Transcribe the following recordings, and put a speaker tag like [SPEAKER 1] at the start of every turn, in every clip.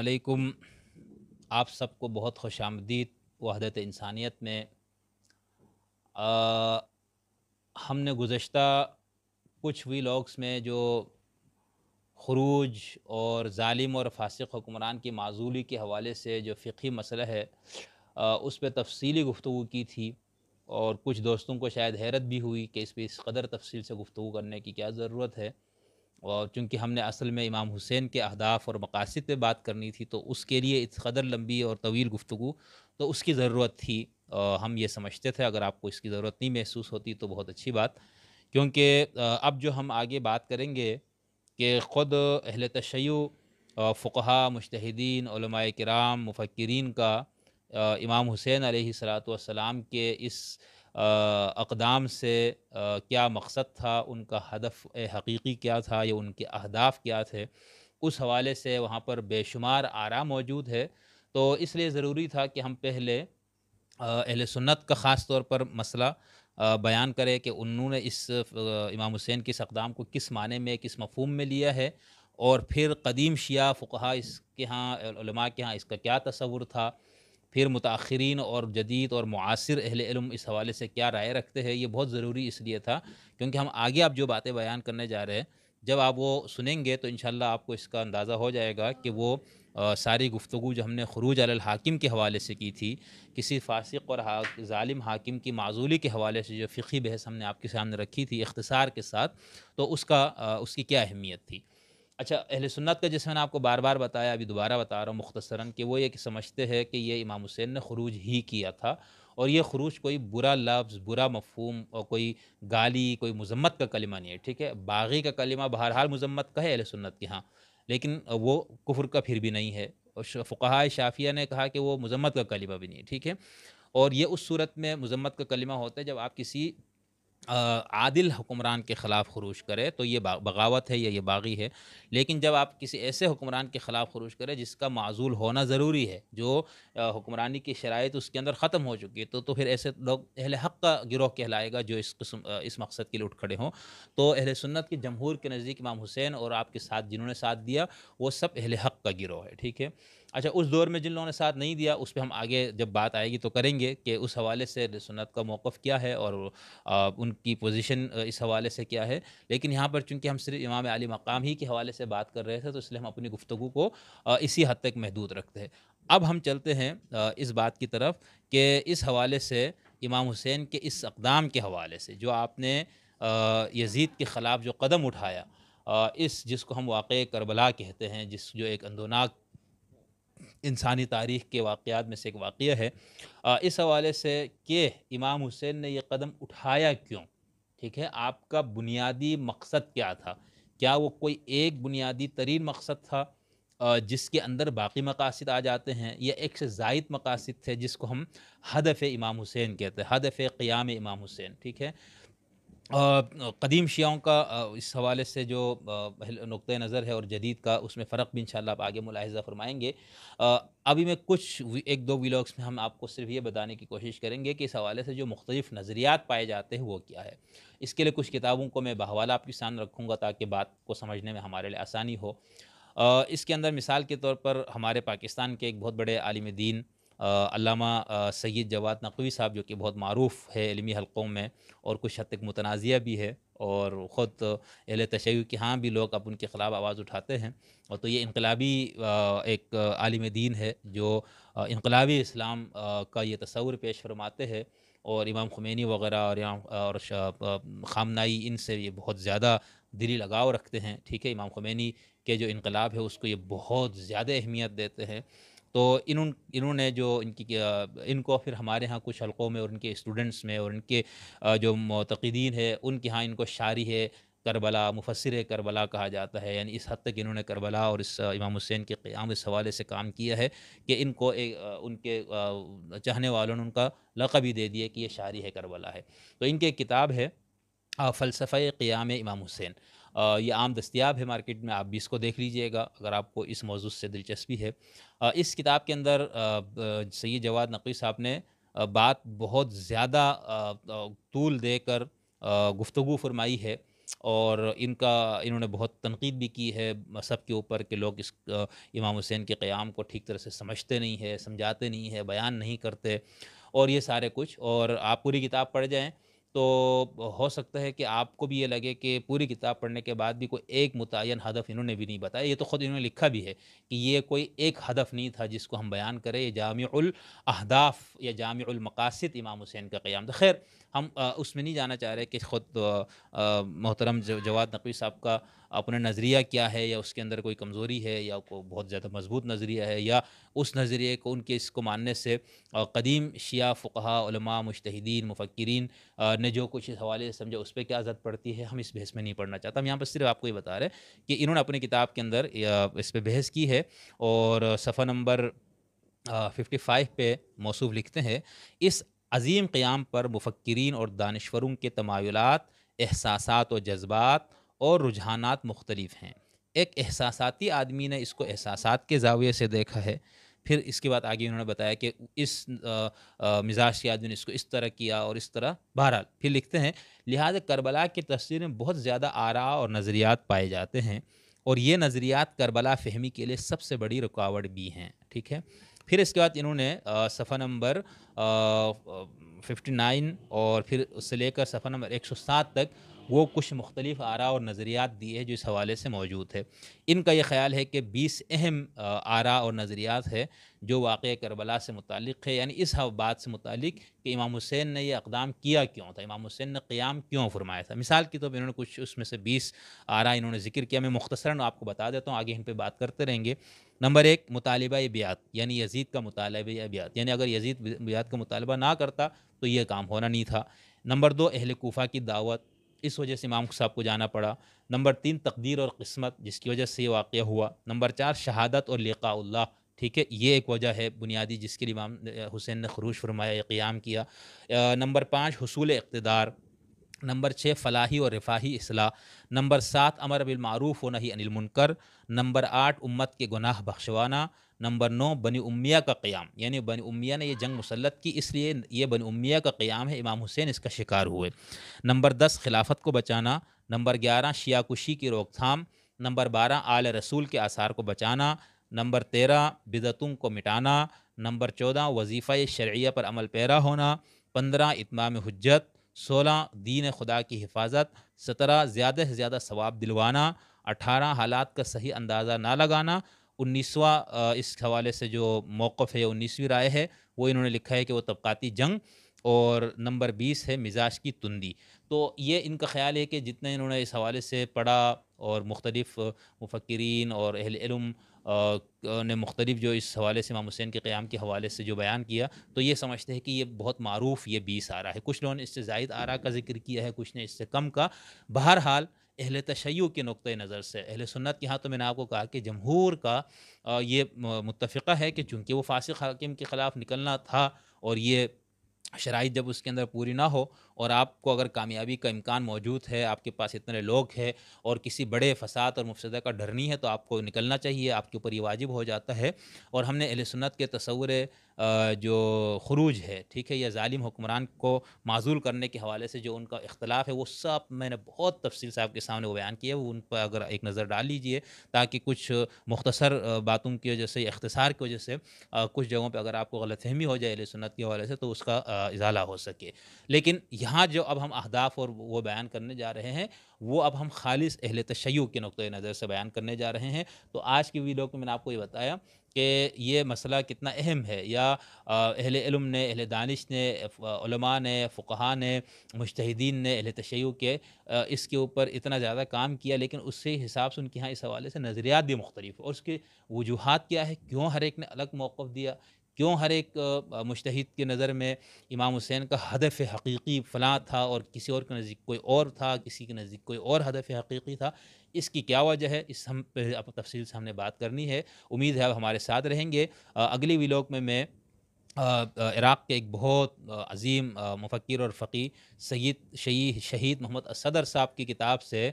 [SPEAKER 1] علیکم۔ آپ سب کو بہت خوش آمدید وحدت انسانیت میں۔ ہم نے گزشتہ کچھ وی لاگس میں جو خروج اور ظالم اور فاسق حکمران کی معذولی کے حوالے سے جو فقہی مسئلہ ہے اس پہ تفصیلی گفتگو کی تھی۔ اور کچھ دوستوں کو شاید حیرت بھی ہوئی کہ اس پہ اس قدر تفصیل سے گفتگو کرنے کی کیا ضرورت ہے۔ اور چونکہ ہم نے اصل میں امام حسین کے اہداف اور مقاصد پہ بات کرنی تھی، تو اس کے لیے اس قدر لمبی اور طویل گفتگو تو اس کی ضرورت تھی۔ ہم یہ سمجھتے تھے، اگر آپ کو اس کی ضرورت نہیں محسوس ہوتی تو بہت اچھی بات۔ کیونکہ اب جو ہم آگے بات کریں گے کہ خود اہل تشیع فقہا مشتحدین علماء کرام، مفکرین کا امام حسین علیہ صلاۃ والسلام کے اس اقدام سے کیا مقصد تھا؟ ان کا ہدف حقیقی کیا تھا یا ان کے اہداف کیا تھے؟ اس حوالے سے وہاں پر بے شمار آرا موجود ہے۔ تو اس لیے ضروری تھا کہ ہم پہلے اہل سنت کا خاص طور پر مسئلہ بیان کرے کہ انہوں نے اس امام حسین کے اس اقدام کو کس معنی میں، کس مفہوم میں لیا ہے۔ اور پھر قدیم شیعہ فقہا اس کے ہاں علماء کے ہاں اس کا کیا تصور تھا؟ پھر متاثرین اور جدید اور معاصر اہل علم اس حوالے سے کیا رائے رکھتے ہیں، یہ بہت ضروری اس لیے تھا، کیونکہ ہم آگے آپ جو باتیں بیان کرنے جا رہے ہیں، جب آپ وہ سنیں گے تو انشاءاللہ آپ کو اس کا اندازہ ہو جائے گا کہ وہ ساری گفتگو جو ہم نے خروج علی الحاکم کے حوالے سے کی تھی، کسی فاسق اور ظالم حاکم کی معذولی کے حوالے سے جو فقی بحث ہم نے آپ کے سامنے رکھی تھی اختصار کے ساتھ، تو اس کا اس کی کیا اہمیت تھی؟ اچھا اہل سنت کا جس میں نے آپ کو بار بار بتایا، ابھی دوبارہ بتا رہا ہوں مختصراً کہ وہ یہ کہ سمجھتے ہیں کہ یہ امام حسین نے خروج ہی کیا تھا اور یہ خروج کوئی برا لفظ، برا مفہوم اور کوئی گالی، کوئی مذمت کا کلمہ نہیں ہے، ٹھیک ہے؟ باغی کا کلمہ بہرحال مذمت کا ہے اہل سنت کے ہاں لیکن وہ کفر کا پھر بھی نہیں ہے۔ اور فقہ شافیہ نے کہا کہ وہ مذمت کا کلمہ بھی نہیں ہے، ٹھیک ہے؟ اور یہ اس صورت میں مذمت کا کلمہ ہوتا ہے جب آپ کسی عادل حکمران کے خلاف خروج کرے تو یہ بغاوت ہے یا یہ باغی ہے۔ لیکن جب آپ کسی ایسے حکمران کے خلاف خروج کرے جس کا معذول ہونا ضروری ہے، جو حکمرانی کی شرائط اس کے اندر ختم ہو چکی ہے، تو تو پھر ایسے لوگ اہل حق کا گروہ کہلائے گا جو اس قسم اس مقصد کے لیے اٹھ کھڑے ہوں۔ تو اہل سنت کی جمہور کے نزدیک امام حسین اور آپ کے ساتھ جنہوں نے ساتھ دیا، وہ سب اہل حق کا گروہ ہے، ٹھیک ہے؟ اچھا اس دور میں جن لوگوں نے ساتھ نہیں دیا، اس پہ ہم آگے جب بات آئے گی تو کریں گے کہ اس حوالے سے سنت کا موقف کیا ہے اور ان کی پوزیشن اس حوالے سے کیا ہے۔ لیکن یہاں پر چونکہ ہم صرف امام علی مقام ہی کے حوالے سے بات کر رہے تھے، تو اس لیے ہم اپنی گفتگو کو اسی حد تک محدود رکھتے ہیں۔ اب ہم چلتے ہیں اس بات کی طرف کہ اس حوالے سے امام حسین کے اس اقدام کے حوالے سے جو آپ نے یزید کے خلاف جو قدم اٹھایا اس جس کو ہم واقع کربلا کہتے ہیں، جس جو ایک اندوناک انسانی تاریخ کے واقعات میں سے ایک واقعہ ہے۔ اس حوالے سے کہ امام حسین نے یہ قدم اٹھایا کیوں؟ ٹھیک ہے، آپ کا بنیادی مقصد کیا تھا؟ کیا وہ کوئی ایک بنیادی ترین مقصد تھا؟ جس کے اندر باقی مقاصد آ جاتے ہیں یا ایک سے زائد مقاصد تھے جس کو ہم ہدف امام حسین کہتے ہیں ہدف قیام امام حسین، ٹھیک ہے؟ قدیم شیعوں کا اس حوالے سے جو نقطۂ نظر ہے اور جدید کا، اس میں فرق بھی انشاءاللہ آپ آگے ملاحظہ فرمائیں گے۔ ابھی میں کچھ ایک دو ویلاگس میں ہم آپ کو صرف یہ بتانے کی کوشش کریں گے کہ اس حوالے سے جو مختلف نظریات پائے جاتے ہیں وہ کیا ہے۔ اس کے لیے کچھ کتابوں کو میں بحوالہ آپ کی سامنے رکھوں گا تاکہ بات کو سمجھنے میں ہمارے لیے آسانی ہو۔ اس کے اندر مثال کے طور پر ہمارے پاکستان کے ایک بہت بڑے عالم دین علامہ سید جواد نقوی صاحب جو کہ بہت معروف ہے علمی حلقوں میں اور کچھ حد تک متنازعہ بھی ہے اور خود اہل تشیع کے ہاں بھی لوگ اب ان کے خلاف آواز اٹھاتے ہیں اور تو یہ انقلابی ایک عالم دین ہے جو انقلابی اسلام کا یہ تصور پیش فرماتے ہیں اور امام خمینی وغیرہ اور اور خامنائی ان سے یہ بہت زیادہ دلی لگاؤ رکھتے ہیں، ٹھیک ہے؟ امام خمینی کے جو انقلاب ہے اس کو یہ بہت زیادہ اہمیت دیتے ہیں تو انہوں انہوں نے جو ان کی، ان کو پھر ہمارے ہاں کچھ حلقوں میں اور ان کے اسٹوڈنٹس میں اور ان کے جو معتقدین ہے ان کے ہاں ان کو شاعری ہے، کربلا، مفسر کربلا کہا جاتا ہے۔ یعنی اس حد تک انہوں نے کربلا اور اس امام حسین کے قیام، اس حوالے سے کام کیا ہے کہ ان کو ان کے چاہنے والوں نے ان کا لقب ہی دے دیا کہ یہ شاعری ہے کربلا ہے۔ تو ان کی ایک کتاب ہے فلسفہ قیام امام حسین۔ یہ عام دستیاب ہے مارکیٹ میں، آپ بھی اس کو دیکھ لیجیے گا، اگر آپ کو اس موضوع سے دلچسپی ہے۔ اس کتاب کے اندر سید جواد نقوی صاحب نے بات بہت زیادہ طول دے کر گفتگو فرمائی ہے اور ان کا، انہوں نے بہت تنقید بھی کی ہے مذہب کے اوپر کہ لوگ اس امام حسین کے قیام کو ٹھیک طرح سے سمجھتے نہیں ہے سمجھاتے نہیں ہے بیان نہیں کرتے اور یہ سارے کچھ۔ اور آپ پوری کتاب پڑھ جائیں تو ہو سکتا ہے کہ آپ کو بھی یہ لگے کہ پوری کتاب پڑھنے کے بعد بھی کوئی ایک متعین ہدف انہوں نے بھی نہیں بتایا۔ یہ تو خود انہوں نے لکھا بھی ہے کہ یہ کوئی ایک ہدف نہیں تھا جس کو ہم بیان کریں۔ یہ جامع الاہداف یا جامع المقاصد امام حسین کا قیام تھا۔ خیر ہم اس میں نہیں جانا چاہ رہے کہ خود محترم جواد نقوی صاحب کا اپنا نظریہ کیا ہے یا اس کے اندر کوئی کمزوری ہے یا کوئی بہت زیادہ مضبوط نظریہ ہے یا اس نظریے کو، ان کے اس کو ماننے سے قدیم شیعہ فقہ علماء مشتحدین مفکرین نے جو کچھ اس حوالے سے سمجھا، اس پہ کیا عزت پڑتی ہے، ہم اس بحث میں نہیں پڑھنا چاہتا ہم یہاں پر صرف آپ کو یہ بتا رہے ہیں کہ انہوں نے اپنی کتاب کے اندر اس پہ بحث کی ہے اور صفحہ نمبر ففٹی فائیو پہ موصوف لکھتے ہیں۔ اس عظیم قیام پر مفکرین اور دانشوروں کے تمایلات، احساسات و جذبات اور رجحانات مختلف ہیں۔ ایک احساساتی آدمی نے اس کو احساسات کے زاویے سے دیکھا ہے۔ پھر اس کے بعد آگے انہوں نے بتایا کہ اس مزاج کے آدمی نے اس کو اس طرح کیا اور اس طرح بہرحال۔ پھر لکھتے ہیں، لہٰذا کربلا کی تصویر میں بہت زیادہ آرا اور نظریات پائے جاتے ہیں اور یہ نظریات کربلا فہمی کے لیے سب سے بڑی رکاوٹ بھی ہیں۔ ٹھیک ہے؟ پھر اس کے بعد انہوں نے صفحہ نمبر ففٹی نائن اور پھر اس سے لے کر صفحہ نمبر ایک سو سات تک وہ کچھ مختلف آرا اور نظریات دیے ہیں جو اس حوالے سے موجود ہے ان کا یہ خیال ہے کہ بیس اہم آرا اور نظریات ہے جو واقع کربلا سے متعلق ہے یعنی اس بات سے متعلق کہ امام حسین نے یہ اقدام کیا کیوں تھا؟ امام حسین نے قیام کیوں فرمایا تھا؟ مثال کی طور پہ انہوں نے کچھ اس میں سے بیس آرا انہوں نے ذکر کیا۔ میں مختصراً آپ کو بتا دیتا ہوں، آگے ان پہ بات کرتے رہیں گے۔ نمبر ایک، مطالبہ بیات یعنی یزید کا مطالبہ بیات یعنی اگر یزید بیات کا مطالبہ نہ کرتا تو یہ کام ہونا نہیں تھا۔ نمبر دو، اہل کوفہ کی دعوت۔ اس وجہ سے امام صاحب کو جانا پڑا۔ نمبر تین، تقدیر اور قسمت، جس کی وجہ سے یہ واقعہ ہوا۔ نمبر چار، شہادت اور لقاء اللہ۔ ٹھیک ہے، یہ ایک وجہ ہے بنیادی، جس کے لیے امام حسین نے خروش فرمایا قیام کیا۔ نمبر پانچ، حصول اقتدار۔ نمبر چھ، فلاحی اور رفاہی اصلاح۔ نمبر سات، امر بالمعروف و نہیں انل منکر نمبر آٹھ، امت کے گناہ بخشوانہ نمبر نو، بنی امیہ کا قیام۔ یعنی بنی امیہ نے یہ جنگ مسلط کی، اس لیے یہ بنی امیہ کا قیام ہے، امام حسین اس کا شکار ہوئے۔ نمبر دس، خلافت کو بچانا۔ نمبر گیارہ، شیعہ کشی کی روک تھام۔ نمبر بارہ، آل رسول کے آثار کو بچانا۔ نمبر تیرہ بدتوں کو مٹانا۔ نمبر چودہ، وظیفہ شرعیہ پر عمل پیرا ہونا۔ پندرہ، اتمام حجت۔ سولہ، دین خدا کی حفاظت۔ سترہ، زیادہ سے زیادہ ثواب دلوانا۔ اٹھارہ، حالات کا صحیح اندازہ نہ لگانا۔ انیسواں اس حوالے سے جو موقف ہے انیسویں رائے ہے، وہ انہوں نے لکھا ہے کہ وہ طبقاتی جنگ اور نمبر بیس ہے مزاج کی تندی۔ تو یہ ان کا خیال ہے کہ جتنے انہوں نے اس حوالے سے پڑھا اور مختلف مفکرین اور اہل علم نے مختلف جو اس حوالے سے امام حسین کے قیام کے حوالے سے جو بیان کیا، تو یہ سمجھتے ہیں کہ یہ بہت معروف یہ بیس آ رہا ہے۔ کچھ لوگوں نے اس سے زائد آرا کا ذکر کیا ہے، کچھ نے اس سے کم کا۔ بہرحال اہل تشیع کے نقطۂ نظر سے۔ اہل سنت کے ہاں تو میں نے آپ کو کہا کہ جمہور کا یہ متفقہ ہے کہ چونکہ وہ فاسق حاکم کے خلاف نکلنا تھا اور یہ شرائط جب اس کے اندر پوری نہ ہو اور آپ کو اگر کامیابی کا امکان موجود ہے، آپ کے پاس اتنے لوگ ہیں اور کسی بڑے فساد اور مفسدہ کا ڈر نہیں ہے، تو آپ کو نکلنا چاہیے، آپ کے اوپر یہ واجب ہو جاتا ہے۔ اور ہم نے اہل سنت کے تصور جو خروج ہے، ٹھیک ہے، یا ظالم حکمران کو معذول کرنے کے حوالے سے جو ان کا اختلاف ہے، وہ سب میں نے بہت تفصیل صاحب کے سامنے وہ بیان کیا وہ ان پر اگر ایک نظر ڈال لیجیے تاکہ کچھ مختصر باتوں کی وجہ سے، اختصار کی وجہ سے کچھ جگہوں پہ اگر آپ کو غلط فہمی ہو جائے اہل سنت کے حوالے سے، تو اس کا ازالہ ہو سکے۔ لیکن یہاں جو اب ہم اہداف اور وہ بیان کرنے جا رہے ہیں، وہ اب ہم خالص اہل تشیع کے نقطۂ نظر سے بیان کرنے جا رہے ہیں۔ تو آج کی ویڈیو میں میں نے آپ کو یہ بتایا کہ یہ مسئلہ کتنا اہم ہے۔ یا اہل علم نے، اہل دانش نے علماء نے فقہ نے مشتحدین نے اہل تشیع کے اس کے اوپر اتنا زیادہ کام کیا، لیکن اس سے حساب سے ان کے یہاں اس حوالے سے نظریات بھی مختلف اور اس کے وجوہات کیا ہے کیوں ہر ایک نے الگ موقف دیا؟ کیوں ہر ایک مشتحد کی نظر میں امام حسین کا ہدف حقیقی فلاں تھا اور کسی اور کے نزدیک کوئی اور تھا، کسی کے نزدیک کوئی اور ہدف حقیقی تھا؟ اس کی کیا وجہ ہے؟ اس ہم پہ تفصیل سے ہم نے بات کرنی ہے۔ امید ہے اب ہمارے ساتھ رہیں گے۔ اگلی ویلوگ میں میں عراق کے ایک بہت عظیم مفکر اور فقی سید شہید شہید محمد صدر صاحب کی کتاب سے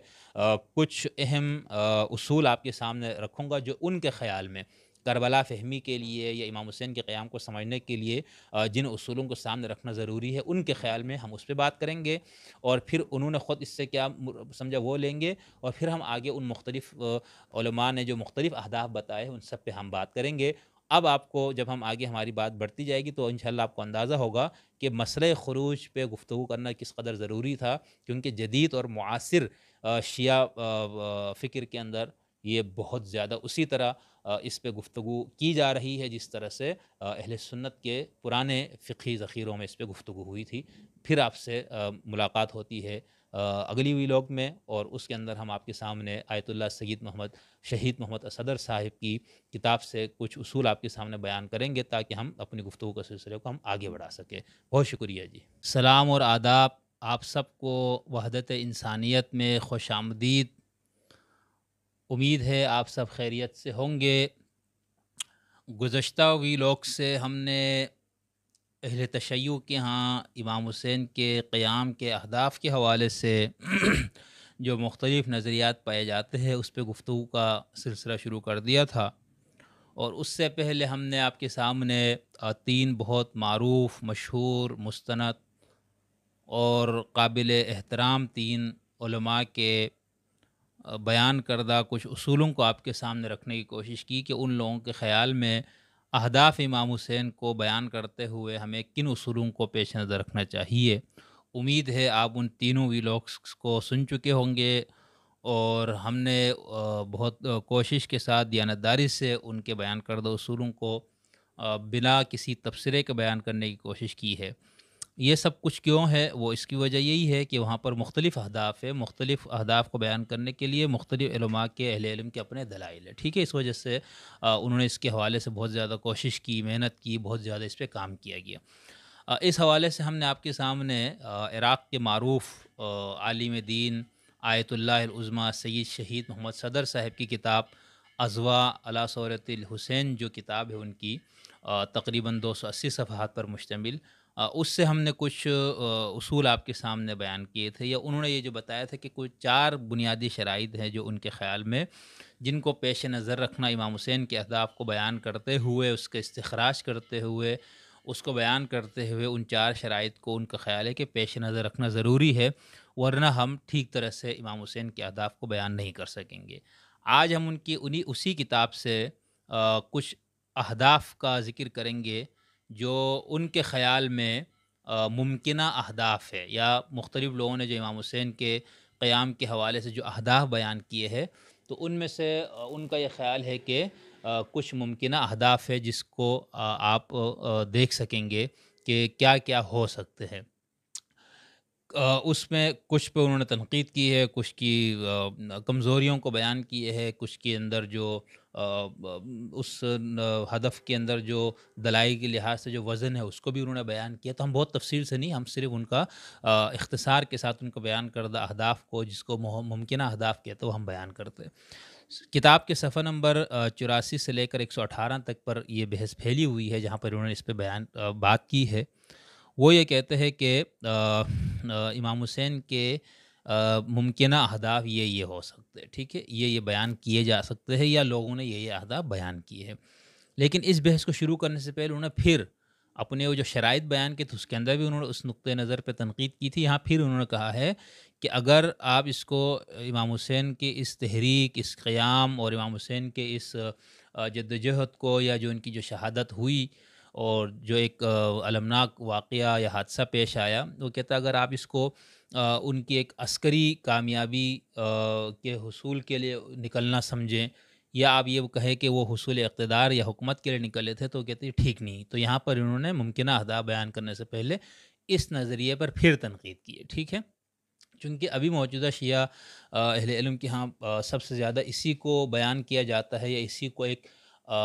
[SPEAKER 1] کچھ اہم اصول آپ کے سامنے رکھوں گا جو ان کے خیال میں کربلا فہمی کے لیے یا امام حسین کے قیام کو سمجھنے کے لیے جن اصولوں کو سامنے رکھنا ضروری ہے، ان کے خیال میں ہم اس پہ بات کریں گے۔ اور پھر انہوں نے خود اس سے کیا سمجھا وہ لیں گے۔ اور پھر ہم آگے ان مختلف علماء نے جو مختلف اہداف بتائے ان سب پہ ہم بات کریں گے۔ اب آپ کو جب ہم آگے ہماری بات بڑھتی جائے گی تو انشاءاللہ آپ کو اندازہ ہوگا کہ مسئلہ خروج پہ گفتگو کرنا کس قدر ضروری تھا، کیونکہ جدید اور معاصر شیعہ فکر کے اندر یہ بہت زیادہ اسی طرح اس پہ گفتگو کی جا رہی ہے جس طرح سے اہل سنت کے پرانے فقی ذخیروں میں اس پہ گفتگو ہوئی تھی۔ پھر آپ سے ملاقات ہوتی ہے اگلی ہوئی لوگ میں۔ اور اس کے اندر ہم آپ کے سامنے آیت اللہ سید محمد، شہید محمد صدر صاحب کی کتاب سے کچھ اصول آپ کے سامنے بیان کریں گے تاکہ ہم اپنی گفتگو کے سلسلے کو ہم آگے بڑھا سکیں۔ بہت شکریہ جی۔ سلام اور آداب۔ آپ سب کو وحدت انسانیت میں خوش آمدید امید ہے آپ سب خیریت سے ہوں گے۔ گزشتہ وی لوگ سے ہم نے اہل تشیع کے ہاں امام حسین کے قیام کے اہداف کے حوالے سے جو مختلف نظریات پائے جاتے ہیں، اس پہ گفتگو کا سلسلہ شروع کر دیا تھا۔ اور اس سے پہلے ہم نے آپ کے سامنے تین بہت معروف، مشہور، مستند اور قابل احترام تین علماء کے بیان کردہ کچھ اصولوں کو آپ کے سامنے رکھنے کی کوشش کی کہ ان لوگوں کے خیال میں اہداف امام حسین کو بیان کرتے ہوئے ہمیں کن اصولوں کو پیش نظر رکھنا چاہیے؟ امید ہے آپ ان تینوں ویلاگس کو سن چکے ہوں گے اور ہم نے بہت کوشش کے ساتھ دیانتداری سے ان کے بیان کردہ اصولوں کو بنا کسی تبصرے کے بیان کرنے کی کوشش کی ہے۔ یہ سب کچھ کیوں ہے؟ وہ اس کی وجہ یہی ہے کہ وہاں پر مختلف اہداف ہے مختلف اہداف کو بیان کرنے کے لیے مختلف علماء کے اہل علم کے اپنے دلائل ہے ٹھیک ہے، اس وجہ سے انہوں نے اس کے حوالے سے بہت زیادہ کوشش کی، محنت کی، بہت زیادہ اس پہ کام کیا گیا۔ اس حوالے سے ہم نے آپ کے سامنے عراق کے معروف عالم دین، آیت اللہ العظمہ سید شہید محمد صدر صاحب کی کتاب ازوا علا صورت الحسین، جو کتاب ہے ان کی تقریباً دو سو اسی صفحات پر مشتمل۔ اس سے ہم نے کچھ اصول آپ کے سامنے بیان کیے تھے یا انہوں نے یہ جو بتایا تھا کہ کچھ چار بنیادی شرائط ہیں جو ان کے خیال میں جن کو پیش نظر رکھنا امام حسین کے اہداف کو بیان کرتے ہوئے، اس کے استخراج کرتے ہوئے، اس کو بیان کرتے ہوئے ان چار شرائط کو ان کا خیال ہے کہ پیش نظر رکھنا ضروری ہے، ورنہ ہم ٹھیک طرح سے امام حسین کے اہداف کو بیان نہیں کر سکیں گے۔ آج ہم ان کی انہی، اسی کتاب سے کچھ اہداف کا ذکر کریں گے۔ جو ان کے خیال میں ممکنہ اہداف ہے یا مختلف لوگوں نے جو امام حسین کے قیام کے حوالے سے جو اہداف بیان کیے ہیں، تو ان میں سے ان کا یہ خیال ہے کہ کچھ ممکنہ اہداف ہے جس کو آپ دیکھ سکیں گے کہ کیا کیا ہو سکتے ہیں۔ اس میں کچھ پہ انہوں نے تنقید کی ہے، کچھ کی کمزوریوں کو بیان کیے ہے کچھ کے اندر جو اس ہدف کے اندر جو دلائی کے لحاظ سے جو وزن ہے، اس کو بھی انہوں نے بیان کیا تو ہم بہت تفصیل سے نہیں، ہم صرف ان کا اختصار کے ساتھ ان کا بیان کردہ اہداف کو، جس کو ممکنہ اہداف کہتے وہ ہم بیان کرتے کتاب کے صفحہ نمبر چوراسی سے لے کر ایک سو اٹھارہ تک پر یہ بحث پھیلی ہوئی ہے، جہاں پر انہوں نے اس پہ بیان بات کی ہے۔ وہ یہ کہتے ہیں کہ امام حسین کے ممکنہ اہداف یہ یہ ہو سکتے ٹھیک ہے؟ یہ یہ بیان کیے جا سکتے ہیں یا لوگوں نے یہ یہ اہداف بیان کیے ہیں۔ لیکن اس بحث کو شروع کرنے سے پہلے انہوں نے پھر اپنے وہ جو شرائط بیان کی تھے، اس کے اندر بھی انہوں نے اس نقطۂ نظر پہ تنقید کی تھی۔ یہاں پھر انہوں نے کہا ہے کہ اگر آپ اس کو امام حسین کے اس تحریک، اس قیام اور امام حسین کے اس جد وجہد کو یا جو ان کی جو شہادت ہوئی اور جو ایک المناک واقعہ یا حادثہ پیش آیا، وہ کہتا اگر آپ اس کو ان کی ایک عسکری کامیابی کے حصول کے لیے نکلنا سمجھیں، یا آپ یہ کہیں کہ وہ حصول اقتدار یا حکومت کے لیے نکلے تھے تو کہتے ہیں ٹھیک نہیں، تو یہاں پر انہوں نے ممکنہ اہداف بیان کرنے سے پہلے اس نظریے پر پھر تنقید کی ہے ٹھیک ہے؟ چونکہ ابھی موجودہ شیعہ اہل علم کے ہاں سب سے زیادہ اسی کو بیان کیا جاتا ہے یا اسی کو ایک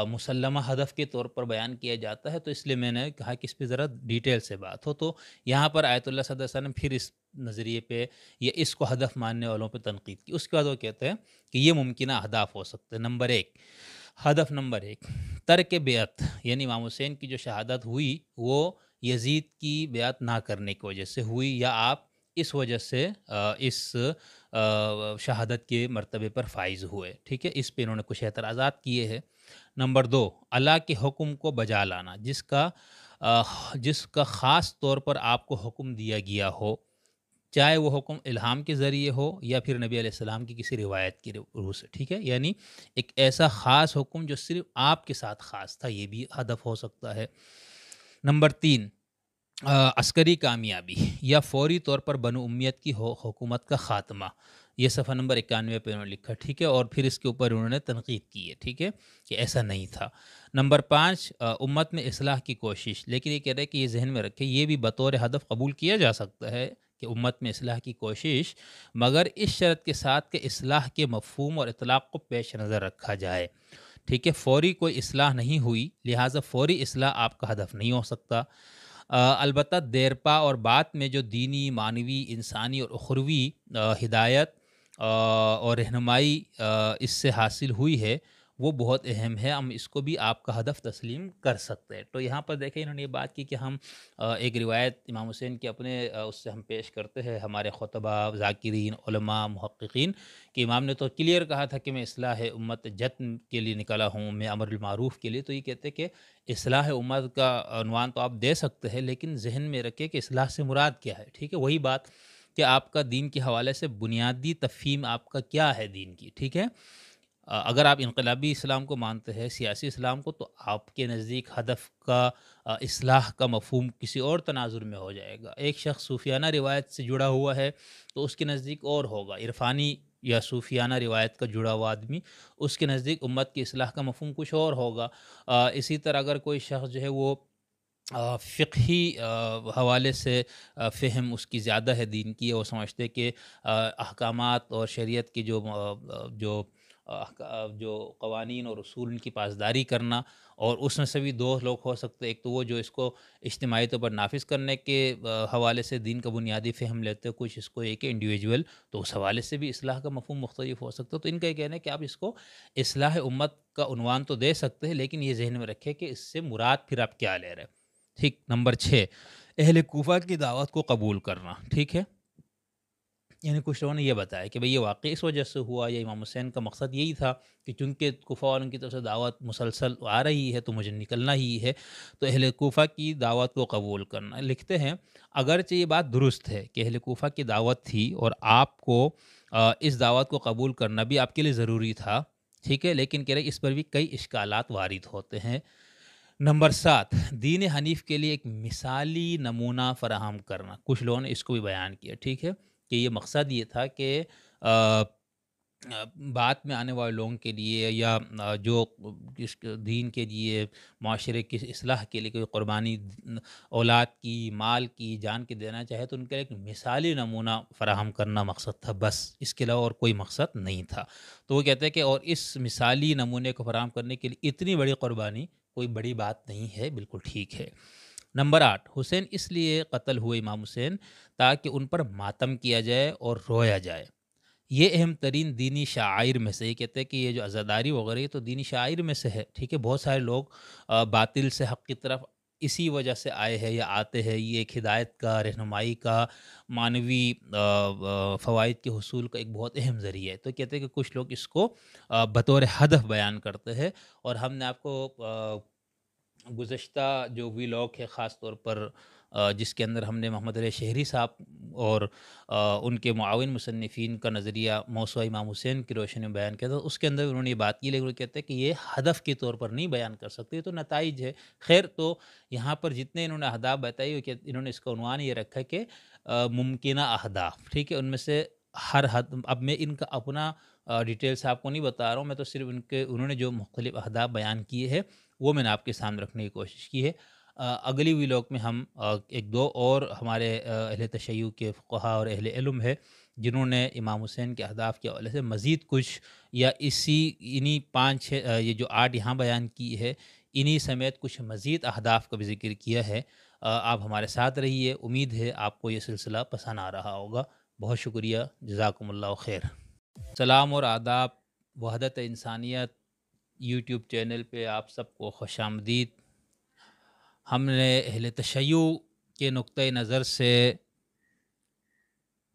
[SPEAKER 1] مسلمہ ہدف کے طور پر بیان کیا جاتا ہے، تو اس لیے میں نے کہا کہ اس پہ ذرا ڈیٹیل سے بات ہو، تو یہاں پر آیت اللہ صدر صاحب نے پھر اس نظریے پہ یا اس کو ہدف ماننے والوں پہ تنقید کی۔ اس کے بعد وہ کہتے ہیں کہ یہ ممکنہ اہداف ہو سکتے ہیں۔ نمبر ایک، ہدف نمبر ایک، ترک بیعت یعنی امام حسین کی جو شہادت ہوئی، وہ یزید کی بیعت نہ کرنے کی وجہ سے ہوئی یا آپ اس وجہ سے اس شہادت کے مرتبے پر فائز ہوئے۔ ٹھیک ہے، اس پہ انہوں نے کچھ اعتراضات کیے ہیں۔ نمبر دو، اللہ کے حکم کو بجا لانا، جس کا جس کا خاص طور پر آپ کو حکم دیا گیا ہو۔ چاہے وہ حکم الہام کے ذریعے ہو یا پھر نبی علیہ السلام کی کسی روایت کی روح سے، ٹھیک ہے؟ یعنی ایک ایسا خاص حکم جو صرف آپ کے ساتھ خاص تھا، یہ بھی ہدف ہو سکتا ہے۔ نمبر تین عسکری کامیابی یا فوری طور پر بنو امیت کی حکومت کا خاتمہ۔ یہ صفحہ نمبر اکانوے پہ انہوں نے لکھا، ٹھیک ہے؟ اور پھر اس کے اوپر انہوں نے تنقید کی ہے، ٹھیک ہے؟ کہ ایسا نہیں تھا۔ نمبر پانچ امت میں اصلاح کی کوشش۔ لیکن یہ کہہ رہے کہ یہ ذہن میں رکھے یہ بھی بطور ہدف قبول کیا جا سکتا ہے کہ امت میں اصلاح کی کوشش، مگر اس شرط کے ساتھ کہ اصلاح کے مفہوم اور اطلاق کو پیش نظر رکھا جائے۔ ٹھیک ہے، فوری کوئی اصلاح نہیں ہوئی، لہٰذا فوری اصلاح آپ کا ہدف نہیں ہو سکتا۔ البتہ دیرپا اور بعد میں جو دینی، معنوی، انسانی اور اخروی ہدایت اور رہنمائی اس سے حاصل ہوئی ہے وہ بہت اہم ہے، ہم اس کو بھی آپ کا ہدف تسلیم کر سکتے ہیں۔ تو یہاں پر دیکھیں انہوں نے یہ بات کی کہ ہم ایک روایت امام حسین کے اپنے اس سے ہم پیش کرتے ہیں، ہمارے خطبہ ذاکرین، علماء، محققین، کہ امام نے تو کلیئر کہا تھا کہ میں اصلاح امت جتن کے لیے نکلا ہوں، میں امر المعروف کے لیے، تو یہ کہتے کہ اصلاح امت کا عنوان تو آپ دے سکتے ہیں، لیکن ذہن میں رکھے کہ اصلاح سے مراد کیا ہے، ٹھیک ہے؟ وہی بات کہ آپ کا دین کے حوالے سے بنیادی تفہیم آپ کا کیا ہے دین کی، ٹھیک ہے؟ اگر آپ انقلابی اسلام کو مانتے ہیں، سیاسی اسلام کو، تو آپ کے نزدیک ہدف کا اصلاح کا مفہوم کسی اور تناظر میں ہو جائے گا۔ ایک شخص صوفیانہ روایت سے جڑا ہوا ہے، تو اس کے نزدیک اور ہوگا۔ عرفانی یا صوفیانہ روایت کا جڑا ہوا آدمی، اس کے نزدیک امت کی اصلاح کا مفہوم کچھ اور ہوگا۔ اسی طرح اگر کوئی شخص جو ہے وہ فقہی حوالے سے فہم اس کی زیادہ ہے دین کی وہ سمجھتے کہ احکامات اور شریعت کی جو جو جو قوانین اور اصول ان کی پاسداری کرنا اور اس میں سے بھی دو لوگ ہو سکتے ایک تو وہ جو اس کو اجتماعی طور پر نافذ کرنے کے حوالے سے دین کا بنیادی فہم لیتے کچھ اس کو ایک انڈیویجول تو اس حوالے سے بھی اصلاح کا مفہوم مختلف ہو سکتا تو ان کا یہ کہنا ہے کہ آپ اس کو اصلاح امت کا عنوان تو دے سکتے ہیں، لیکن یہ ذہن میں رکھے کہ اس سے مراد پھر آپ کیا لے رہے ٹھیک، نمبر چھ، اہل کوفہ کی دعوت کو قبول کرنا۔ ٹھیک ہے؟ یعنی کچھ لوگوں نے یہ بتایا کہ بھئی یہ واقعی اس وجہ سے ہوا یا امام حسین کا مقصد یہی تھا کہ چونکہ کوفہ والوں کی طرف سے دعوت مسلسل آ رہی ہے تو مجھے نکلنا ہی ہے، تو اہل کوفہ کی دعوت کو قبول کرنا۔ لکھتے ہیں، اگرچہ یہ بات درست ہے کہ اہل کوفہ کی دعوت تھی اور آپ کو اس دعوت کو قبول کرنا بھی آپ کے لیے ضروری تھا، ٹھیک ہے؟ لیکن کہہ رہے اس پر بھی کئی اشکالات وارد ہوتے ہیں۔ نمبر سات، دین حنیف کے لیے ایک مثالی نمونہ فراہم کرنا۔ کچھ لوگوں نے اس کو بھی بیان کیا، ٹھیک ہے؟ کہ یہ مقصد یہ تھا کہ بعد میں آنے والے لوگوں کے لیے یا جو اس دین کے لیے، معاشرے کی اصلاح کے لیے کوئی قربانی اولاد کی، مال کی، جان کی دینا چاہے تو ان کے لیے ایک مثالی نمونہ فراہم کرنا مقصد تھا، بس اس کے علاوہ اور کوئی مقصد نہیں تھا۔ تو وہ کہتے ہیں کہ اور اس مثالی نمونے کو فراہم کرنے کے لیے اتنی بڑی قربانی کوئی بڑی بات نہیں ہے، بالکل ٹھیک ہے۔ نمبر آٹھ، حسین اس لیے قتل ہوئے امام حسین تاکہ ان پر ماتم کیا جائے اور رویا جائے۔ یہ اہم ترین دینی شاعر میں سے، یہ کہتے ہیں کہ یہ جو عزاداری وغیرہ، یہ تو دینی شاعر میں سے ہے، ٹھیک ہے؟ بہت سارے لوگ باطل سے حق کی طرف اسی وجہ سے آئے ہیں یا آتے ہیں۔ یہ ایک ہدایت کا، رہنمائی کا، معنوی فوائد کے حصول کا ایک بہت اہم ذریعہ ہے۔ تو کہتے ہیں کہ کچھ لوگ اس کو بطور ہدف بیان کرتے ہیں۔ اور ہم نے آپ کو گزشتہ جو وی لاک ہے، خاص طور پر جس کے اندر ہم نے محمد علیہ شہری صاحب اور ان کے معاون مصنفین کا نظریہ موسوعہ امام حسین کی روشنی میں بیان کیا تھا، اس کے اندر انہوں نے یہ بات کی، لیکن وہ کہتے ہیں کہ یہ ہدف کے طور پر نہیں بیان کر سکتے، یہ تو نتائج ہے۔ خیر تو یہاں پر جتنے انہوں نے اہداف بتائی کہ انہوں نے اس کا عنوان یہ رکھا کہ ممکنہ اہداف، ٹھیک ہے، ان میں سے ہر حد، اب میں ان کا اپنا ڈیٹیلس آپ کو نہیں بتا رہا ہوں، میں تو صرف ان کے، انہوں نے جو مختلف اہداف بیان کیے ہیں، وہ میں نے آپ کے سامنے رکھنے کی کوشش کی ہے۔ اگلی ویلوگ میں ہم ایک دو اور ہمارے اہل تشیع کے فقہ اور اہل علم ہے جنہوں نے امام حسین کے اہداف کے حوالے سے مزید کچھ یا اسی، انہی پانچ چھ یہ جو آٹھ یہاں بیان کی ہے، انہی سمیت کچھ مزید اہداف کا بھی ذکر کیا ہے۔ آپ ہمارے ساتھ رہیے، امید ہے آپ کو یہ سلسلہ پسند آ رہا ہوگا۔ بہت شکریہ، جزاکم اللہ خیر۔ سلام اور آداب، وحدت انسانیت یوٹیوب چینل پہ آپ سب کو خوش آمدید۔ ہم نے اہل تشیع کے نقطۂ نظر سے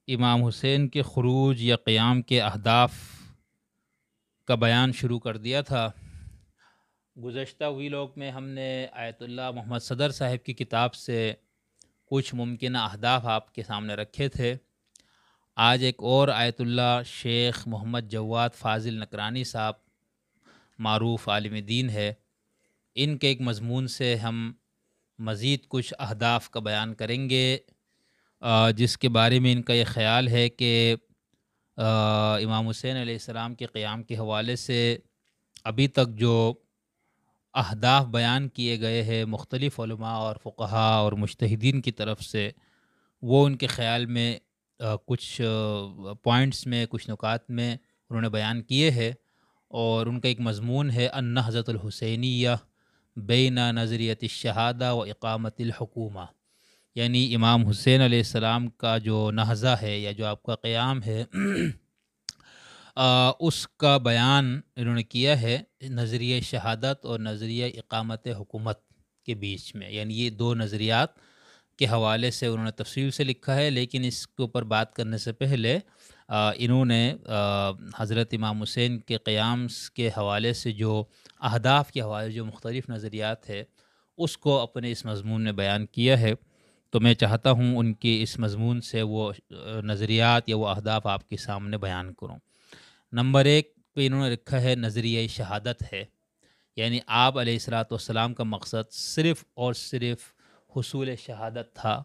[SPEAKER 1] امام حسین کے خروج یا قیام کے اہداف کا بیان شروع کر دیا تھا۔ گزشتہ ویلوگ میں ہم نے آیت اللہ محمد صدر صاحب کی کتاب سے کچھ ممکنہ اہداف آپ کے سامنے رکھے تھے۔ آج ایک اور آیت اللہ شیخ محمد جواد فاضل نکرانی صاحب معروف عالم دین ہے۔ ان کے ایک مضمون سے ہم مزید کچھ اہداف کا بیان کریں گے جس کے بارے میں ان کا یہ خیال ہے کہ امام حسین علیہ السلام کے قیام کے حوالے سے ابھی تک جو اہداف بیان کیے گئے ہیں مختلف علماء اور فقہا اور مشتحدین کی طرف سے، وہ ان کے خیال میں کچھ پوائنٹس میں، کچھ نکات میں انہوں نے بیان کیے ہیں اور ان کا ایک مضمون ہے، ان حضرت الحسینیہ بین نظریت الشہادہ و اقامت الحکومہ۔ یعنی امام حسین علیہ السلام کا جو نہضہ ہے یا جو آپ کا قیام ہے اس کا بیان انہوں نے کیا ہے نظریہ شہادت اور نظریہ اقامت حکومت کے بیچ میں۔ یعنی یہ دو نظریات کے حوالے سے انہوں نے تفصیل سے لکھا ہے، لیکن اس کے اوپر بات کرنے سے پہلے انہوں نے حضرت امام حسین کے قیام کے حوالے سے جو اہداف کے حوالے جو مختلف نظریات ہے اس کو اپنے اس مضمون میں بیان کیا ہے۔ تو میں چاہتا ہوں ان کی اس مضمون سے وہ نظریات یا وہ اہداف آپ کے سامنے بیان کروں۔ نمبر ایک پہ انہوں نے رکھا ہے نظریہ شہادت ہے۔ یعنی آپ علیہ السلاۃ والسلام کا مقصد صرف اور صرف حصول شہادت تھا۔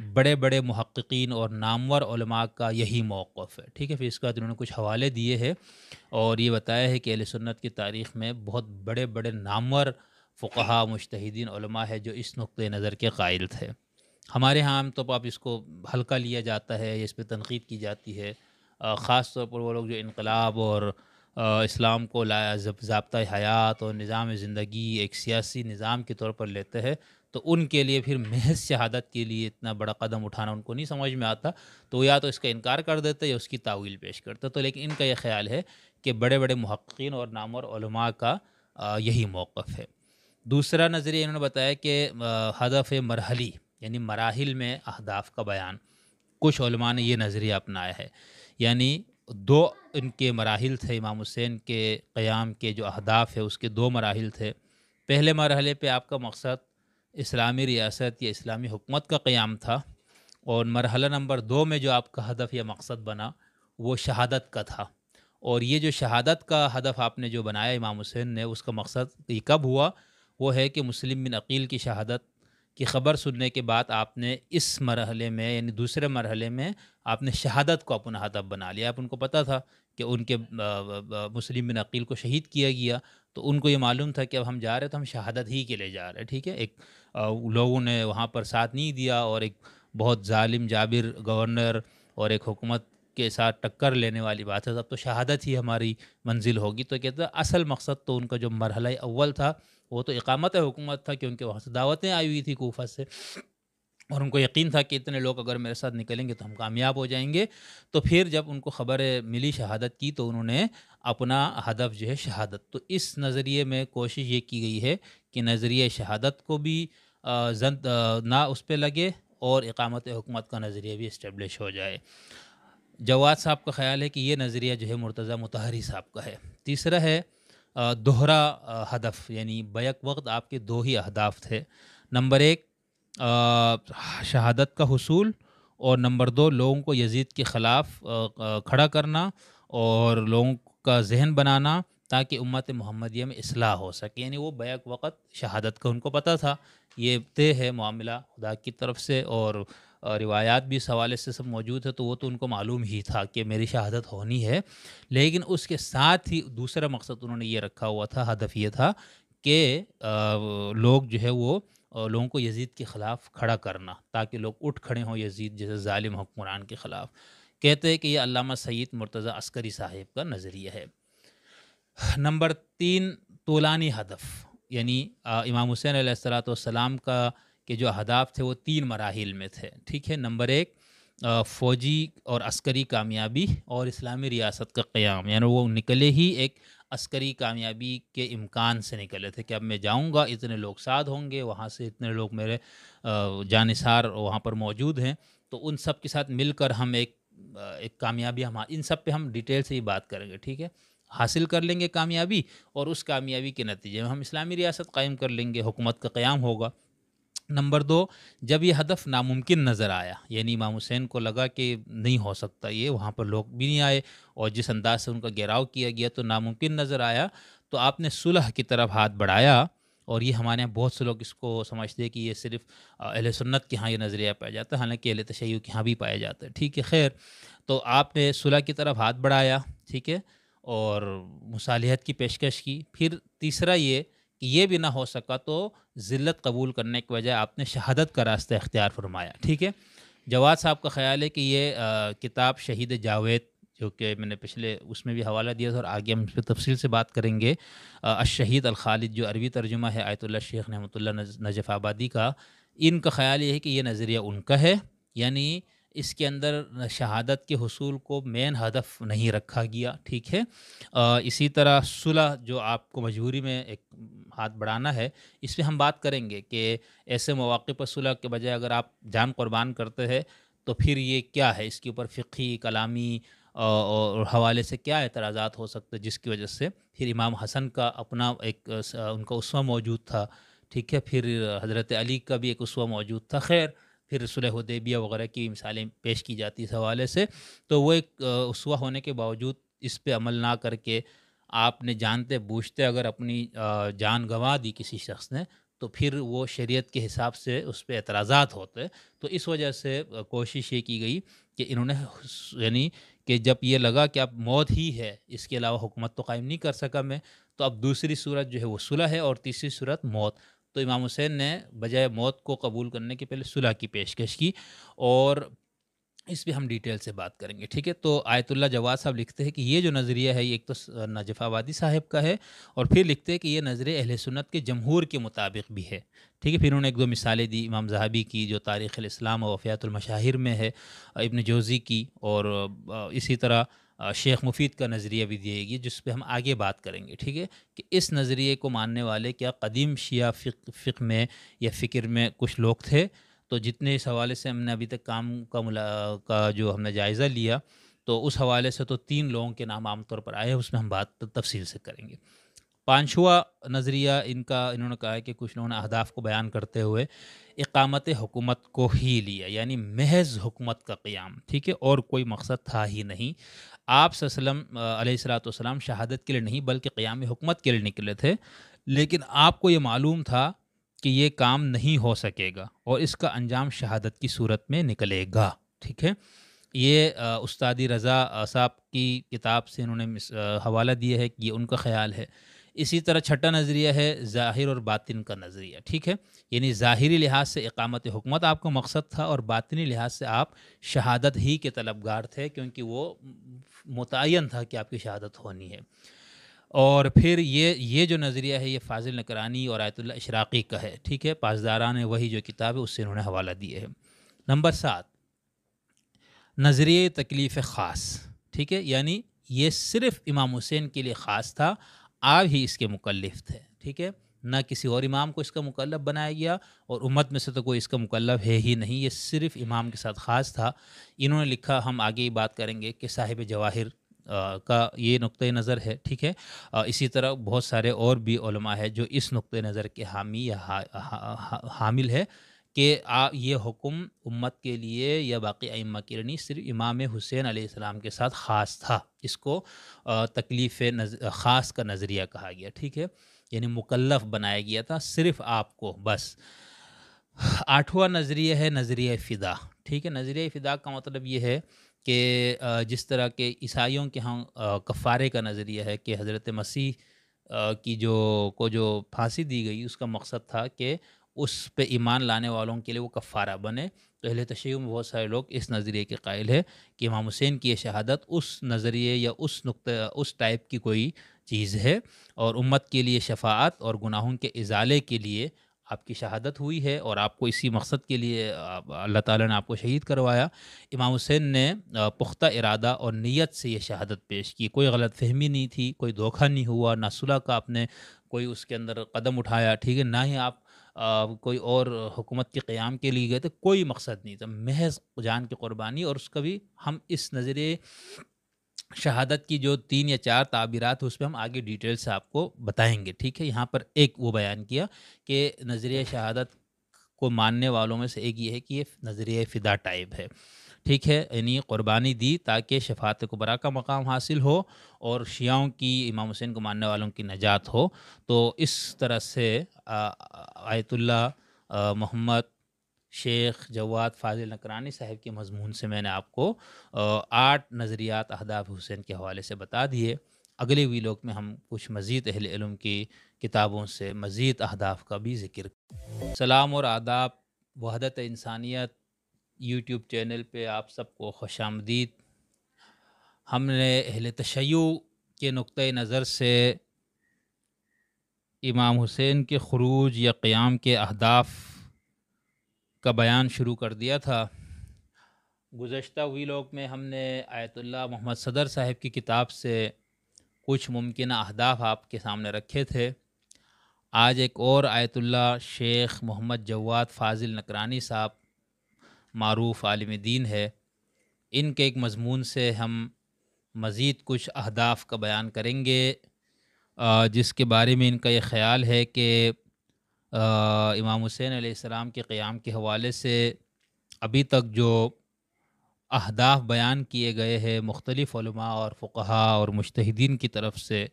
[SPEAKER 1] بڑے بڑے محققین اور نامور علماء کا یہی موقف ہے۔ ٹھیک ہے، پھر اس کے بعد انہوں نے کچھ حوالے دیے ہیں اور یہ بتایا ہے کہ علیہ سنت کی تاریخ میں بہت بڑے بڑے نامور فقہا مشتحدین علماء ہے جو اس نقطۂ نظر کے قائل تھے۔ ہمارے ہاں عام طور پر اب اس کو ہلکا لیا جاتا ہے اس پہ تنقید کی جاتی ہے۔ خاص طور پر وہ لوگ جو انقلاب اور اسلام کو لایا ضابطۂ حیات اور نظام زندگی ایک سیاسی نظام کے طور پر لیتے ہیں۔ تو ان کے لیے پھر محض شہادت کے لیے اتنا بڑا قدم اٹھانا ان کو نہیں سمجھ میں آتا، تو یا تو اس کا انکار کر دیتے یا اس کی تعویل پیش کرتے۔ تو لیکن ان کا یہ خیال ہے کہ بڑے بڑے محققین اور نامور علماء کا یہی موقف ہے۔ دوسرا نظریہ انہوں نے بتایا کہ ہدف مرحلی یعنی مراحل میں اہداف کا بیان۔ کچھ علماء نے یہ نظریہ اپنایا ہے۔ یعنی دو ان کے مراحل تھے امام حسین کے قیام کے جو اہداف ہے، اس کے دو مراحل تھے۔ پہلے مرحلے پہ آپ کا مقصد اسلامی ریاست یا اسلامی حکومت کا قیام تھا اور مرحلہ نمبر دو میں جو آپ کا ہدف یا مقصد بنا وہ شہادت کا تھا اور یہ جو شہادت کا ہدف آپ نے جو بنایا امام حسین نے، اس کا مقصد یہ کب ہوا؟ وہ ہے کہ مسلم بن عقیل کی شہادت کی خبر سننے کے بعد آپ نے اس مرحلے میں یعنی دوسرے مرحلے میں آپ نے شہادت کو اپنا ہدف بنا لیا۔ آپ ان کو پتہ تھا کہ ان کے مسلم بن عقیل کو شہید کیا گیا، تو ان کو یہ معلوم تھا کہ اب ہم جا رہے تو ہم شہادت ہی کے لے جا رہے ٹھیک ہے؟ ایک لوگوں نے وہاں پر ساتھ نہیں دیا اور ایک بہت ظالم جابر گورنر اور ایک حکومت کے ساتھ ٹکر لینے والی بات ہے اب تو شہادت ہی ہماری منزل ہوگی۔ تو کہتے ہیں اصل مقصد تو ان کا جو مرحلہ اول تھا وہ تو اقامت حکومت تھا، کیونکہ وہاں سے دعوتیں آئی ہوئی تھی کوفہ سے۔ اور ان کو یقین تھا کہ اتنے لوگ اگر میرے ساتھ نکلیں گے تو ہم کامیاب ہو جائیں گے۔ تو پھر جب ان کو خبر ملی شہادت کی تو انہوں نے اپنا ہدف جو ہے شہادت، تو اس نظریے میں کوشش یہ کی گئی ہے کہ نظریہ شہادت کو بھی زند نہ اس پہ لگے اور اقامت حکومت کا نظریہ بھی اسٹیبلش ہو جائے۔ جواد صاحب کا خیال ہے کہ یہ نظریہ جو ہے مرتضیٰ متحری صاحب کا ہے۔ تیسرا ہے دوہرا ہدف یعنی بیک وقت آپ کے دو ہی اہداف تھے۔ نمبر ایک شہادت کا حصول اور نمبر دو، لوگوں کو یزید کے خلاف کھڑا کرنا اور لوگوں کا ذہن بنانا تاکہ امت محمدیہ میں اصلاح ہو سکے۔ یعنی وہ بیک وقت شہادت کا ان کو پتہ تھا۔ یہ طے ہے معاملہ خدا کی طرف سے اور روایات بھی اس حوالے سے سب موجود ہے تو وہ تو ان کو معلوم ہی تھا کہ میری شہادت ہونی ہے۔ لیکن اس کے ساتھ ہی دوسرا مقصد انہوں نے یہ رکھا ہوا تھا، ہدف یہ تھا کہ لوگ جو ہے وہ اور لوگوں کو یزید کے خلاف کھڑا کرنا، تاکہ لوگ اٹھ کھڑے ہوں یزید جیسے ظالم حکمران کے خلاف۔ کہتے ہیں کہ یہ علامہ سعید مرتضی عسکری صاحب کا نظریہ ہے۔ نمبر تین، طولانی ہدف یعنی امام حسین علیہ السلاۃ والسلام کا کے جو اہداف تھے وہ تین مراحل میں تھے۔ ٹھیک ہے، نمبر ایک فوجی اور عسکری کامیابی اور اسلامی ریاست کا قیام یعنی وہ نکلے ہی ایک عسکری کامیابی کے امکان سے نکلے تھے کہ اب میں جاؤں گا، اتنے لوگ ساتھ ہوں گے، وہاں سے اتنے لوگ میرے جانصار وہاں پر موجود ہیں۔ تو ان سب کے ساتھ مل کر ہم ایک ایک کامیابی، ہم، ان سب پہ ہم ڈیٹیل سے ہی بات کریں گے، ٹھیک ہے؟ حاصل کر لیں گے کامیابی اور اس کامیابی کے نتیجے میں ہم اسلامی ریاست قائم کر لیں گے، حکومت کا قیام ہوگا۔ نمبر دو، جب یہ ہدف ناممکن نظر آیا یعنی امام حسین کو لگا کہ نہیں ہو سکتا یہ، وہاں پر لوگ بھی نہیں آئے اور جس انداز سے ان کا گھیراؤ کیا گیا تو ناممکن نظر آیا۔ تو آپ نے صلح کی طرف ہاتھ بڑھایا اور یہ ہمارے یہاں بہت سے لوگ اس کو سمجھتے ہیں کہ یہ صرف اہل سنت کے ہاں یہ نظریہ پایا جاتا ہے، حالانکہ اہل تشیع کے ہاں بھی پایا جاتا ہے۔ ٹھیک ہے، خیر۔ تو آپ نے صلح کی طرف ہاتھ بڑھایا، ٹھیک ہے، اور مصالحت کی پیشکش کی۔ پھر تیسرا یہ کہ یہ بھی نہ ہو سکا تو ذلت قبول کرنے کی وجہ آپ نے شہادت کا راستہ اختیار فرمایا، ٹھیک ہے؟ جواد صاحب کا خیال ہے کہ یہ کتاب شہید جاوید جو کہ میں نے پچھلے اس میں بھی حوالہ دیا تھا اور آگے ہم اس پہ تفصیل سے بات کریں گے الشہید الخالد جو عربی ترجمہ ہے آیت اللہ شیخ نحمۃ اللہ نجف آبادی کا، ان کا خیال یہ ہے کہ یہ نظریہ ان کا ہے یعنی اس کے اندر شہادت کے حصول کو مین ہدف نہیں رکھا گیا، ٹھیک ہے؟ اسی طرح صلح جو آپ کو مجبوری میں ایک ہاتھ بڑھانا ہے، اس پہ ہم بات کریں گے کہ ایسے مواقع پر صلح کے بجائے اگر آپ جان قربان کرتے ہیں تو پھر یہ کیا ہے؟ اس کے اوپر فقی کلامی اور حوالے سے کیا اعتراضات ہو سکتے جس کی وجہ سے پھر امام حسن کا اپنا ایک ان کا اسوہ موجود تھا، ٹھیک ہے؟ پھر حضرت علی کا بھی ایک اسوہ موجود تھا، خیر۔ پھر صلح حدیبیہ وغیرہ کی مثالیں پیش کی جاتی اس حوالے سے، تو وہ ایک اسوہ ہونے کے باوجود اس پہ عمل نہ کر کے آپ نے جانتے بوجھتے اگر اپنی جان گنوا دی کسی شخص نے، تو پھر وہ شریعت کے حساب سے اس پہ اعتراضات ہوتے۔ تو اس وجہ سے کوشش یہ کی گئی کہ انہوں نے یعنی کہ جب یہ لگا کہ اب موت ہی ہے، اس کے علاوہ حکومت تو قائم نہیں کر سکا میں، تو اب دوسری صورت جو ہے وہ صلح ہے اور تیسری صورت موت۔ تو امام حسین نے بجائے موت کو قبول کرنے کے پہلے صلح کی پیشکش کی اور اس پہ ہم ڈیٹیل سے بات کریں گے، ٹھیک ہے؟ تو آیت اللہ جواد صاحب لکھتے ہیں کہ یہ جو نظریہ ہے، یہ ایک تو نجف آبادی صاحب کا ہے اور پھر لکھتے ہیں کہ یہ نظریہ اہل سنت کے جمہور کے مطابق بھی ہے، ٹھیک ہے؟ پھر انہوں نے ایک دو مثالیں دی امام زہابی کی جو تاریخ الاسلام و وفیات المشاہر میں ہے، ابن جوزی کی اور اسی طرح شیخ مفید کا نظریہ بھی دیے گی، جس پہ ہم آگے بات کریں گے، ٹھیک ہے؟ کہ اس نظریے کو ماننے والے کیا قدیم شیعہ فق، فقہ میں یا فکر میں کچھ لوگ تھے؟ تو جتنے اس حوالے سے ہم نے ابھی تک کام کا ملا، کا جو ہم نے جائزہ لیا، تو اس حوالے سے تو تین لوگوں کے نام عام طور پر آئے اس میں ہم بات تفصیل سے کریں گے۔ پانچواں نظریہ، ان کا انہوں نے کہا ہے کہ کچھ لوگوں نے اہداف کو بیان کرتے ہوئے اقامت حکومت کو ہی لیا یعنی محض حکومت کا قیام، ٹھیک ہے؟ اور کوئی مقصد تھا ہی نہیں۔ آپ وسلم علیہ السلاۃ والسلام شہادت کے لیے نہیں، بلکہ قیام حکمت کے لیے نکلے تھے۔ لیکن آپ کو یہ معلوم تھا کہ یہ کام نہیں ہو سکے گا اور اس کا انجام شہادت کی صورت میں نکلے گا۔ ٹھیک ہے؟ یہ استادی رضا صاحب کی کتاب سے انہوں نے حوالہ دیا ہے کہ یہ ان کا خیال ہے۔ اسی طرح چھٹا نظریہ ہے، ظاہر اور باطن کا نظریہ، ٹھیک ہے؟ یعنی ظاہری لحاظ سے اقامت حکومت آپ کا مقصد تھا اور باطنی لحاظ سے آپ شہادت ہی کے طلبگار تھے کیونکہ وہ متعین تھا کہ آپ کی شہادت ہونی ہے۔ اور پھر یہ یہ جو نظریہ ہے، یہ فاضل نکرانی اور آیت اللہ اشراقی کا ہے، ٹھیک ہے؟ پاسداران وہی جو کتاب ہے، اس سے انہوں نے حوالہ دیے ہے نمبر سات، نظریہ تکلیف خاص، ٹھیک ہے؟ یعنی یہ صرف امام حسین کے لیے خاص تھا آپ ہی اس کے مکلف تھے، ٹھیک ہے؟ نہ کسی اور امام کو اس کا مکلف بنایا گیا اور امت میں سے تو کوئی اس کا مکلف ہے ہی نہیں، یہ صرف امام کے ساتھ خاص تھا۔ انہوں نے لکھا، ہم آگے ہی بات کریں گے کہ صاحب جواہر کا یہ نقطۂ نظر ہے، ٹھیک ہے؟ اسی طرح بہت سارے اور بھی علماء ہے جو اس نقطۂ نظر کے حامی یا حامل ہے کہ یہ حکم امت کے لیے یا باقی ائمہ کے لیے صرف امام حسین علیہ السلام کے ساتھ خاص تھا۔ اس کو تکلیف خاص کا نظریہ کہا گیا، ٹھیک ہے؟ یعنی مکلف بنایا گیا تھا صرف آپ کو، بس۔ آٹھواں نظریہ ہے نظریہ فدا، ٹھیک ہے؟ نظریہ فدا کا مطلب یہ ہے کہ جس طرح کے عیسائیوں کے ہاں کفارے کا نظریہ ہے کہ حضرت مسیح کی جو، کو جو پھانسی دی گئی، اس کا مقصد تھا کہ اس پہ ایمان لانے والوں کے لیے وہ کفارہ بنے۔ تو اہل تشیع میں بہت سارے لوگ اس نظریے کے قائل ہے کہ امام حسین کی یہ شہادت اس نظریے یا اس نقطۂ اس ٹائپ کی کوئی چیز ہے۔ اور امت کے لیے شفاعت اور گناہوں کے ازالے کے لیے آپ کی شہادت ہوئی ہے اور آپ کو اسی مقصد کے لیے اللہ تعالیٰ نے آپ کو شہید کروایا۔ امام حسین نے پختہ ارادہ اور نیت سے یہ شہادت پیش کی۔ کوئی غلط فہمی نہیں تھی، کوئی دھوکہ نہیں ہوا، نہ صلح کا آپ نے کوئی اس کے اندر قدم اٹھایا، ٹھیک ہے، نہ ہی آپ کوئی اور حکومت کے قیام کے لیے گئے تھے، کوئی مقصد نہیں تھا۔ محض جان کی قربانی اور اس کا بھی ہم اس نظریے شہادت کی جو تین یا چار تعبیرات اس پہ ہم آگے ڈیٹیل سے آپ کو بتائیں گے، ٹھیک ہے؟ یہاں پر ایک وہ بیان کیا کہ نظریہ شہادت کو ماننے والوں میں سے ایک یہ ہے کہ یہ نظریہ فدا ٹائپ ہے۔ ٹھیک ہے یعنی قربانی دی تاکہ شفاعت قبرا کا مقام حاصل ہو اور شیعوں کی امام حسین کو ماننے والوں کی نجات ہو۔ تو اس طرح سے آیت اللہ محمد شیخ جواد فاضل نکرانی صاحب کے مضمون سے میں نے آپ کو آٹھ نظریات اہداف حسین کے حوالے سے بتا دیے۔ اگلے ویلوگ میں ہم کچھ مزید اہل علم کی کتابوں سے مزید اہداف کا بھی ذکر۔ سلام اور آداب، وحدت انسانیت یوٹیوب چینل پہ آپ سب کو خوش آمدید۔ ہم نے اہل تشیع کے نقطۂ نظر سے امام حسین کے خروج یا قیام کے اہداف کا بیان شروع کر دیا تھا۔ گزشتہ ہوئی لوگ میں ہم نے آیت اللہ محمد صدر صاحب کی کتاب سے کچھ ممکنہ اہداف آپ کے سامنے رکھے تھے۔ آج ایک اور آیت اللہ شیخ محمد جواد فاضل نکرانی صاحب معروف عالم دین ہے، ان کے ایک مضمون سے ہم مزید کچھ اہداف کا بیان کریں گے۔ جس کے بارے میں ان کا یہ خیال ہے کہ امام حسین علیہ السلام کے قیام کے حوالے سے ابھی تک جو اہداف بیان کیے گئے ہیں مختلف علماء اور فقہا اور مشتحدین کی طرف سے،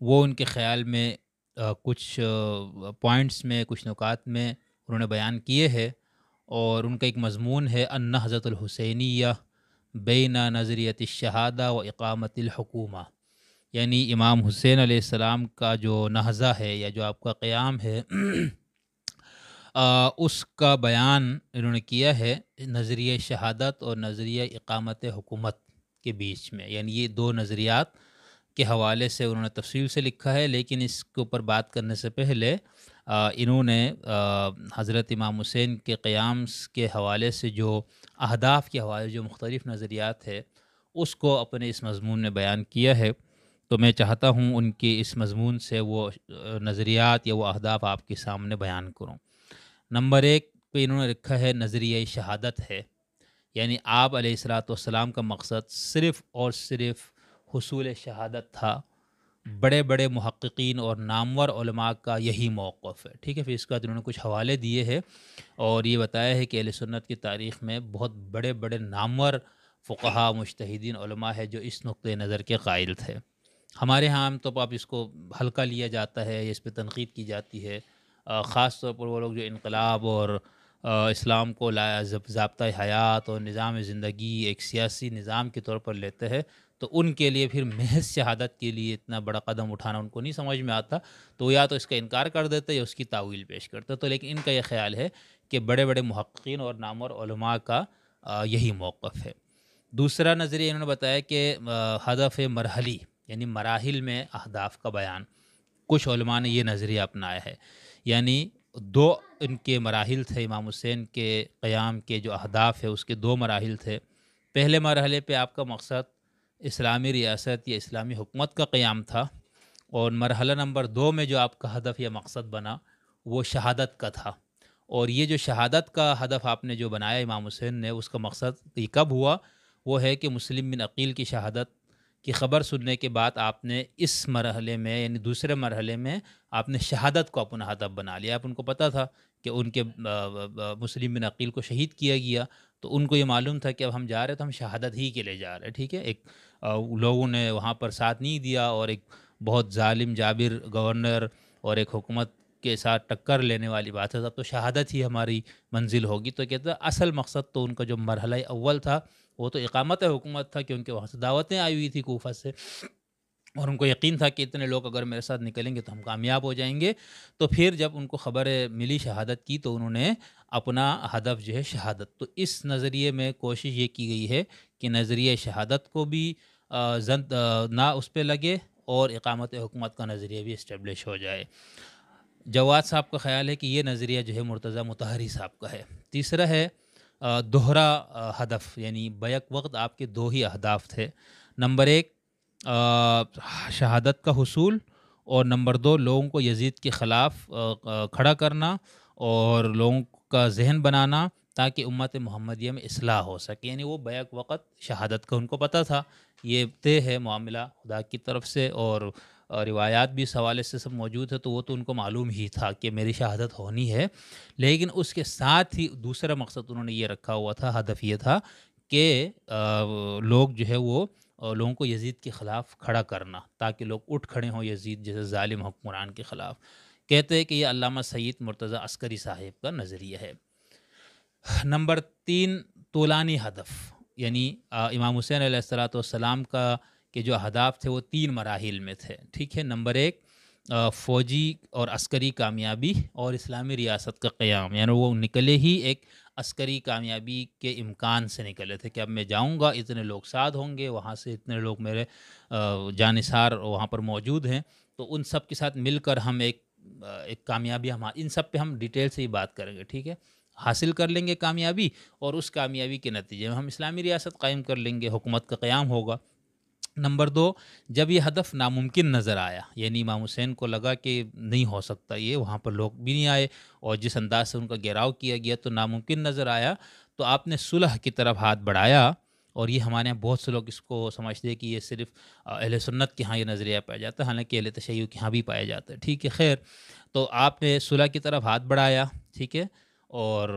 [SPEAKER 1] وہ ان کے خیال میں کچھ پوائنٹس میں، کچھ نکات میں انہوں نے بیان کیے ہیں۔ اور ان کا ایک مضمون ہے، ان حضرت الحسینیہ بین نظریت الشہادہ و اقامت الحکومہ۔ یعنی امام حسین علیہ السلام کا جو نہضہ ہے یا جو آپ کا قیام ہے اس کا بیان انہوں نے کیا ہے، نظریہ شہادت اور نظریہ اقامت حکومت کے بیچ میں۔ یعنی یہ دو نظریات کے حوالے سے انہوں نے تفصیل سے لکھا ہے، لیکن اس کے اوپر بات کرنے سے پہلے انہوں نے حضرت امام حسین کے قیام کے حوالے سے جو اہداف کے حوالے، جو مختلف نظریات ہے اس کو اپنے اس مضمون میں بیان کیا ہے۔ تو میں چاہتا ہوں ان کے اس مضمون سے وہ نظریات یا وہ اہداف آپ کے سامنے بیان کروں۔ نمبر ایک پہ انہوں نے رکھا ہے نظریہ شہادت ہے۔ یعنی آپ علیہ السلاۃ والسلام کا مقصد صرف اور صرف حصول شہادت تھا۔ بڑے بڑے محققین اور نامور علماء کا یہی موقف ہے۔ ٹھیک ہے، پھر اس کے بعد انہوں نے کچھ حوالے دیے ہیں اور یہ بتایا ہے کہ علیہ سنت کی تاریخ میں بہت بڑے بڑے نامور فقہا مشتحدین علماء ہے جو اس نقطۂ نظر کے قائل تھے۔ ہمارے ہاں عام طور پر آپ اس کو ہلکا لیا جاتا ہے یا اس پہ تنقید کی جاتی ہے۔ خاص طور پر وہ لوگ جو انقلاب اور اسلام کو ضابطۂ حیات اور نظام زندگی، ایک سیاسی نظام کے طور پر لیتے ہیں۔ تو ان کے لیے پھر محض شہادت کے لیے اتنا بڑا قدم اٹھانا ان کو نہیں سمجھ میں آتا، تو یا تو اس کا انکار کر دیتے یا اس کی تعویل پیش کرتے۔ تو لیکن ان کا یہ خیال ہے کہ بڑے بڑے محققین اور نامور علماء کا یہی موقف ہے۔ دوسرا نظریہ انہوں نے بتایا کہ ہدف مرحلی یعنی مراحل میں اہداف کا بیان۔ کچھ علماء نے یہ نظریہ اپنایا ہے۔ یعنی دو ان کے مراحل تھے امام حسین کے قیام کے جو اہداف ہے، اس کے دو مراحل تھے۔ پہلے مرحلے پہ آپ کا مقصد اسلامی ریاست یا اسلامی حکومت کا قیام تھا اور مرحلہ نمبر دو میں جو آپ کا ہدف یا مقصد بنا وہ شہادت کا تھا اور یہ جو شہادت کا ہدف آپ نے جو بنایا امام حسین نے، اس کا مقصد یہ کب ہوا؟ وہ ہے کہ مسلم بن عقیل کی شہادت کی خبر سننے کے بعد آپ نے اس مرحلے میں یعنی دوسرے مرحلے میں آپ نے شہادت کو اپنا ہدف بنا لیا۔ آپ ان کو پتہ تھا کہ ان کے مسلم بن عقیل کو شہید کیا گیا تو ان کو یہ معلوم تھا کہ اب ہم جا رہے تو ہم شہادت ہی کے لے جا رہے ٹھیک ہے؟ ایک لوگوں نے وہاں پر ساتھ نہیں دیا اور ایک بہت ظالم جابر گورنر اور ایک حکومت کے ساتھ ٹکر لینے والی بات ہے، تب تو شہادت ہی ہماری منزل ہوگی۔ تو کہتے ہیں، اصل مقصد تو ان کا جو مرحلہ اول تھا، وہ تو اقامت حکومت تھا، کیونکہ وہاں سے دعوتیں آئی ہوئی تھی کوفہ سے۔ اور ان کو یقین تھا کہ اتنے لوگ اگر میرے ساتھ نکلیں گے تو ہم کامیاب ہو جائیں گے۔ تو پھر جب ان کو خبر ملی شہادت کی، تو انہوں نے اپنا ہدف جو ہے شہادت۔ تو اس نظریے میں کوشش یہ کی گئی ہے کہ نظریہ شہادت کو بھی زند نہ اس پہ لگے اور اقامت حکومت کا نظریہ بھی اسٹیبلش ہو جائے۔ جواد صاحب کا خیال ہے کہ یہ نظریہ جو ہے مرتضی متحری صاحب کا ہے۔ تیسرا ہے دوہرا ہدف یعنی بیک وقت آپ کے دو ہی اہداف تھے۔ نمبر ایک شہادت کا حصول اور نمبر دو، لوگوں کو یزید کے خلاف کھڑا کرنا اور لوگوں کا ذہن بنانا۔ تاکہ امت محمدیہ میں اصلاح ہو سکے۔ یعنی وہ بیک وقت شہادت کا ان کو پتہ تھا۔ یہ طے ہے معاملہ خدا کی طرف سے اور روایات بھی اس حوالے سے سب موجود ہے تو وہ تو ان کو معلوم ہی تھا کہ میری شہادت ہونی ہے۔ لیکن اس کے ساتھ ہی دوسرا مقصد انہوں نے یہ رکھا ہوا تھا، ہدف یہ تھا کہ لوگ جو ہے وہ لوگوں کو یزید کے خلاف کھڑا کرنا، تاکہ لوگ اٹھ کھڑے ہوں یزید جیسے ظالم حکمران کے خلاف۔ کہتے ہیں کہ یہ علامہ سعید مرتضی عسکری صاحب کا نظریہ ہے۔ نمبر تین، طولانی ہدف یعنی امام حسین علیہ السلاۃ والسلام کا کے جو اہداف تھے، وہ تین مراحل میں تھے، ٹھیک ہے؟ نمبر ایک فوجی اور عسکری کامیابی اور اسلامی ریاست کا قیام یعنی وہ نکلے ہی ایک عسکری کامیابی کے امکان سے نکلے تھے کہ اب میں جاؤں گا، اتنے لوگ ساتھ ہوں گے، وہاں سے اتنے لوگ میرے جانثار وہاں پر موجود ہیں، تو ان سب کے ساتھ مل کر ہم ایک ایک کامیابی، ہم، ان سب پہ ہم ڈیٹیل سے ہی بات کریں گے، ٹھیک ہے؟ حاصل کر لیں گے کامیابی اور اس کامیابی کے نتیجے میں ہم اسلامی ریاست قائم کر لیں گے، حکومت کا قیام ہوگا۔ نمبر دو، جب یہ ہدف ناممکن نظر آیا یعنی امام حسین کو لگا کہ نہیں ہو سکتا یہ، وہاں پر لوگ بھی نہیں آئے اور جس انداز سے ان کا گھیراؤ کیا گیا تو ناممکن نظر آیا۔ تو آپ نے صلح کی طرف ہاتھ بڑھایا اور یہ ہمارے یہاں بہت سے لوگ اس کو سمجھتے ہیں کہ یہ صرف اہل سنت کے ہاں یہ نظریہ پایا جاتا ہے، حالانکہ اہل تشیع کے ہاں بھی پایا جاتا ہے۔ ٹھیک ہے، خیر۔ تو آپ نے صلح کی طرف ہاتھ بڑھایا، ٹھیک ہے۔ اور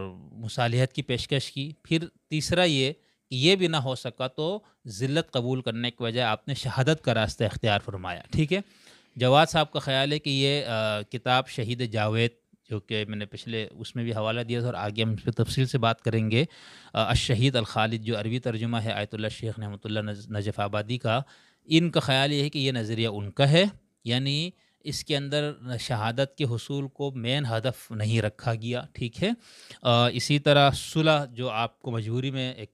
[SPEAKER 1] مصالحت کی پیشکش کی۔ پھر تیسرا یہ کہ یہ بھی نہ ہو سکا تو ذلت قبول کرنے کی وجہ آپ نے شہادت کا راستہ اختیار فرمایا، ٹھیک ہے؟ جواد صاحب کا خیال ہے کہ یہ کتاب شہید جاوید جو کہ میں نے پچھلے اس میں بھی حوالہ دیا تھا اور آگے ہم اس پہ تفصیل سے بات کریں گے الشہید الخالد جو عربی ترجمہ ہے آیت اللہ شیخ نحمۃ اللہ نجف آبادی کا، ان کا خیال یہ ہے کہ یہ نظریہ ان کا ہے یعنی اس کے اندر شہادت کے حصول کو مین ہدف نہیں رکھا گیا، ٹھیک ہے؟ اسی طرح صلح جو آپ کو مجبوری میں ایک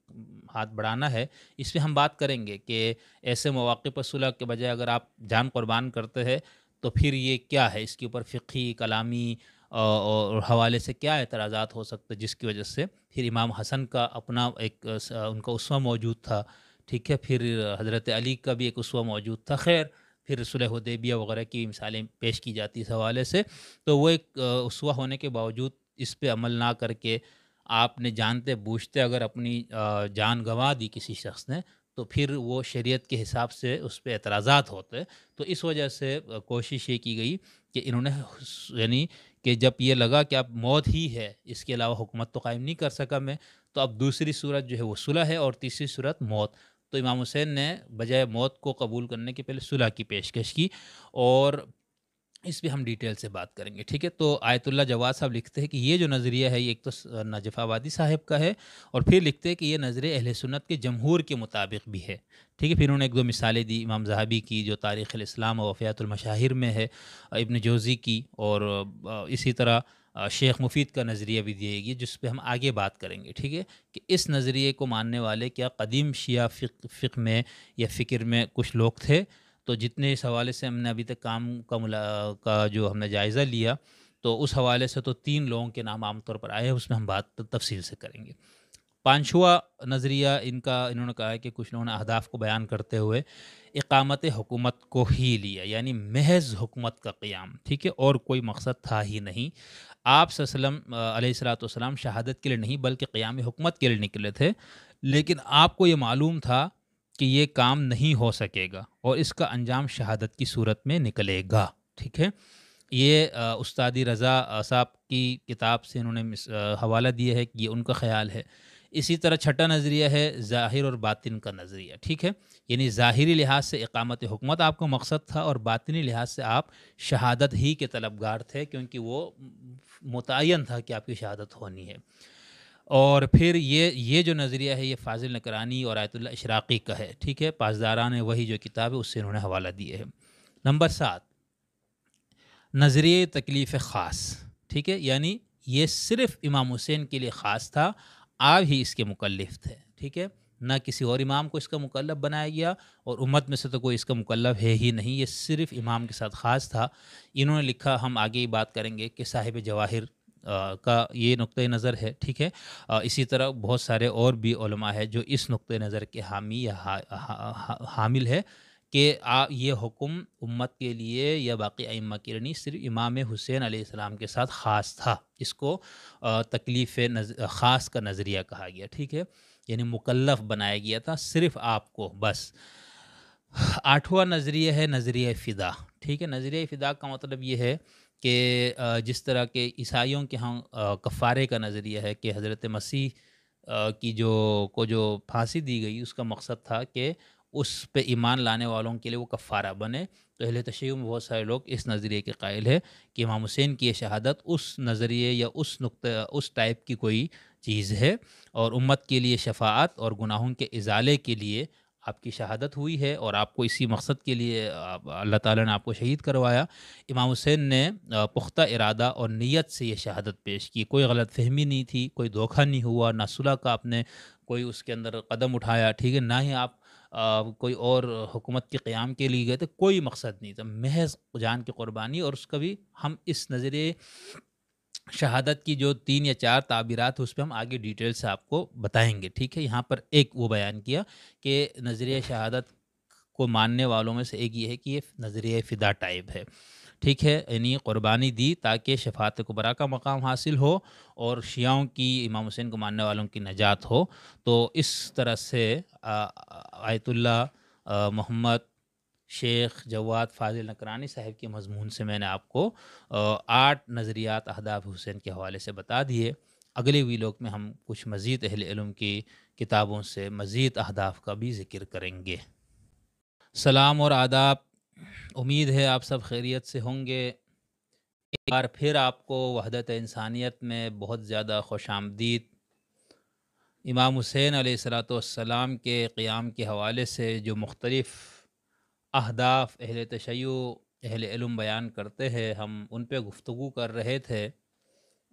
[SPEAKER 1] ہاتھ بڑھانا ہے، اس پہ ہم بات کریں گے کہ ایسے مواقع پر صلح کے بجائے اگر آپ جان قربان کرتے ہیں تو پھر یہ کیا ہے؟ اس کے اوپر فقی کلامی اور حوالے سے کیا اعتراضات ہو سکتے جس کی وجہ سے پھر امام حسن کا اپنا ایک ان کا اسوہ موجود تھا، ٹھیک ہے؟ پھر حضرت علی کا بھی ایک اسوہ موجود تھا، خیر پھر صلح حدیبیہ وغیرہ کی مثالیں پیش کی جاتی اس حوالے سے۔ تو وہ ایک اسوہ ہونے کے باوجود اس پہ عمل نہ کر کے آپ نے جانتے بوجھتے اگر اپنی جان گنوا دی کسی شخص نے، تو پھر وہ شریعت کے حساب سے اس پہ اعتراضات ہوتے تو اس وجہ سے کوشش یہ کی گئی کہ انہوں نے یعنی کہ جب یہ لگا کہ اب موت ہی ہے، اس کے علاوہ حکومت تو قائم نہیں کر سکا میں، تو اب دوسری صورت جو ہے وہ صلح ہے اور تیسری صورت موت۔ تو امام حسین نے بجائے موت کو قبول کرنے کے پہلے صلح کی پیشکش کی اور اس پہ ہم ڈیٹیل سے بات کریں گے، ٹھیک ہے؟ تو آیت اللہ جواد صاحب لکھتے ہیں کہ یہ جو نظریہ ہے، یہ ایک تو نجف آبادی صاحب کا ہے اور پھر لکھتے ہیں کہ یہ نظریہ اہل سنت کے جمہور کے مطابق بھی ہے، ٹھیک ہے؟ پھر انہوں نے ایک دو مثالیں دی، امام زہابی کی جو تاریخ الاسلام و وفیات المشاہر میں ہے، ابن جوزی کی اور اسی طرح شیخ مفید کا نظریہ بھی دیے گی جس پہ ہم آگے بات کریں گے، ٹھیک ہے؟ کہ اس نظریے کو ماننے والے کیا قدیم شیعہ فق، فقہ میں یا فکر میں کچھ لوگ تھے؟ تو جتنے اس حوالے سے ہم نے ابھی تک کام کا ملا، کا جو ہم نے جائزہ لیا، تو اس حوالے سے تو تین لوگوں کے نام عام طور پر آئے ہیں، اس میں ہم بات تفصیل سے کریں گے۔ پانچواں نظریہ، ان کا انہوں نے کہا ہے کہ کچھ لوگوں نے اہداف کو بیان کرتے ہوئے اقامت حکومت کو ہی لیا یعنی محض حکومت کا قیام، ٹھیک ہے؟ اور کوئی مقصد تھا ہی نہیں۔ آپ وسلم علیہ السلاۃ والسلام شہادت کے لیے نہیں، بلکہ قیام حکومت کے لیے نکلے تھے۔ لیکن آپ کو یہ معلوم تھا کہ یہ کام نہیں ہو سکے گا اور اس کا انجام شہادت کی صورت میں نکلے گا۔ ٹھیک ہے؟ یہ استادی رضا صاحب کی کتاب سے انہوں نے حوالہ دیا ہے کہ یہ ان کا خیال ہے۔ اسی طرح چھٹا نظریہ ہے، ظاہر اور باطن کا نظریہ۔ ٹھیک ہے؟ یعنی ظاہری لحاظ سے اقامت حکومت آپ کو مقصد تھا اور باطنی لحاظ سے آپ شہادت ہی کے طلبگار تھے، کیونکہ وہ متعین تھا کہ آپ کی شہادت ہونی ہے۔ اور پھر یہ یہ جو نظریہ ہے، یہ فاضل نکرانی اور آیت اللہ اشراقی کا ہے، ٹھیک ہے؟ پاسداران وہی جو کتاب ہے، اس سے انہوں نے حوالہ دیے ہے نمبر سات، نظریہ تکلیف خاص، ٹھیک ہے؟ یعنی یہ صرف امام حسین کے لیے خاص تھا، آپ ہی اس کے مکلف تھے، ٹھیک ہے؟ نہ کسی اور امام کو اس کا مکلف بنایا گیا اور امت میں سے تو کوئی اس کا مکلف ہے ہی نہیں، یہ صرف امام کے ساتھ خاص تھا۔ انہوں نے لکھا، ہم آگے ہی بات کریں گے کہ صاحب جواہر کا یہ نقطۂ نظر ہے، ٹھیک ہے؟ اسی طرح بہت سارے اور بھی علماء ہے جو اس نقطۂ نظر کے حامی یا حامل ہے کہ آ، یہ حکم امت کے لیے یا باقی ائمہ کے لیے نہیں، صرف امام حسین علیہ السلام کے ساتھ خاص تھا۔ اس کو تکلیف خاص کا نظریہ کہا گیا، ٹھیک ہے؟ یعنی مکلف بنایا گیا تھا صرف آپ کو، بس۔ آٹھواں نظریہ ہے نظریہ فدا۔ ٹھیک ہے، نظریہ فدا کا مطلب یہ ہے کہ جس طرح کے عیسائیوں کے ہاں کفارے کا نظریہ ہے کہ حضرت مسیح کی جو، کو جو پھانسی دی گئی، اس کا مقصد تھا کہ اس پہ ایمان لانے والوں کے لیے وہ کفارہ بنے۔ تو اہل تشیع میں بہت سارے لوگ اس نظریے کے قائل ہے کہ امام حسین کی یہ شہادت اس نظریے یا اس نقطہ، اس ٹائپ کی کوئی چیز ہے اور امت کے لیے شفاعت اور گناہوں کے ازالے کے لیے آپ کی شہادت ہوئی ہے اور آپ کو اسی مقصد کے لیے اللہ تعالیٰ نے آپ کو شہید کروایا۔ امام حسین نے پختہ ارادہ اور نیت سے یہ شہادت پیش کی۔ کوئی غلط فہمی نہیں تھی، کوئی دھوکہ نہیں ہوا، نہ صلح کا آپ نے کوئی اس کے اندر قدم اٹھایا، ٹھیک ہے، نہ ہی آپ کوئی اور حکومت کے قیام کے لیے گئے تھے، کوئی مقصد نہیں تھا۔ محض جان کی قربانی اور اس کا بھی ہم اس نظریے شہادت کی جو تین یا چار تعبیرات اس پہ ہم آگے ڈیٹیل سے آپ کو بتائیں گے، ٹھیک ہے؟ یہاں پر ایک وہ بیان کیا کہ نظریہ شہادت کو ماننے والوں میں سے ایک یہ ہے کہ یہ نظریہ فدا ٹائپ ہے، ٹھیک ہے؟ یعنی قربانی دی تاکہ شفاعت قبرا کا مقام حاصل ہو اور شیعوں کی، امام حسین کو ماننے والوں کی نجات ہو۔ تو اس طرح سے آیت اللہ محمد شیخ جواد فاضل نکرانی صاحب کے مضمون سے میں نے آپ کو آٹھ نظریات اہداف حسین کے حوالے سے بتا دیے۔ اگلے ویلوگ میں ہم کچھ مزید اہل علم کی کتابوں سے مزید اہداف کا بھی ذکر کریں گے۔ سلام اور آداب۔ امید ہے آپ سب خیریت سے ہوں گے۔ ایک بار پھر آپ کو وحدت انسانیت میں بہت زیادہ خوش آمدید۔ امام حسین علیہ السلاۃ والسلام کے قیام کے حوالے سے جو مختلف اہداف، اہل تشیع، اہل علم بیان کرتے ہیں، ہم ان پہ گفتگو کر رہے تھے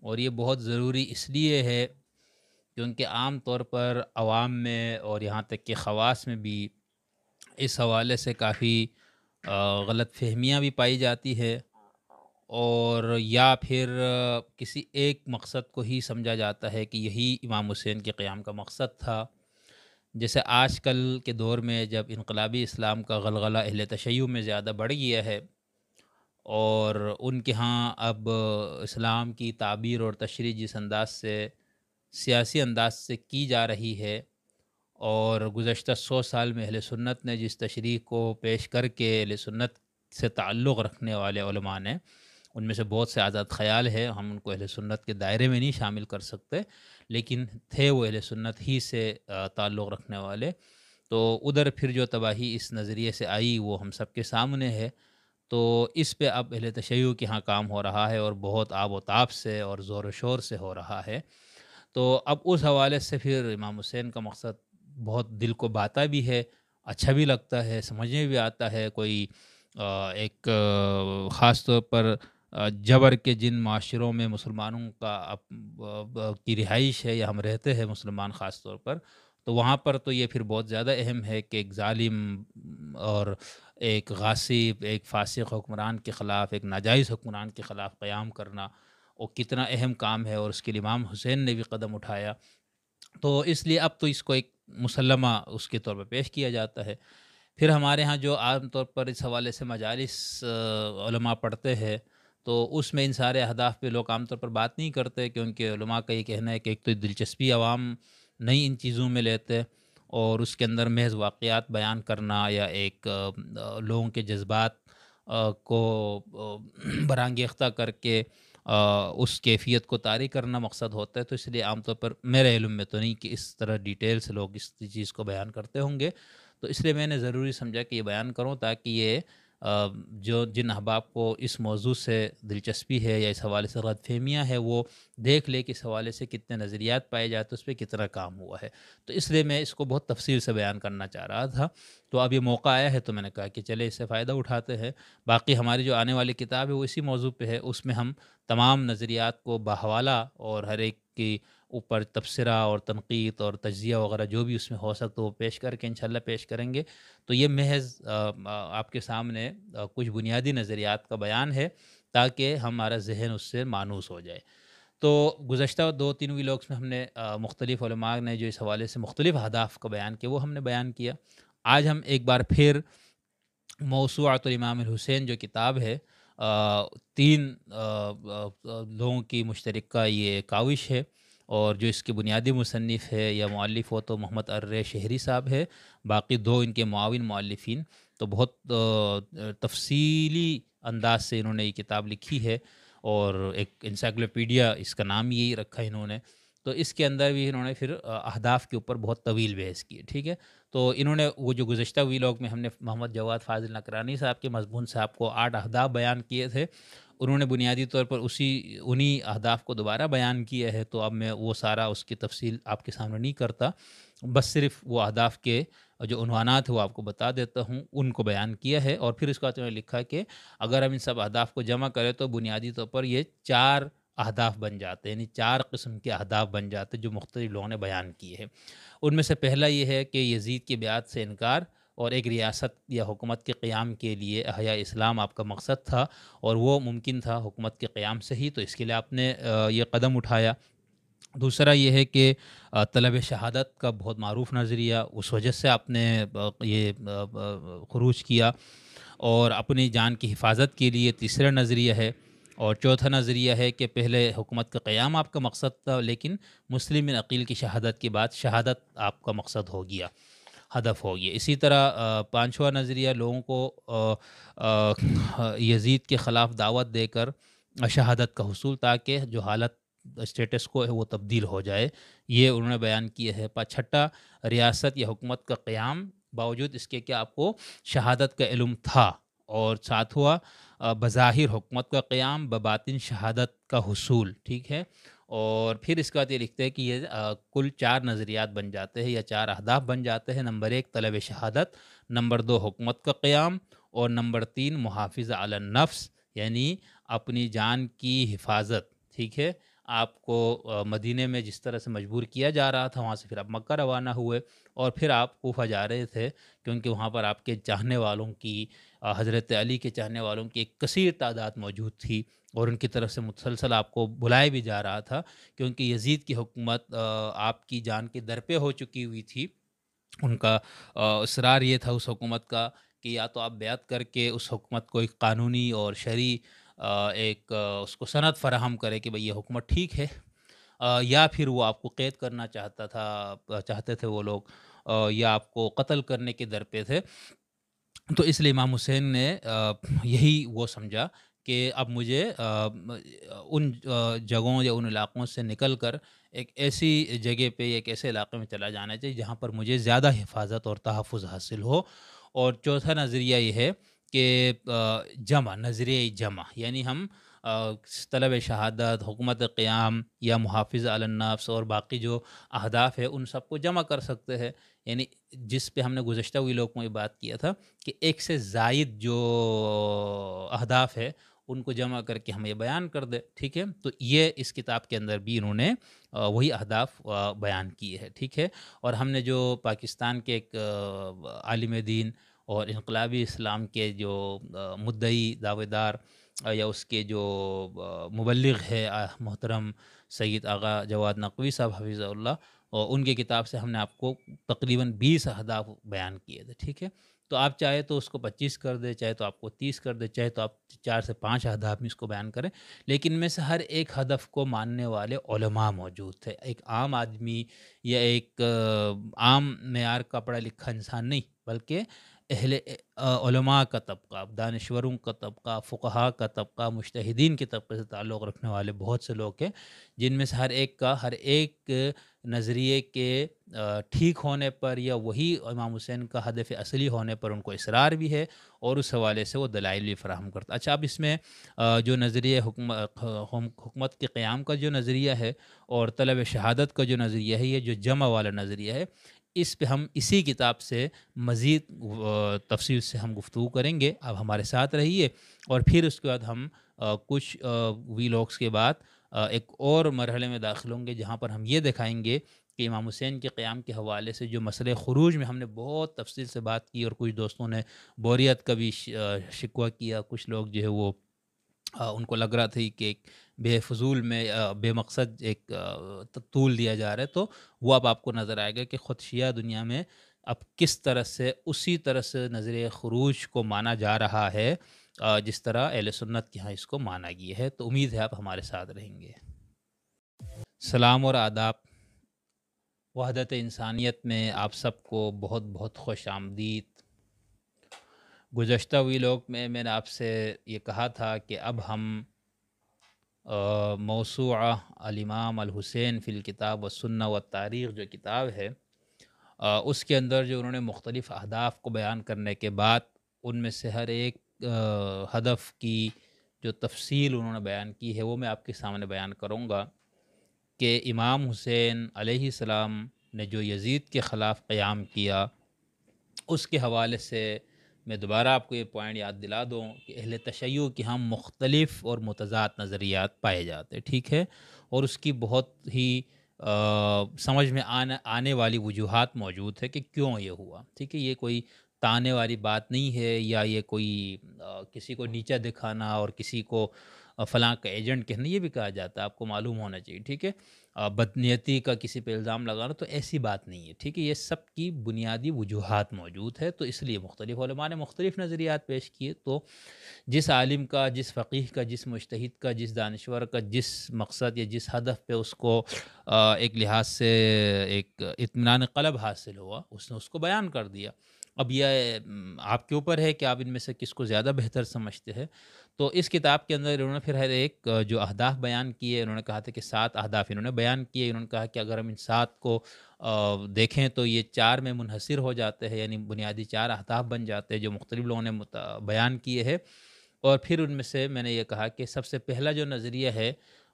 [SPEAKER 1] اور یہ بہت ضروری اس لیے ہے کیونکہ عام طور پر عوام میں اور یہاں تک کہ خواص میں بھی اس حوالے سے کافی غلط فہمیاں بھی پائی جاتی ہے اور یا پھر کسی ایک مقصد کو ہی سمجھا جاتا ہے کہ یہی امام حسین کے قیام کا مقصد تھا۔ جیسے آج کل کے دور میں جب انقلابی اسلام کا غلغلہ اہل تشیع میں زیادہ بڑھ گیا ہے اور ان کے ہاں اب اسلام کی تعبیر اور تشریح جس انداز سے، سیاسی انداز سے کی جا رہی ہے اور گزشتہ سو سال میں اہل سنت نے جس تشریح کو پیش کر کے اہل سنت سے تعلق رکھنے والے علماء نے، ان میں سے بہت سے آزاد خیال ہے ہم ان کو اہل سنت کے دائرے میں نہیں شامل کر سکتے۔ لیکن تھے وہ اہل سنت ہی سے تعلق رکھنے والے۔ تو ادھر پھر جو تباہی اس نظریے سے آئی وہ ہم سب کے سامنے ہے۔ تو اس پہ اب اہل تشیع کے ہاں کام ہو رہا ہے اور بہت آب و تاب سے اور زور و شور سے ہو رہا ہے۔ تو اب اس حوالے سے پھر امام حسین کا مقصد بہت دل کو باتا بھی ہے اچھا بھی لگتا ہے، سمجھنے بھی آتا ہے۔ کوئی ایک خاص طور پر جبر کے جن معاشروں میں مسلمانوں کا کی رہائش ہے یا ہم رہتے ہیں مسلمان خاص طور پر، تو وہاں پر تو یہ پھر بہت زیادہ اہم ہے کہ ایک ظالم اور ایک غاصب، ایک فاسق حکمران کے خلاف، ایک ناجائز حکمران کے خلاف قیام کرنا وہ کتنا اہم کام ہے اور اس کے لیے امام حسین نے بھی قدم اٹھایا۔ تو اس لیے اب تو اس کو ایک مسلمہ اس کے طور پر پیش کیا جاتا ہے۔ پھر ہمارے ہاں جو عام طور پر اس حوالے سے مجالس علماء پڑھتے ہیں تو اس میں ان سارے اہداف پہ لوگ عام طور پر بات نہیں کرتے کیونکہ علماء کا یہ کہنا ہے کہ ایک تو دلچسپی عوام نہیں ان چیزوں میں لیتے اور اس کے اندر محض واقعات بیان کرنا یا ایک لوگوں کے جذبات کو برانگیختہ کر کے اس کیفیت کو طاری کرنا مقصد ہوتا ہے تو اس لیے عام طور پر میرے علم میں تو نہیں کہ اس طرح ڈیٹیل سے لوگ اس چیز کو بیان کرتے ہوں گے تو اس لیے میں نے ضروری سمجھا کہ یہ بیان کروں تاکہ یہ جو جن احباب کو اس موضوع سے دلچسپی ہے یا اس حوالے سے غلط فہمیاں ہے، وہ دیکھ لے کہ اس حوالے سے کتنے نظریات پائے جاتے اس پہ کتنا کام ہوا ہے۔ تو اس لیے میں اس کو بہت تفصیل سے بیان کرنا چاہ رہا تھا۔ تو اب یہ موقع آیا ہے تو میں نے کہا کہ چلے، اس سے فائدہ اٹھاتے ہیں۔ باقی ہماری جو آنے والی کتاب ہے، وہ اسی موضوع پہ ہے۔ اس میں ہم تمام نظریات کو بحوالہ اور ہر ایک کی اوپر تبصرہ اور تنقید اور تجزیہ وغیرہ جو بھی اس میں ہو سکتا وہ پیش کر کے انشاءاللہ پیش کریں گے۔ تو یہ محض آپ کے سامنے کچھ بنیادی نظریات کا بیان ہے تاکہ ہمارا ذہن اس سے مانوس ہو جائے۔ تو گزشتہ دو تین ویلوگس میں ہم نے مختلف علماء نے جو اس حوالے سے مختلف اہداف کا بیان کیا، وہ ہم نے بیان کیا۔ آج ہم ایک بار پھر موسوعۃ الامام الحسین جو کتاب ہے تین لوگوں کی مشترکہ یہ کاوش ہے اور جو اس کے بنیادی مصنف ہے یا مؤلف ہو تو محمد ار شہری صاحب ہے، باقی دو ان کے معاون مؤلفین۔ تو بہت تفصیلی انداز سے انہوں نے یہ کتاب لکھی ہے اور ایک انسائکلوپیڈیا اس کا نام یہی رکھا انہوں نے۔ تو اس کے اندر بھی انہوں نے پھر اہداف کے اوپر بہت طویل بحث کی، ٹھیک ہے۔ تو انہوں نے وہ جو گزشتہ ہوئی لوگ میں ہم نے محمد جواد فاضل نکرانی صاحب کے، مضمون صاحب کو آٹھ اہداف بیان کیے تھے۔ انہوں نے بنیادی طور پر اسی، انہی اہداف کو دوبارہ بیان کیا ہے، تو اب میں وہ سارا اس کی تفصیل آپ کے سامنے نہیں کرتا۔ بس صرف وہ اہداف کے جو عنوانات ہیں وہ آپ کو بتا دیتا ہوں، ان کو بیان کیا ہے۔ اور پھر اس کا نے لکھا کہ اگر ہم ان سب اہداف کو جمع کریں تو بنیادی طور پر یہ چار اہداف بن جاتے ہیں یعنی چار قسم کے اہداف بن جاتے ہیں جو مختلف لوگوں نے بیان کیے ہیں۔ ان میں سے پہلا یہ ہے کہ یزید کے بیعت سے انکار اور ایک ریاست یا حکومت کے قیام کے لیے احیاء اسلام آپ کا مقصد تھا اور وہ ممکن تھا حکومت کے قیام سے ہی، تو اس کے لیے آپ نے یہ قدم اٹھایا۔ دوسرا یہ ہے کہ طلب شہادت کا بہت معروف نظریہ، اس وجہ سے آپ نے یہ خروج کیا۔ اور اپنی جان کی حفاظت کے لیے تیسرا نظریہ ہے۔ اور چوتھا نظریہ ہے کہ پہلے حکومت کا قیام آپ کا مقصد تھا، لیکن مسلم عقیل کی شہادت کے بعد شہادت آپ کا مقصد ہو گیا۔ ہدف ہو گیا اسی طرح پانچواں نظریہ لوگوں کو یزید کے خلاف دعوت دے کر شہادت کا حصول، تاکہ جو حالت اسٹیٹس کو ہے وہ تبدیل ہو جائے۔ یہ انہوں نے بیان کیا ہے چھٹا، ریاست یا حکومت کا قیام، باوجود اس کے کہ آپ کو شہادت کا علم تھا۔ اور ساتھ ہوا بظاہر حکومت کا قیام، بباطن شہادت کا حصول۔ ٹھیک ہے؟ اور پھر اس کا بعد یہ لکھتے ہیں کہ یہ کل چار نظریات بن جاتے ہیں یا چار اہداف بن جاتے ہیں۔ نمبر ایک، طلب شہادت۔ نمبر دو، حکومت کا قیام۔ اور نمبر تین، محافظ علی النفس یعنی اپنی جان کی حفاظت۔ ٹھیک ہے؟ آپ کو مدینہ میں جس طرح سے مجبور کیا جا رہا تھا، وہاں سے پھر آپ مکہ روانہ ہوئے۔ اور پھر آپ کوفہ جا رہے تھے، کیونکہ وہاں پر آپ کے چاہنے والوں کی حضرت علی کے چاہنے والوں کی ایک کثیر تعداد موجود تھی۔ اور ان کی طرف سے مسلسل آپ کو بلائے بھی جا رہا تھا کیونکہ یزید کی حکومت آپ کی جان کے در پہ ہو چکی ہوئی تھی۔ ان کا اصرار یہ تھا اس حکومت کا کہ یا تو آپ بیعت کر کے اس حکومت کو ایک قانونی اور شرعی ایک اس کو صنعت فراہم کرے کہ بھئی یہ حکومت ٹھیک ہے۔ یا پھر وہ آپ کو قید کرنا چاہتا تھا، چاہتے تھے وہ لوگ یا آپ کو قتل کرنے کے در پہ تھے۔ تو اس لیے امام حسین نے یہی وہ سمجھا کہ اب مجھے ان جگہوں یا ان علاقوں سے نکل کر ایک ایسی جگہ پہ ایک ایسے علاقے میں چلا جانا چاہیے جہاں پر مجھے زیادہ حفاظت اور تحفظ حاصل ہو۔ اور چوتھا نظریہ یہ ہے کہ جمع، نظریہ جمع یعنی ہم طلب شہادت، حکومت قیام یا محافظ النفس اور باقی جو اہداف ہے ان سب کو جمع کر سکتے ہیں۔ یعنی جس پہ ہم نے گزشتہ ہوئی لوگ کو یہ بات کیا تھا کہ ایک سے زائد جو اہداف ہے ان کو جمع کر کے ہم یہ بیان کر دیں، ٹھیک ہے؟ تو یہ اس کتاب کے اندر بھی انہوں نے وہی اہداف بیان کیے ہیں، ٹھیک ہے؟ اور ہم نے جو پاکستان کے ایک عالم دین اور انقلابی اسلام کے جو مدعی دعوے دار یا اس کے جو مبلغ ہے محترم سید آغا جواد نقوی صاحب حفیظ اللہ اور ان کی کتاب سے ہم نے آپ کو تقریباً بیس اہداف بیان کیے تھے، ٹھیک ہے؟ تو آپ چاہے تو اس کو پچیس کر دیں، چاہے تو آپ کو تیس کر دے چاہے تو آپ چار سے پانچ اہداف میں اس کو بیان کریں۔ لیکن ان میں سے ہر ایک ہدف کو ماننے والے علماء موجود تھے ایک عام آدمی یا ایک عام معیار کا پڑھا لکھا انسان نہیں، بلکہ اہل علماء کا طبقہ، دانشوروں کا طبقہ فقہا کا طبقہ مشتحدین کے طبقے سے تعلق رکھنے والے بہت سے لوگ ہیں، جن میں سے ہر ایک کا، ہر ایک نظریے کے ٹھیک ہونے پر یا وہی امام حسین کا ہدف اصلی ہونے پر ان کو اصرار بھی ہے اور اس حوالے سے وہ دلائل بھی فراہم کرتا اچھا اب اس میں جو نظریہ حکومت حکومت کے قیام کا جو نظریہ ہے اور طلب شہادت کا جو نظریہ ہے، یہ جو جمع والا نظریہ ہے اس پہ ہم اسی کتاب سے مزید تفصیل سے ہم گفتگو کریں گے۔ اب ہمارے ساتھ رہیے اور پھر اس کے بعد ہم کچھ وی لاگس کے بعد ایک اور مرحلے میں داخل ہوں گے جہاں پر ہم یہ دکھائیں گے کہ امام حسین کے قیام کے حوالے سے جو مسئلہ خروج میں ہم نے بہت تفصیل سے بات کی اور کچھ دوستوں نے بوریت کا بھی شکوہ کیا۔ کچھ لوگ جو ہے وہ ان کو لگ رہا تھا کہ بے فضول میں بے مقصد ایک طول دیا جا رہا ہے، تو وہ اب آپ کو نظر آئے گا کہ خود شیعہ دنیا میں اب کس طرح سے، اسی طرح سے نظر خروج کو مانا جا رہا ہے جس طرح اہل سنت کے ہاں اس کو مانا گیا ہے، تو امید ہے آپ ہمارے ساتھ رہیں گے۔ سلام اور آداب۔ وحدت انسانیت میں آپ سب کو بہت بہت خوش آمدید۔ گزشتہ ہوئی لوگ میں میں نے آپ سے یہ کہا تھا کہ اب ہم موسوعہ الامام الحسین فی الکتاب و سنہ و تاریخ جو کتاب ہے اس کے اندر جو انہوں نے مختلف اہداف کو بیان کرنے کے بعد ان میں سے ہر ایک ہدف کی جو تفصیل انہوں نے بیان کی ہے، وہ میں آپ کے سامنے بیان کروں گا کہ امام حسین علیہ السلام نے جو یزید کے خلاف قیام کیا، اس کے حوالے سے میں دوبارہ آپ کو یہ پوائنٹ یاد دلا دوں کہ اہل تشیع کے ہم مختلف اور متضاد نظریات پائے جاتے ٹھیک ہے؟ اور اس کی بہت ہی سمجھ میں آنے آنے والی وجوہات موجود ہے کہ کیوں یہ ہوا، ٹھیک ہے؟ یہ کوئی تانے والی بات نہیں ہے یا یہ کوئی کسی کو نیچا دکھانا اور کسی کو فلاں کا ایجنٹ کہنا، یہ بھی کہا جاتا ہے، آپ کو معلوم ہونا چاہیے، ٹھیک ہے؟ بدنیتی کا کسی پہ الزام لگانا تو ایسی بات نہیں ہے، ٹھیک ہے؟ یہ سب کی بنیادی وجوہات موجود ہے تو اس لیے مختلف علماء نے مختلف نظریات پیش کیے۔ تو جس عالم کا، جس فقیح کا، جس مشتحد کا، جس دانشور کا، جس مقصد یا جس ہدف پہ اس کو ایک لحاظ سے ایک اطمینان قلب حاصل ہوا، اس نے اس کو بیان کر دیا۔ اب یہ آپ کے اوپر ہے کہ آپ ان میں سے کس کو زیادہ بہتر سمجھتے ہیں۔ تو اس کتاب کے اندر انہوں نے پھر ہر ایک جو اہداف بیان کیے، انہوں نے کہا تھا کہ سات اہداف انہوں نے بیان کیے۔ انہوں نے کہا کہ اگر ہم ان سات کو دیکھیں تو یہ چار میں منحصر ہو جاتے ہیں یعنی بنیادی چار اہداف بن جاتے ہیں جو مختلف لوگوں نے بیان کیے ہیں۔ اور پھر ان میں سے میں نے یہ کہا کہ سب سے پہلا جو نظریہ ہے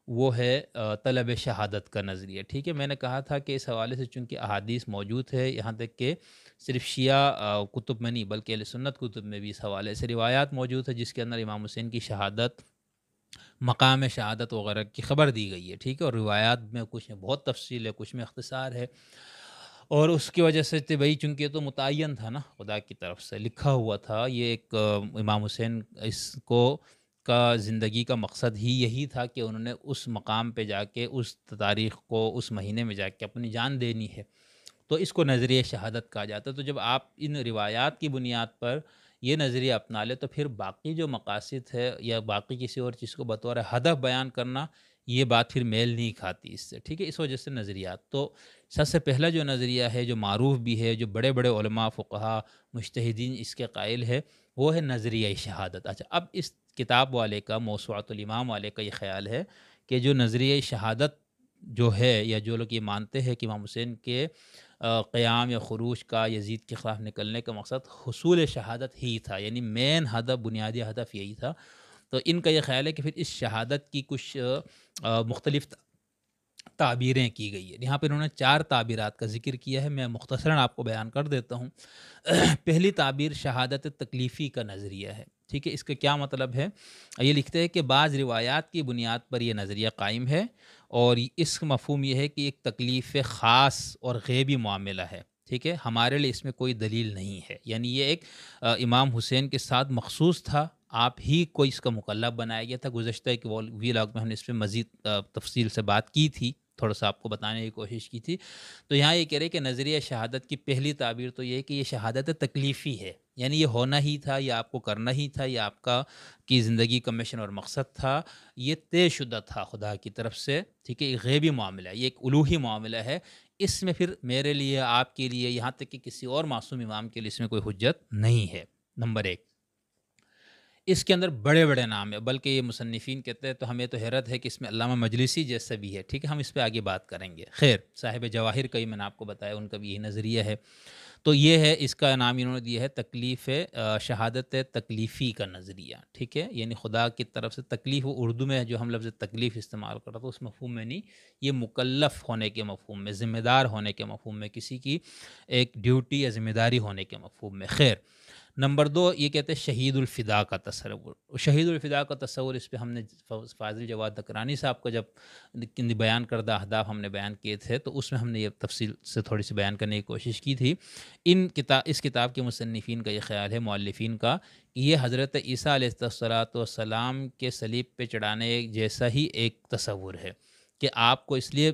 [SPEAKER 1] وہ ہے طلب شہادت کا نظریہ۔ ٹھیک ہے، میں نے کہا تھا کہ اس حوالے سے چونکہ احادیث موجود ہے یہاں تک کہ صرف شیعہ کتب میں نہیں، بلکہ علیہ سنت کتب میں بھی اس حوالے سے روایات موجود ہے جس کے اندر امام حسین کی شہادت، مقام شہادت وغیرہ کی خبر دی گئی ہے، ٹھیک ہے؟ اور روایات میں کچھ میں بہت تفصیل ہے، کچھ میں اختصار ہے۔ اور اس کی وجہ سے طبعی چونکہ تو متعین تھا نا، خدا کی طرف سے لکھا ہوا تھا، یہ ایک امام حسین اس کو کا زندگی کا مقصد ہی یہی تھا کہ انہوں نے اس مقام پہ جا کے، اس تاریخ کو، اس مہینے میں جا کے اپنی جان دینی ہے۔ تو اس کو نظریہ شہادت کہا جاتا ہے۔ تو جب آپ ان روایات کی بنیاد پر یہ نظریہ اپنا لے تو پھر باقی جو مقاصد ہے یا باقی کسی اور چیز کو بطور ہدف بیان کرنا یہ بات پھر میل نہیں کھاتی اس سے، ٹھیک ہے؟ اس وجہ سے نظریات۔ تو سب سے پہلا جو نظریہ ہے، جو معروف بھی ہے، جو بڑے بڑے علماء فقہ مشتحدین اس کے قائل ہے وہ ہے نظریہ شہادت۔ اچھا اب اس کتاب والے کا موسوعات الامام والے کا یہ خیال ہے کہ جو نظریہ شہادت جو ہے یا جو لوگ یہ مانتے ہیں کہ امام حسین کے قیام یا خروج کا یزید کے خلاف نکلنے کا مقصد حصول شہادت ہی تھا یعنی مین ہدف، بنیادی ہدف یہی تھا۔ تو ان کا یہ خیال ہے کہ پھر اس شہادت کی کچھ مختلف تعبیریں کی گئی ہیں۔ یہاں پہ انہوں نے چار تعبیرات کا ذکر کیا ہے، میں مختصراً آپ کو بیان کر دیتا ہوں۔ پہلی تعبیر شہادت تکلیفی کا نظریہ ہے، ٹھیک ہے؟ اس کا کیا مطلب ہے؟ یہ لکھتے ہیں کہ بعض روایات کی بنیاد پر یہ نظریہ قائم ہے۔ اور اس کا مفہوم یہ ہے کہ ایک تکلیف خاص اور غیبی معاملہ ہے، ٹھیک ہے؟ ہمارے لیے اس میں کوئی دلیل نہیں ہے۔ یعنی یہ ایک امام حسین کے ساتھ مخصوص تھا، آپ ہی کو اس کا مکلب بنایا گیا تھا، گزشتہ ایک وی لاگ میں ہم نے اس پہ مزید تفصیل سے بات کی تھی۔ تھوڑا سا آپ کو بتانے کی کوشش کی تھی۔ تو یہاں یہ کہہ رہے کہ نظریہ شہادت کی پہلی تعبیر تو یہ ہے کہ یہ شہادت تکلیفی ہے۔ یعنی یہ ہونا ہی تھا یا آپ کو کرنا ہی تھا یا آپ کا، کی زندگی کا مشن اور مقصد تھا۔ یہ طے شدہ تھا خدا کی طرف سے، ٹھیک ہے؟ ایک غیبی معاملہ ہے، یہ ایک الوحی معاملہ ہے۔ اس میں پھر میرے لیے، آپ کے لیے، یہاں تک کہ کسی اور معصوم امام کے لیے اس میں کوئی حجت نہیں ہے۔ نمبر ایک۔ اس کے اندر بڑے بڑے نام ہیں، بلکہ یہ مصنفین کہتے ہیں تو ہمیں تو حیرت ہے کہ اس میں علامہ مجلسی جیسا بھی ہے، ٹھیک ہے، ہم اس پہ آگے بات کریں گے۔ خیر، صاحب جواہر کا ہی میں نے آپ کو بتایا، ان کا بھی یہی نظریہ ہے۔ تو یہ ہے، اس کا نام انہوں نے دیا ہے، تکلیف شہادت تکلیفی کا نظریہ، ٹھیک ہے؟ یعنی خدا کی طرف سے تکلیف اردو میں جو ہم لفظ تکلیف استعمال کرتے تو اس مفہوم میں نہیں، یہ مکلف ہونے کے مفہوم میں، ذمہ دار ہونے کے مفہوم میں، کسی کی ایک ڈیوٹی یا ذمہ داری ہونے کے مفہوم میں۔ خیر نمبر دو، یہ کہتے ہیں شہید الفدا کا تصور۔ شہید الفدا کا تصور اس پہ ہم نے فاضل جواد دکرانی صاحب کا جب بیان کردہ اہداف ہم نے بیان کیے تھے، تو اس میں ہم نے یہ تفصیل سے تھوڑی سی بیان کرنے کی کوشش کی تھی۔ ان کتاب اس کتاب کے مصنفین کا یہ خیال ہے، مؤلفین کا، کہ یہ حضرت عیسیٰ علیہ السلاۃ والسلام کے سلیب پہ چڑھانے جیسا ہی ایک تصور ہے کہ آپ کو اس لیے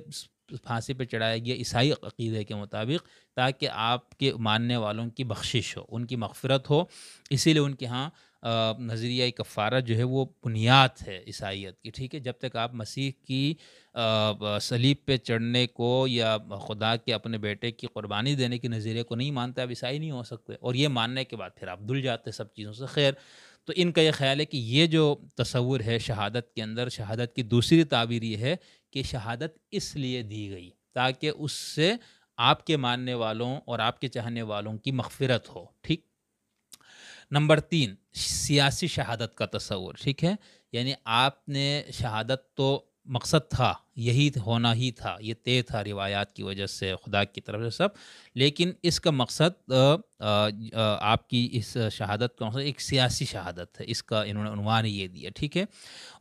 [SPEAKER 1] پھانسی پہ چڑھایا گیا عیسائی عقیدے کے مطابق تاکہ آپ کے ماننے والوں کی بخشش ہو، ان کی مغفرت ہو۔ اسی لیے ان کے ہاں نظریہ کفارہ جو ہے وہ بنیاد ہے عیسائیت کی، ٹھیک ہے؟ جب تک آپ مسیح کی سلیب پہ چڑھنے کو یا خدا کے اپنے بیٹے کی قربانی دینے کے نظریے کو نہیں مانتے، آپ عیسائی نہیں ہو سکتے۔ اور یہ ماننے کے بعد پھر آپ دھل جاتے سب چیزوں سے۔ خیر، تو ان کا یہ خیال ہے کہ یہ جو تصور ہے شہادت کے اندر، شہادت کی دوسری تعبیر یہ ہے کہ شہادت اس لیے دی گئی تاکہ اس سے آپ کے ماننے والوں اور آپ کے چاہنے والوں کی مغفرت ہو، ٹھیک؟ نمبر تین، سیاسی شہادت کا تصور، ٹھیک ہے؟ یعنی آپ نے شہادت تو مقصد تھا یہی ہونا ہی تھا، یہ طے تھا روایات کی وجہ سے، خدا کی طرف سے سب۔ لیکن اس کا مقصد آپ کی اس شہادت کا مقصد ایک سیاسی شہادت ہے، اس کا انہوں نے عنوان یہ دیا، ٹھیک ہے؟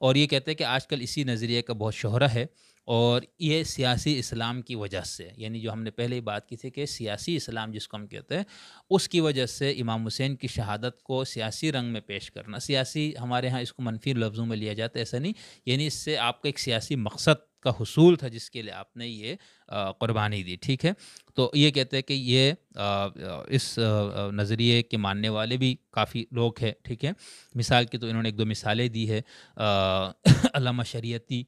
[SPEAKER 1] اور یہ کہتے ہیں کہ آج کل اسی نظریے کا بہت شہرہ ہے اور یہ سیاسی اسلام کی وجہ سے یعنی جو ہم نے پہلے ہی بات کی تھی کہ سیاسی اسلام جس کو ہم کہتے ہیں، اس کی وجہ سے امام حسین کی شہادت کو سیاسی رنگ میں پیش کرنا، سیاسی ہمارے ہاں اس کو منفی لفظوں میں لیا جاتا ہے، ایسا نہیں یعنی اس سے آپ کا ایک سیاسی مقصد کا حصول تھا جس کے لیے آپ نے یہ قربانی دی، ٹھیک ہے؟ تو یہ کہتے ہیں کہ یہ اس نظریے کے ماننے والے بھی کافی لوگ ہیں، ٹھیک ہے؟ مثال کی تو انہوں نے ایک دو مثالیں دی ہے علامہ شریعتی،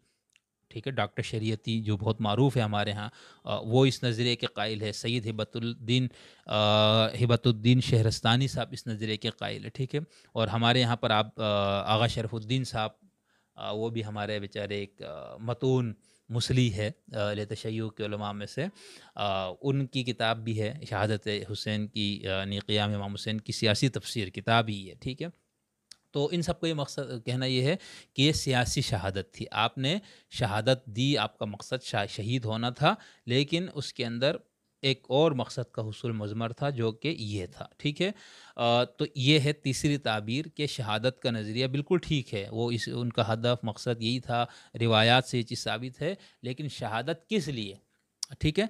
[SPEAKER 1] ٹھیک ہے؟ ڈاکٹر شریعتی جو بہت معروف ہے ہمارے ہاں وہ اس نظریے کے قائل ہے سید ہبت الدین ہبت الدین شہرستانی صاحب اس نظریے کے قائل ہے ٹھیک ہے؟ اور ہمارے یہاں پر آپ آغا شرف الدین صاحب وہ بھی ہمارے بیچارے ایک متون مسلی ہے تشیع کے علماء میں سے۔ ان کی کتاب بھی ہے، شہادت حسین کی یعنی قیام امام حسین کی سیاسی تفسیر، کتاب ہی ہے، ٹھیک ہے۔ تو ان سب کو یہ مقصد، کہنا یہ ہے کہ یہ سیاسی شہادت تھی۔ آپ نے شہادت دی، آپ کا مقصد شہید ہونا تھا، لیکن اس کے اندر ایک اور مقصد کا حصول مضمر تھا جو کہ یہ تھا، ٹھیک ہے؟ تو یہ ہے تیسری تعبیر کہ شہادت کا نظریہ بالکل ٹھیک ہے، وہ اس، ان کا ہدف، مقصد یہی تھا، روایات سے یہ چیز ثابت ہے، لیکن شہادت کس لیے؟ ٹھیک ہے؟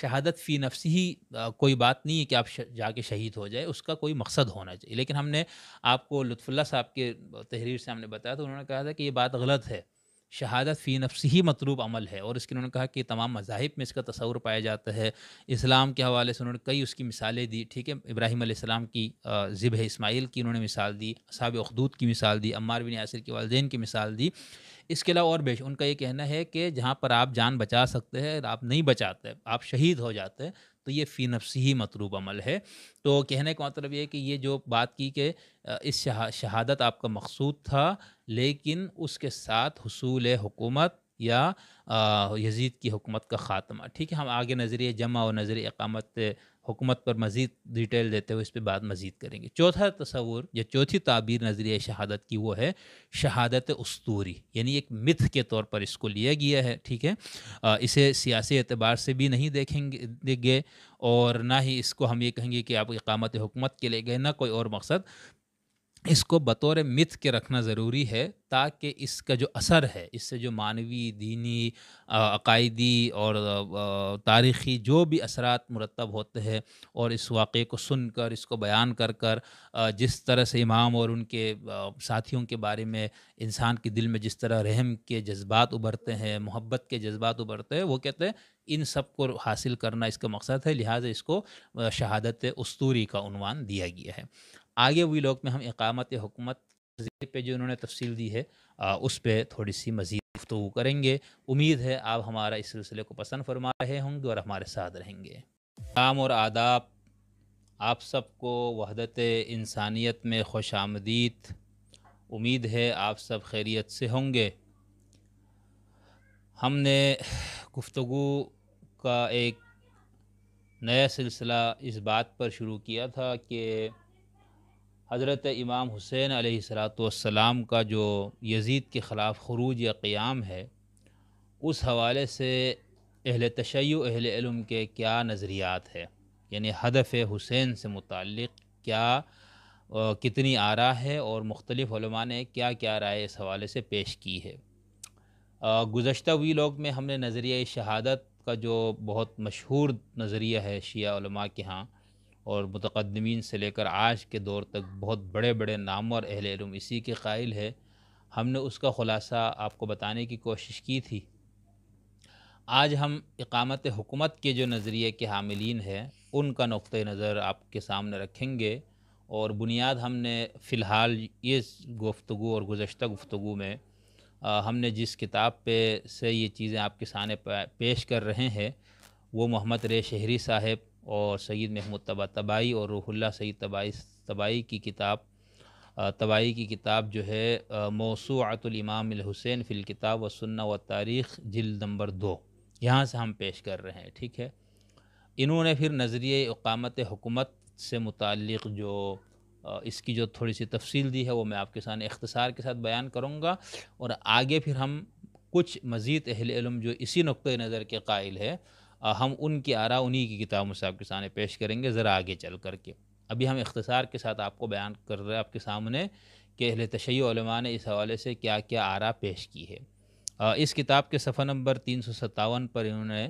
[SPEAKER 1] شہادت فی نفسی ہی کوئی بات نہیں ہے کہ آپ جا کے شہید ہو جائے، اس کا کوئی مقصد ہونا چاہیے، لیکن ہم نے آپ کو لطف اللہ صاحب کے تحریر سے ہم نے بتایا تو انہوں نے کہا تھا کہ یہ بات غلط ہے۔ شہادت فی نفس ہی مطلوب عمل ہے اور اس کی انہوں نے کہا کہ تمام مذاہب میں اس کا تصور پایا جاتا ہے۔ اسلام کے حوالے سے انہوں نے کئی اس کی مثالیں دی، ٹھیک ہے؟ ابراہیم علیہ السلام کی ذبح اسماعیل کی انہوں نے مثال دی صاب اخدود کی مثال دی، عمار بن یاسر کے والدین کی مثال دی۔ اس کے علاوہ اور بیش ان کا یہ کہنا ہے کہ جہاں پر آپ جان بچا سکتے ہیں آپ نہیں بچاتے، آپ شہید ہو جاتے ہیں تو یہ فی نفسی ہی مطلوب عمل ہے۔ تو کہنے کا مطلب یہ کہ یہ جو بات کی کہ اس شہادت آپ کا مقصود تھا، لیکن اس کے ساتھ حصول حکومت یا یزید کی حکومت کا خاتمہ۔ ٹھیک ہے، ہم آگے نظریہ جمع اور نظریہ اقامت حکومت پر مزید ڈیٹیل دیتے ہوئے اس پہ بات مزید کریں گے۔ چوتھا تصور یا چوتھی تعبیر نظریہ شہادت کی وہ ہے، شہادت استوری یعنی ایک متھ کے طور پر اس کو لیا گیا ہے، ٹھیک ہے؟ اسے سیاسی اعتبار سے بھی نہیں دیکھیں گے گے اور نہ ہی اس کو ہم یہ کہیں گے کہ آپ اقامت حکومت کے لے گئے، نہ کوئی اور مقصد۔ اس کو بطور مت کے رکھنا ضروری ہے تاکہ اس کا جو اثر ہے، اس سے جو معنوی، دینی عقائدی اور تاریخی جو بھی اثرات مرتب ہوتے ہیں اور اس واقعے کو سن کر، اس کو بیان کر کر جس طرح سے امام اور ان کے ساتھیوں کے بارے میں انسان کے دل میں جس طرح رحم کے جذبات ابھرتے ہیں، محبت کے جذبات ابھرتے ہیں، وہ کہتے ہیں ان سب کو حاصل کرنا اس کا مقصد ہے، لہٰذا اس کو شہادت استوری کا عنوان دیا گیا ہے۔ آگے ہوئی لوگ میں ہم اقامت حکومت پہ جو انہوں نے تفصیل دی ہے اس پہ تھوڑی سی مزید گفتگو کریں گے۔ امید ہے آپ ہمارا اس سلسلے کو پسند فرما رہے ہوں گے اور ہمارے ساتھ رہیں گے۔ کام اور آداب، آپ سب کو وحدت انسانیت میں خوش آمدید۔ امید ہے آپ سب خیریت سے ہوں گے۔ ہم نے گفتگو کا ایک نیا سلسلہ اس بات پر شروع کیا تھا کہ حضرت امام حسین علیہ السلاۃ والسلام کا جو یزید کے خلاف خروج یا قیام ہے، اس حوالے سے اہل تشیع، اہل علم کے کیا نظریات ہے یعنی ہدف حسین سے متعلق کیا کتنی آرا ہے اور مختلف علماء نے کیا کیا رائے اس حوالے سے پیش کی ہے؟ گزشتہ ہوئی لوگ میں ہم نے نظریہ شہادت کا جو بہت مشہور نظریہ ہے شیعہ علماء کے ہاں اور متقدمین سے لے کر آج کے دور تک بہت بڑے بڑے نامور اہل علم اسی کے قائل ہے ہم نے اس کا خلاصہ آپ کو بتانے کی کوشش کی تھی۔ آج ہم اقامت حکومت کے جو نظریے کے حاملین ہیں، ان کا نقطۂ نظر آپ کے سامنے رکھیں گے۔ اور بنیاد ہم نے فی الحال یہ گفتگو اور گزشتہ گفتگو میں ہم نے جس کتاب پہ سے یہ چیزیں آپ کے سامنے پیش کر رہے ہیں، وہ محمد رے شہری صاحب اور سید محمود طبع طبائی اور روح اللہ سید طبائی طبائی کی کتاب طبائی کی کتاب جو ہے موسوعۃ الامام الحسین فی الکتاب و سنہ و تاریخ جلد نمبر دو۔ یہاں سے ہم پیش کر رہے ہیں، ٹھیک ہے؟ انہوں نے پھر نظریہ اقامت حکومت سے متعلق جو اس کی جو تھوڑی سی تفصیل دی ہے، وہ میں آپ کے سامنے اختصار کے ساتھ بیان کروں گا۔ اور آگے پھر ہم کچھ مزید اہل علم جو اسی نقطۂ نظر کے قائل ہے ہم ان کی آرا، انہی کی کتاب صاحب کے سامنے پیش کریں گے، ذرا آگے چل کر کے۔ ابھی ہم اختصار کے ساتھ آپ کو بیان کر رہے ہیں، آپ کے سامنے کہ اہل تشیع علماء نے اس حوالے سے کیا کیا آرا پیش کی ہے۔ اس کتاب کے صفحہ نمبر تین سو ستاون پر انہوں نے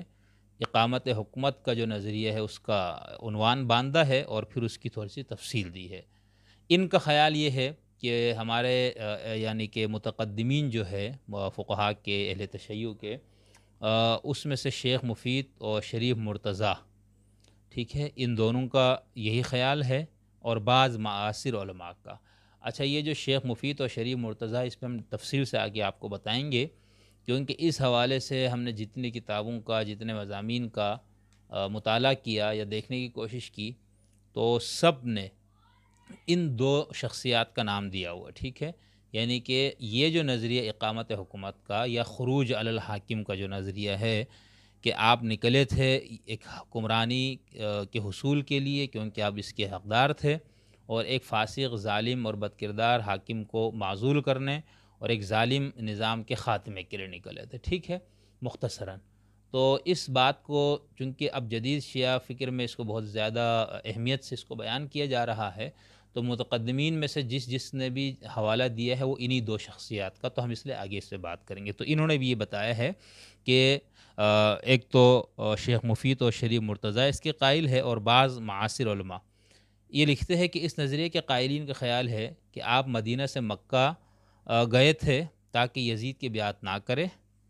[SPEAKER 1] اقامت حکومت کا جو نظریہ ہے، اس کا عنوان باندھا ہے اور پھر اس کی تھوڑی سی تفصیل دی ہے۔ ان کا خیال یہ ہے کہ ہمارے یعنی کہ متقدمین جو ہے، فقہا کے، اہل تشیع کے اس میں سے شیخ مفید اور شریف مرتضیٰ۔ ٹھیک ہے، ان دونوں کا یہی خیال ہے اور بعض معاصر علماء کا۔ اچھا یہ جو شیخ مفید اور شریف مرتضیٰ، اس پہ ہم تفصیل سے آگے آپ کو بتائیں گے کیونکہ اس حوالے سے ہم نے جتنی کتابوں کا، جتنے مضامین کا مطالعہ کیا یا دیکھنے کی کوشش کی تو سب نے ان دو شخصیات کا نام دیا ہوا۔ ٹھیک ہے یعنی کہ یہ جو نظریہ اقامت حکومت کا یا خروج الحاکم کا جو نظریہ ہے کہ آپ نکلے تھے ایک حکمرانی کے حصول کے لیے کیونکہ آپ اس کے حقدار تھے اور ایک فاسق، ظالم اور بد کردار حاکم کو معذول کرنے اور ایک ظالم نظام کے خاتمے کے لیے نکلے تھے، ٹھیک ہے؟ مختصراً۔ تو اس بات کو چونکہ اب جدید شیعہ فکر میں اس کو بہت زیادہ اہمیت سے اس کو بیان کیا جا رہا ہے تو متقدمین میں سے جس جس نے بھی حوالہ دیا ہے وہ انہی دو شخصیات کا، تو ہم اس لیے آگے اس سے بات کریں گے۔ تو انہوں نے بھی یہ بتایا ہے کہ ایک تو شیخ مفید اور شریف مرتضیٰ اس کے قائل ہے اور بعض معاصر علماء۔ یہ لکھتے ہیں کہ اس نظریے کے قائلین کا خیال ہے کہ آپ مدینہ سے مکہ گئے تھے تاکہ یزید کی بیعت نہ کرے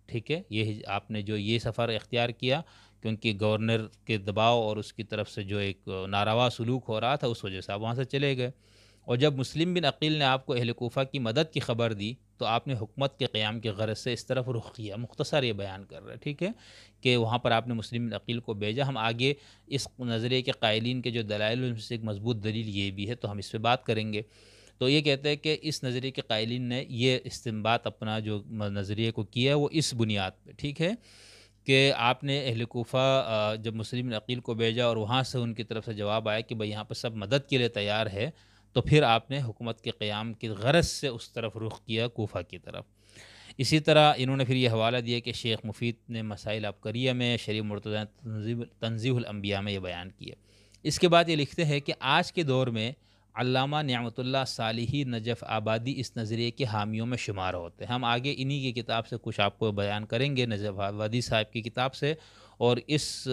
[SPEAKER 1] ٹھیک ہے، یہ آپ نے جو یہ سفر اختیار کیا کیونکہ گورنر کے دباؤ اور اس کی طرف سے جو ایک ناروا سلوک ہو رہا تھا، اس وجہ سے آپ وہاں سے چلے گئے۔ اور جب مسلم بن عقیل نے آپ کو اہل کوفہ کی مدد کی خبر دی، تو آپ نے حکومت کے قیام کے غرض سے اس طرف رخ کیا۔ مختصر یہ بیان کر رہے ٹھیک ہے؟ کہ وہاں پر آپ نے مسلم بن عقیل کو بھیجا۔ ہم آگے اس نظریے کے قائلین کے جو دلائل ان سے ایک مضبوط دلیل یہ بھی ہے، تو ہم اس پہ بات کریں گے۔ تو یہ کہتے ہیں کہ اس نظریے کے قائلین نے یہ استعمال اپنا جو نظریے کو کیا ہے، وہ اس بنیاد پہ، ٹھیک ہے؟ کہ آپ نے اہل کوفہ جب مسلم عقیل کو بھیجا اور وہاں سے ان کی طرف سے جواب آیا کہ بھائی یہاں پہ سب مدد کے لیے تیار ہے، تو پھر آپ نے حکومت کے قیام کی غرض سے اس طرف رخ کیا کوفہ کی طرف۔ اسی طرح انہوں نے پھر یہ حوالہ دیا کہ شیخ مفید نے مسائل ابکریہ میں شریف مرتضی تنظیح الانبیاء میں یہ بیان کیا اس کے بعد یہ لکھتے ہیں کہ آج کے دور میں علامہ نعمت اللہ صالحی نجف آبادی اس نظریے کے حامیوں میں شمار ہوتے ہیں۔ ہم آگے انہی کی کتاب سے کچھ آپ کو بیان کریں گے، نجف آبادی صاحب کی کتاب سے۔ اور اس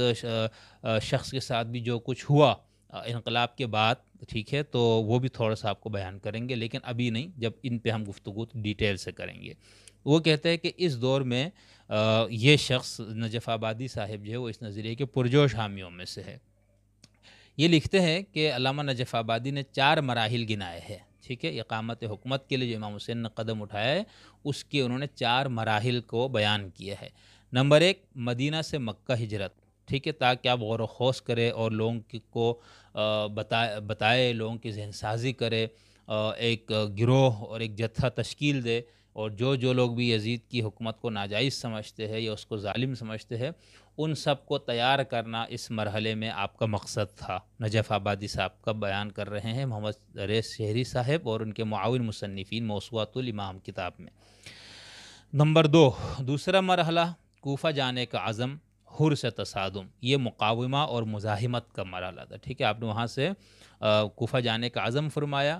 [SPEAKER 1] شخص کے ساتھ بھی جو کچھ ہوا انقلاب کے بعد، ٹھیک ہے، تو وہ بھی تھوڑا سا آپ کو بیان کریں گے، لیکن ابھی نہیں، جب ان پہ ہم گفتگو ڈیٹیل سے کریں گے۔ وہ کہتے ہیں کہ اس دور میں یہ شخص نجف آبادی صاحب جو ہے، وہ اس نظریے کے پرجوش حامیوں میں سے ہے۔ یہ لکھتے ہیں کہ علامہ نجف آبادی نے چار مراحل گنائے ہیں، ٹھیک ہے؟ اقامت حکومت کے لیے جو امام حسین نے قدم اٹھایا ہے اس کے انہوں نے چار مراحل کو بیان کیا ہے۔ نمبر ایک، مدینہ سے مکہ ہجرت، ٹھیک ہے؟ تاکہ آپ غور و خوص کرے اور لوگوں کو بتائے بتائے، لوگوں کی ذہن سازی کرے ایک گروہ اور ایک جتھا تشکیل دے۔ اور جو جو لوگ بھی یزید کی حکومت کو ناجائز سمجھتے ہیں یا اس کو ظالم سمجھتے ہیں، ان سب کو تیار کرنا اس مرحلے میں آپ کا مقصد تھا۔ نجف آبادی صاحب کا بیان کر رہے ہیں محمد ریس شہری صاحب اور ان کے معاون مصنفین موسوعات الامام کتاب میں۔ نمبر دو، دوسرا مرحلہ، کوفہ جانے کا عزم، حر سے تصادم۔ یہ مقاومہ اور مزاحمت کا مرحلہ تھا، ٹھیک ہے؟ آپ نے وہاں سے کوفہ جانے کا عزم فرمایا۔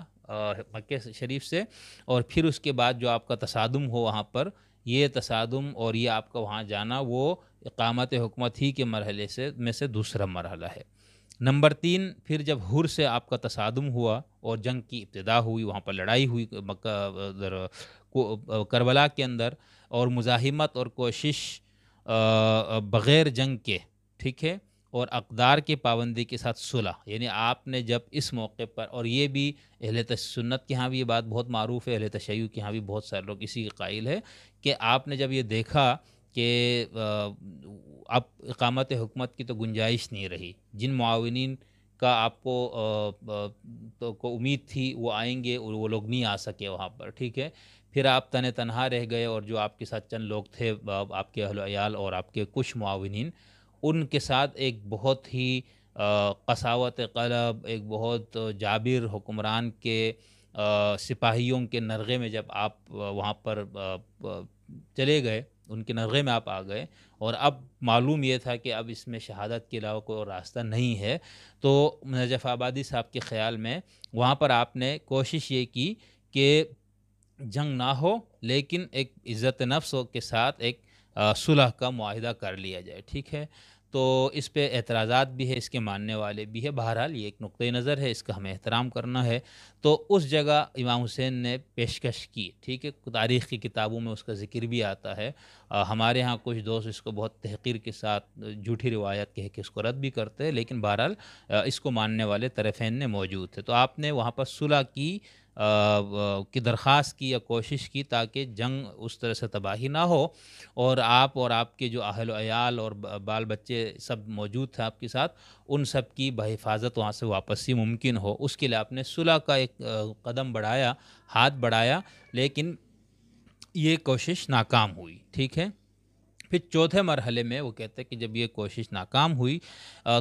[SPEAKER 1] مکہ شریف سے، اور پھر اس کے بعد جو آپ کا تصادم ہو وہاں پر، یہ تصادم اور یہ آپ کا وہاں جانا، وہ اقامت حکومت ہی کے مرحلے سے، میں سے دوسرا مرحلہ ہے۔ نمبر تین، پھر جب حر سے آپ کا تصادم ہوا اور جنگ کی ابتدا ہوئی، وہاں پر لڑائی ہوئی مکہ کربلا کے اندر، اور مزاحمت اور کوشش بغیر جنگ کے، ٹھیک ہے؟ اور اقدار کی پابندی کے ساتھ صلح۔ یعنی آپ نے جب اس موقع پر، اور یہ بھی اہل سنت کے ہاں بھی یہ بات بہت معروف ہے، اہل تشیع کے ہاں بھی بہت سارے لوگ اسی کے قائل ہے کہ آپ نے جب یہ دیکھا کہ اب اقامت حکومت کی تو گنجائش نہیں رہی۔ جن معاونین کا آپ کو تو کو امید تھی وہ آئیں گے اور وہ لوگ نہیں آ سکے وہاں پر، ٹھیک ہے؟ پھر آپ تن تنہا رہ گئے اور جو آپ کے ساتھ چند لوگ تھے آپ کے اہل عیال اور آپ کے کچھ معاونین ان کے ساتھ ایک بہت ہی قساوت قلب، ایک بہت جابر حکمران کے سپاہیوں کے نرغے میں جب آپ وہاں پر چلے گئے، ان کے نرغے میں آپ آ گئے، اور اب معلوم یہ تھا کہ اب اس میں شہادت کے علاوہ کوئی راستہ نہیں ہے، تو نجف آبادی صاحب کے خیال میں وہاں پر آپ نے کوشش یہ کی کہ جنگ نہ ہو، لیکن ایک عزت نفس کے ساتھ ایک صلح کا معاہدہ کر لیا جائے، ٹھیک ہے؟ تو اس پہ اعتراضات بھی ہے، اس کے ماننے والے بھی ہے۔ بہرحال یہ ایک نقطۂ نظر ہے، اس کا ہمیں احترام کرنا ہے۔ تو اس جگہ امام حسین نے پیشکش کی، ٹھیک ہے؟ تاریخ کی کتابوں میں اس کا ذکر بھی آتا ہے۔ ہمارے ہاں کچھ دوست اس کو بہت تحقیر کے ساتھ جھوٹی روایت کہہ کے اس کو رد بھی کرتے ہیں، لیکن بہرحال اس کو ماننے والے طرفین نے موجود تھے۔ تو آپ نے وہاں پر صلح کی کی درخواست کی یا کوشش کی تاکہ جنگ اس طرح سے تباہی نہ ہو اور آپ اور آپ کے جو اہل و عیال اور بال بچے سب موجود تھے آپ کے ساتھ، ان سب کی بحفاظت وہاں سے واپسی ممکن ہو۔ اس کے لیے آپ نے صلح کا ایک قدم بڑھایا، ہاتھ بڑھایا، لیکن یہ کوشش ناکام ہوئی، ٹھیک ہے؟ پھر چوتھے مرحلے میں وہ کہتے ہیں کہ جب یہ کوشش ناکام ہوئی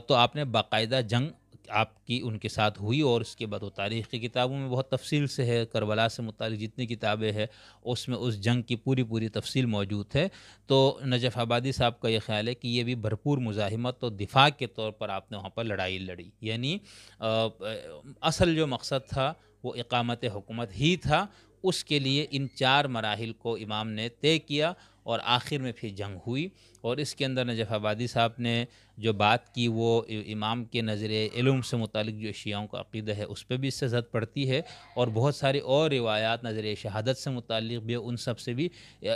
[SPEAKER 1] تو آپ نے باقاعدہ جنگ آپ کی ان کے ساتھ ہوئی اور اس کے بعد وہ تاریخ کی کتابوں میں بہت تفصیل سے ہے، کربلا سے متعلق جتنی کتابیں ہیں، اس میں اس جنگ کی پوری پوری تفصیل موجود ہے۔ تو نجف آبادی صاحب کا یہ خیال ہے کہ یہ بھی بھرپور مزاحمت اور دفاع کے طور پر آپ نے وہاں پر لڑائی لڑی۔ یعنی اصل جو مقصد تھا، وہ اقامت حکومت ہی تھا۔ اس کے لیے ان چار مراحل کو امام نے طے کیا اور آخر میں پھر جنگ ہوئی۔ اور اس کے اندر نجف آبادی صاحب نے جو بات کی وہ امام کے نظر علم سے متعلق جو شیعوں کا عقیدہ ہے، اس پہ بھی اس سے زد پڑتی ہے اور بہت ساری اور روایات نظر شہادت سے متعلق بھی ان سب سے بھی،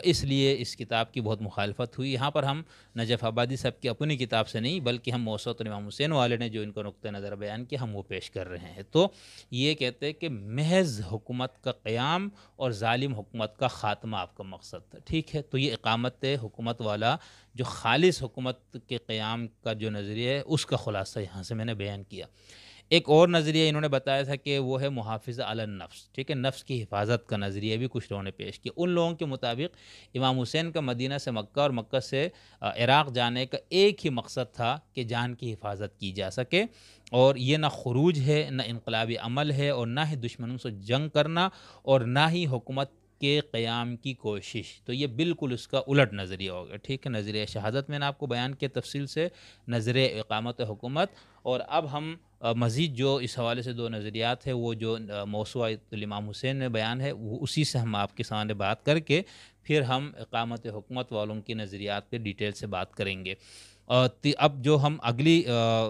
[SPEAKER 1] اس لیے اس کتاب کی بہت مخالفت ہوئی۔ یہاں پر ہم نجف آبادی صاحب کی اپنی کتاب سے نہیں، بلکہ ہم موسوط امام حسین والے نے جو ان کو نقطۂ نظر بیان کیا، ہم وہ پیش کر رہے ہیں۔ تو یہ کہتے ہیں کہ محض حکومت کا قیام اور ظالم حکومت کا خاتمہ آپ کا مقصد تھا۔ ٹھیک ہے، تو یہ اقامت حکومت والا جو خالص حکومت کے قیام کا جو نظریہ ہے، اس کا خلاصہ یہاں سے میں نے بیان کیا۔ ایک اور نظریہ انہوں نے بتایا تھا کہ وہ ہے محافظ النفس، ٹھیک ہے؟ نفس کی حفاظت کا نظریہ بھی کچھ لوگوں نے پیش کیا۔ ان لوگوں کے مطابق امام حسین کا مدینہ سے مکہ اور مکہ سے عراق جانے کا ایک ہی مقصد تھا کہ جان کی حفاظت کی جا سکے۔ اور یہ نہ خروج ہے، نہ انقلابی عمل ہے اور نہ ہی دشمنوں سے جنگ کرنا اور نہ ہی حکومت کے قیام کی کوشش۔ تو یہ بالکل اس کا الٹ نظریہ ہوگا، ٹھیک ہے؟ نظریہ شہادت میں نے آپ کو بیان کیا تفصیل سے نظر اقامت حکومت۔ اور اب ہم مزید جو اس حوالے سے دو نظریات ہیں، وہ جو موسوعہ الامام حسین میں بیان ہے، وہ اسی سے ہم آپ کے سامنے بات کر کے پھر ہم اقامت حکومت والوں کی نظریات پہ ڈیٹیل سے بات کریں گے۔ اب جو ہم اگلی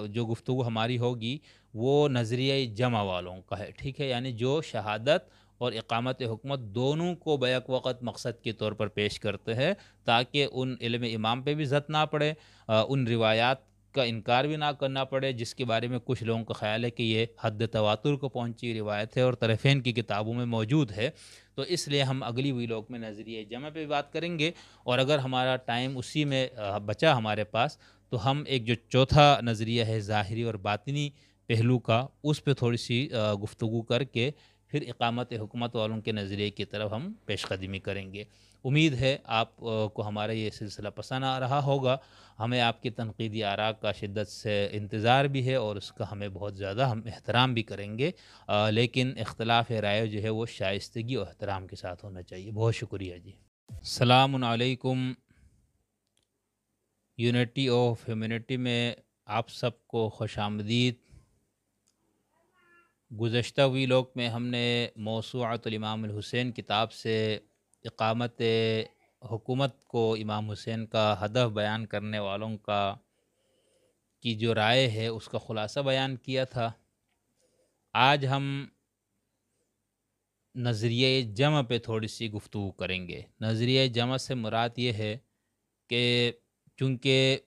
[SPEAKER 1] جو گفتگو ہماری ہوگی، وہ نظریہ جمع والوں کا ہے، ٹھیک ہے؟ یعنی جو شہادت اور اقامت حکومت دونوں کو بیک وقت مقصد کے طور پر پیش کرتے ہیں تاکہ ان علم امام پہ بھی زد نہ پڑے ان روایات کا انکار بھی نہ کرنا پڑے، جس کے بارے میں کچھ لوگوں کا خیال ہے کہ یہ حد تواتر کو پہنچی روایت ہے اور طرفین کی کتابوں میں موجود ہے۔ تو اس لیے ہم اگلی ہوئی لوگ میں نظریہ جمع پہ بات کریں گے۔ اور اگر ہمارا ٹائم اسی میں بچا ہمارے پاس، تو ہم ایک جو چوتھا نظریہ ہے ظاہری اور باطنی پہلو کا، اس پہ تھوڑی سی گفتگو کر کے پھر اقامت حکومت والوں کے نظریے کی طرف ہم پیش قدمی کریں گے۔ امید ہے آپ کو ہمارا یہ سلسلہ پسند آ رہا ہوگا۔ ہمیں آپ کی تنقیدی آراء کا شدت سے انتظار بھی ہے اور اس کا ہمیں بہت زیادہ ہم احترام بھی کریں گے۔ لیکن اختلاف رائے جو ہے وہ شائستگی اور احترام کے ساتھ ہونا چاہیے۔ بہت شکریہ جی۔ السلام علیکم۔ یونٹی آف ہیومینٹی میں آپ سب کو خوش آمدید۔ گزشتہ ہوئی لوگ میں ہم نے موسوعۃ الامام الحسین کتاب سے اقامت حکومت کو امام حسین کا ہدف بیان کرنے والوں کا کی جو رائے ہے اس کا خلاصہ بیان کیا تھا۔ آج ہم نظریہ جمع پہ تھوڑی سی گفتگو کریں گے۔ نظریہ جمع سے مراد یہ ہے کہ چونکہ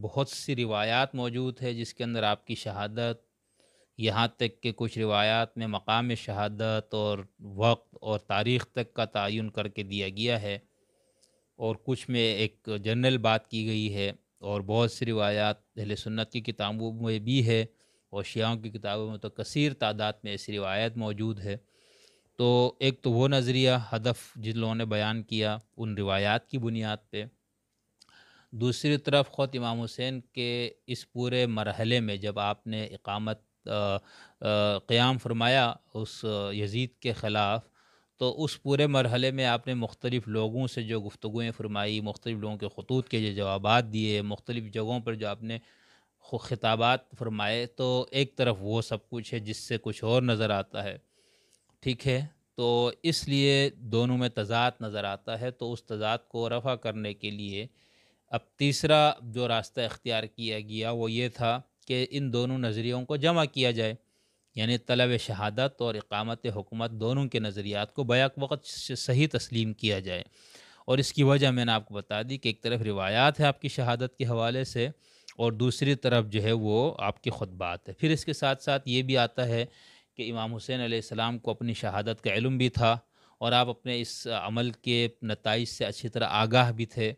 [SPEAKER 1] بہت سی روایات موجود ہے جس کے اندر آپ کی شہادت یہاں تک کہ کچھ روایات میں مقام شہادت اور وقت اور تاریخ تک کا تعین کر کے دیا گیا ہے اور کچھ میں ایک جنرل بات کی گئی ہے اور بہت سی روایات اہل سنت کی کتابوں میں بھی ہے اور شیعوں کی کتابوں میں تو کثیر تعداد میں ایسی روایت موجود ہے۔ تو ایک تو وہ نظریہ ہدف جن لوگوں نے بیان کیا ان روایات کی بنیاد پہ۔ دوسری طرف خود امام حسین کے اس پورے مرحلے میں جب آپ نے اقامت قیام فرمایا اس یزید کے خلاف، تو اس پورے مرحلے میں آپ نے مختلف لوگوں سے جو گفتگویں فرمائی، مختلف لوگوں کے خطوط کے جو جوابات دیے، مختلف جگہوں پر جو آپ نے خطابات فرمائے، تو ایک طرف وہ سب کچھ ہے جس سے کچھ اور نظر آتا ہے، ٹھیک ہے؟ تو اس لیے دونوں میں تضاد نظر آتا ہے، تو اس تضاد کو رفع کرنے کے لیے اب تیسرا جو راستہ اختیار کیا گیا وہ یہ تھا کہ ان دونوں نظریوں کو جمع کیا جائے۔ یعنی طلب شہادت اور اقامت حکومت دونوں کے نظریات کو بیک وقت صحیح تسلیم کیا جائے۔ اور اس کی وجہ میں نے آپ کو بتا دی کہ ایک طرف روایات ہے آپ کی شہادت کے حوالے سے اور دوسری طرف جو ہے وہ آپ کی خود بات ہے۔ پھر اس کے ساتھ ساتھ یہ بھی آتا ہے کہ امام حسین علیہ السلام کو اپنی شہادت کا علم بھی تھا اور آپ اپنے اس عمل کے نتائج سے اچھی طرح آگاہ بھی تھے۔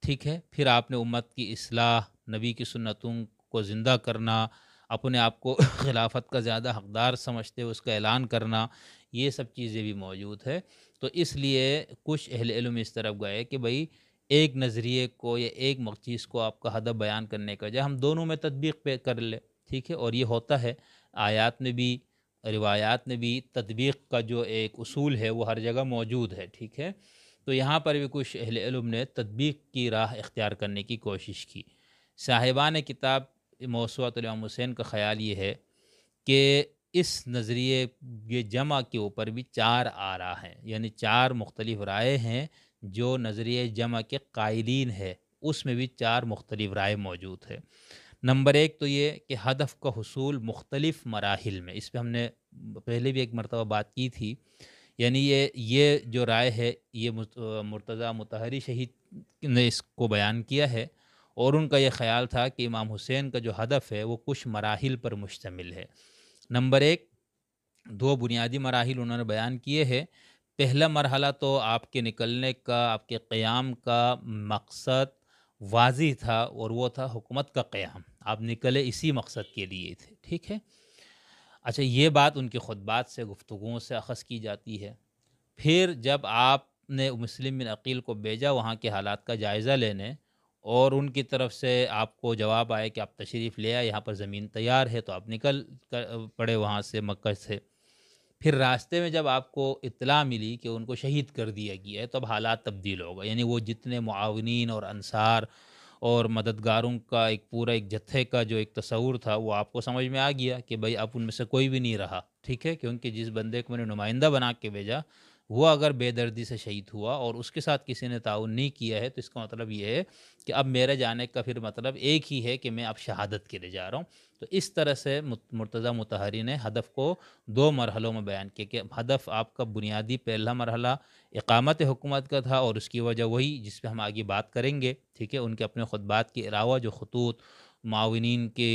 [SPEAKER 1] ٹھیک ہے، پھر آپ نے امت کی اصلاح، نبی کی سنتوں کو زندہ کرنا، اپنے آپ کو خلافت کا زیادہ حقدار سمجھتے اس کا اعلان کرنا، یہ سب چیزیں بھی موجود ہے تو اس لیے کچھ اہل علم اس طرف گئے کہ بھئی ایک نظریے کو یا ایک چیز کو آپ کا ہدف بیان کرنے کا جائے، ہم دونوں میں تطبیق پہ کر لیں، ٹھیک ہے؟ اور یہ ہوتا ہے، آیات میں بھی، روایات میں بھی تطبیق کا جو ایک اصول ہے، وہ ہر جگہ موجود ہے، ٹھیک ہے؟ تو یہاں پر بھی کچھ اہل علم نے تطبیق کی راہ اختیار کرنے کی کوشش کی۔ صاحبان کتاب موسوعۃ الامام حسین کا خیال یہ ہے کہ اس نظریے یہ جمع کے اوپر بھی چار آرا ہیں یعنی چار مختلف رائے ہیں جو نظریے جمع کے قائلین ہے اس میں بھی چار مختلف رائے موجود ہے نمبر ایک تو یہ کہ ہدف کا حصول مختلف مراحل میں، اس پہ ہم نے پہلے بھی ایک مرتبہ بات کی تھی یعنی یہ یہ جو رائے ہے، یہ مرتضیٰ متحری شہید نے اس کو بیان کیا ہے۔ اور ان کا یہ خیال تھا کہ امام حسین کا جو ہدف ہے وہ کچھ مراحل پر مشتمل ہے۔ نمبر ایک، دو بنیادی مراحل انہوں نے بیان کیے ہیں۔ پہلا مرحلہ تو آپ کے نکلنے کا، آپ کے قیام کا مقصد واضح تھا اور وہ تھا حکومت کا قیام۔ آپ نکلے اسی مقصد کے لیے تھے، ٹھیک ہے؟ اچھا یہ بات ان کی خطبات سے، گفتگوؤں سے اخذ کی جاتی ہے۔ پھر جب آپ نے مسلم بن عقیل کو بھیجا وہاں کے حالات کا جائزہ لینے اور ان کی طرف سے آپ کو جواب آئے کہ آپ تشریف لے آئے، یہاں پر زمین تیار ہے تو آپ نکل پڑے وہاں سے مکہ سے۔ پھر راستے میں جب آپ کو اطلاع ملی کہ ان کو شہید کر دیا گیا ہے تو اب حالات تبدیل ہوگا یعنی وہ جتنے معاونین اور انصار اور مددگاروں کا ایک پورا ایک جتھے کا جو ایک تصور تھا، وہ آپ کو سمجھ میں آ گیا کہ بھائی اب ان میں سے کوئی بھی نہیں رہا۔ ٹھیک ہے، کیونکہ جس بندے کو میں نے نمائندہ بنا کے بھیجا وہ اگر بے دردی سے شہید ہوا اور اس کے ساتھ کسی نے تعاون نہیں کیا ہے، تو اس کا مطلب یہ ہے کہ اب میرے جانے کا پھر مطلب ایک ہی ہے کہ میں اب شہادت کے لیے جا رہا ہوں۔ تو اس طرح سے مرتضی متحری نے ہدف کو دو مرحلوں میں بیان کیا کہ ہدف آپ کا بنیادی پہلا مرحلہ اقامت حکومت کا تھا اور اس کی وجہ وہی جس پہ ہم آگے بات کریں گے، ٹھیک ہے؟ ان کے اپنے خطبات کے علاوہ جو خطوط معاونین کے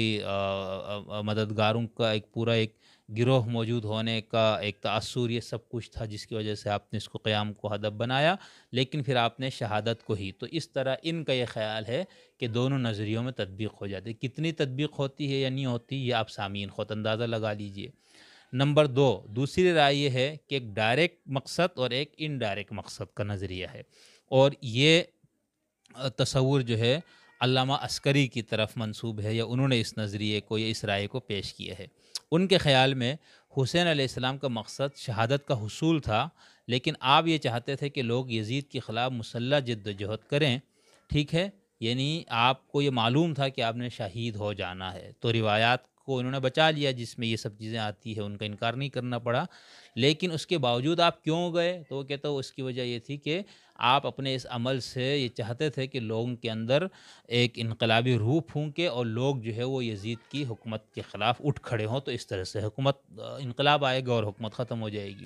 [SPEAKER 1] مددگاروں کا ایک پورا ایک گروہ موجود ہونے کا ایک تأثر، یہ سب کچھ تھا جس کی وجہ سے آپ نے اس کو قیام کو ہدف بنایا، لیکن پھر آپ نے شہادت کو ہی۔ تو اس طرح ان کا یہ خیال ہے کہ دونوں نظریوں میں تطبیق ہو جاتی کتنی تطبیق ہوتی ہے یا نہیں ہوتی، یہ آپ سامعین خود اندازہ لگا لیجیے۔ نمبر دو، دوسری رائے یہ ہے کہ ایک ڈائریکٹ مقصد اور ایک ان ڈائریکٹ مقصد کا نظریہ ہے۔ اور یہ تصور جو ہے علامہ عسکری کی طرف منصوب ہے یا انہوں نے اس نظریے کو یا اس رائے کو پیش کیا ہے۔ ان کے خیال میں حسین علیہ السلام کا مقصد شہادت کا حصول تھا، لیکن آپ یہ چاہتے تھے کہ لوگ یزید کے خلاف مسلح جد و جہد کریں۔ ٹھیک ہے یعنی آپ کو یہ معلوم تھا کہ آپ نے شہید ہو جانا ہے۔ تو روایات کو انہوں نے بچا لیا جس میں یہ سب چیزیں آتی ہیں، ان کا انکار نہیں کرنا پڑا۔ لیکن اس کے باوجود آپ کیوں گئے؟ تو وہ کہتا ہوں اس کی وجہ یہ تھی کہ آپ اپنے اس عمل سے یہ چاہتے تھے کہ لوگوں کے اندر ایک انقلابی روح پھونکے اور لوگ جو ہے وہ یزید کی حکومت کے خلاف اٹھ کھڑے ہوں تو اس طرح سے حکومت، انقلاب آئے گا اور حکومت ختم ہو جائے گی۔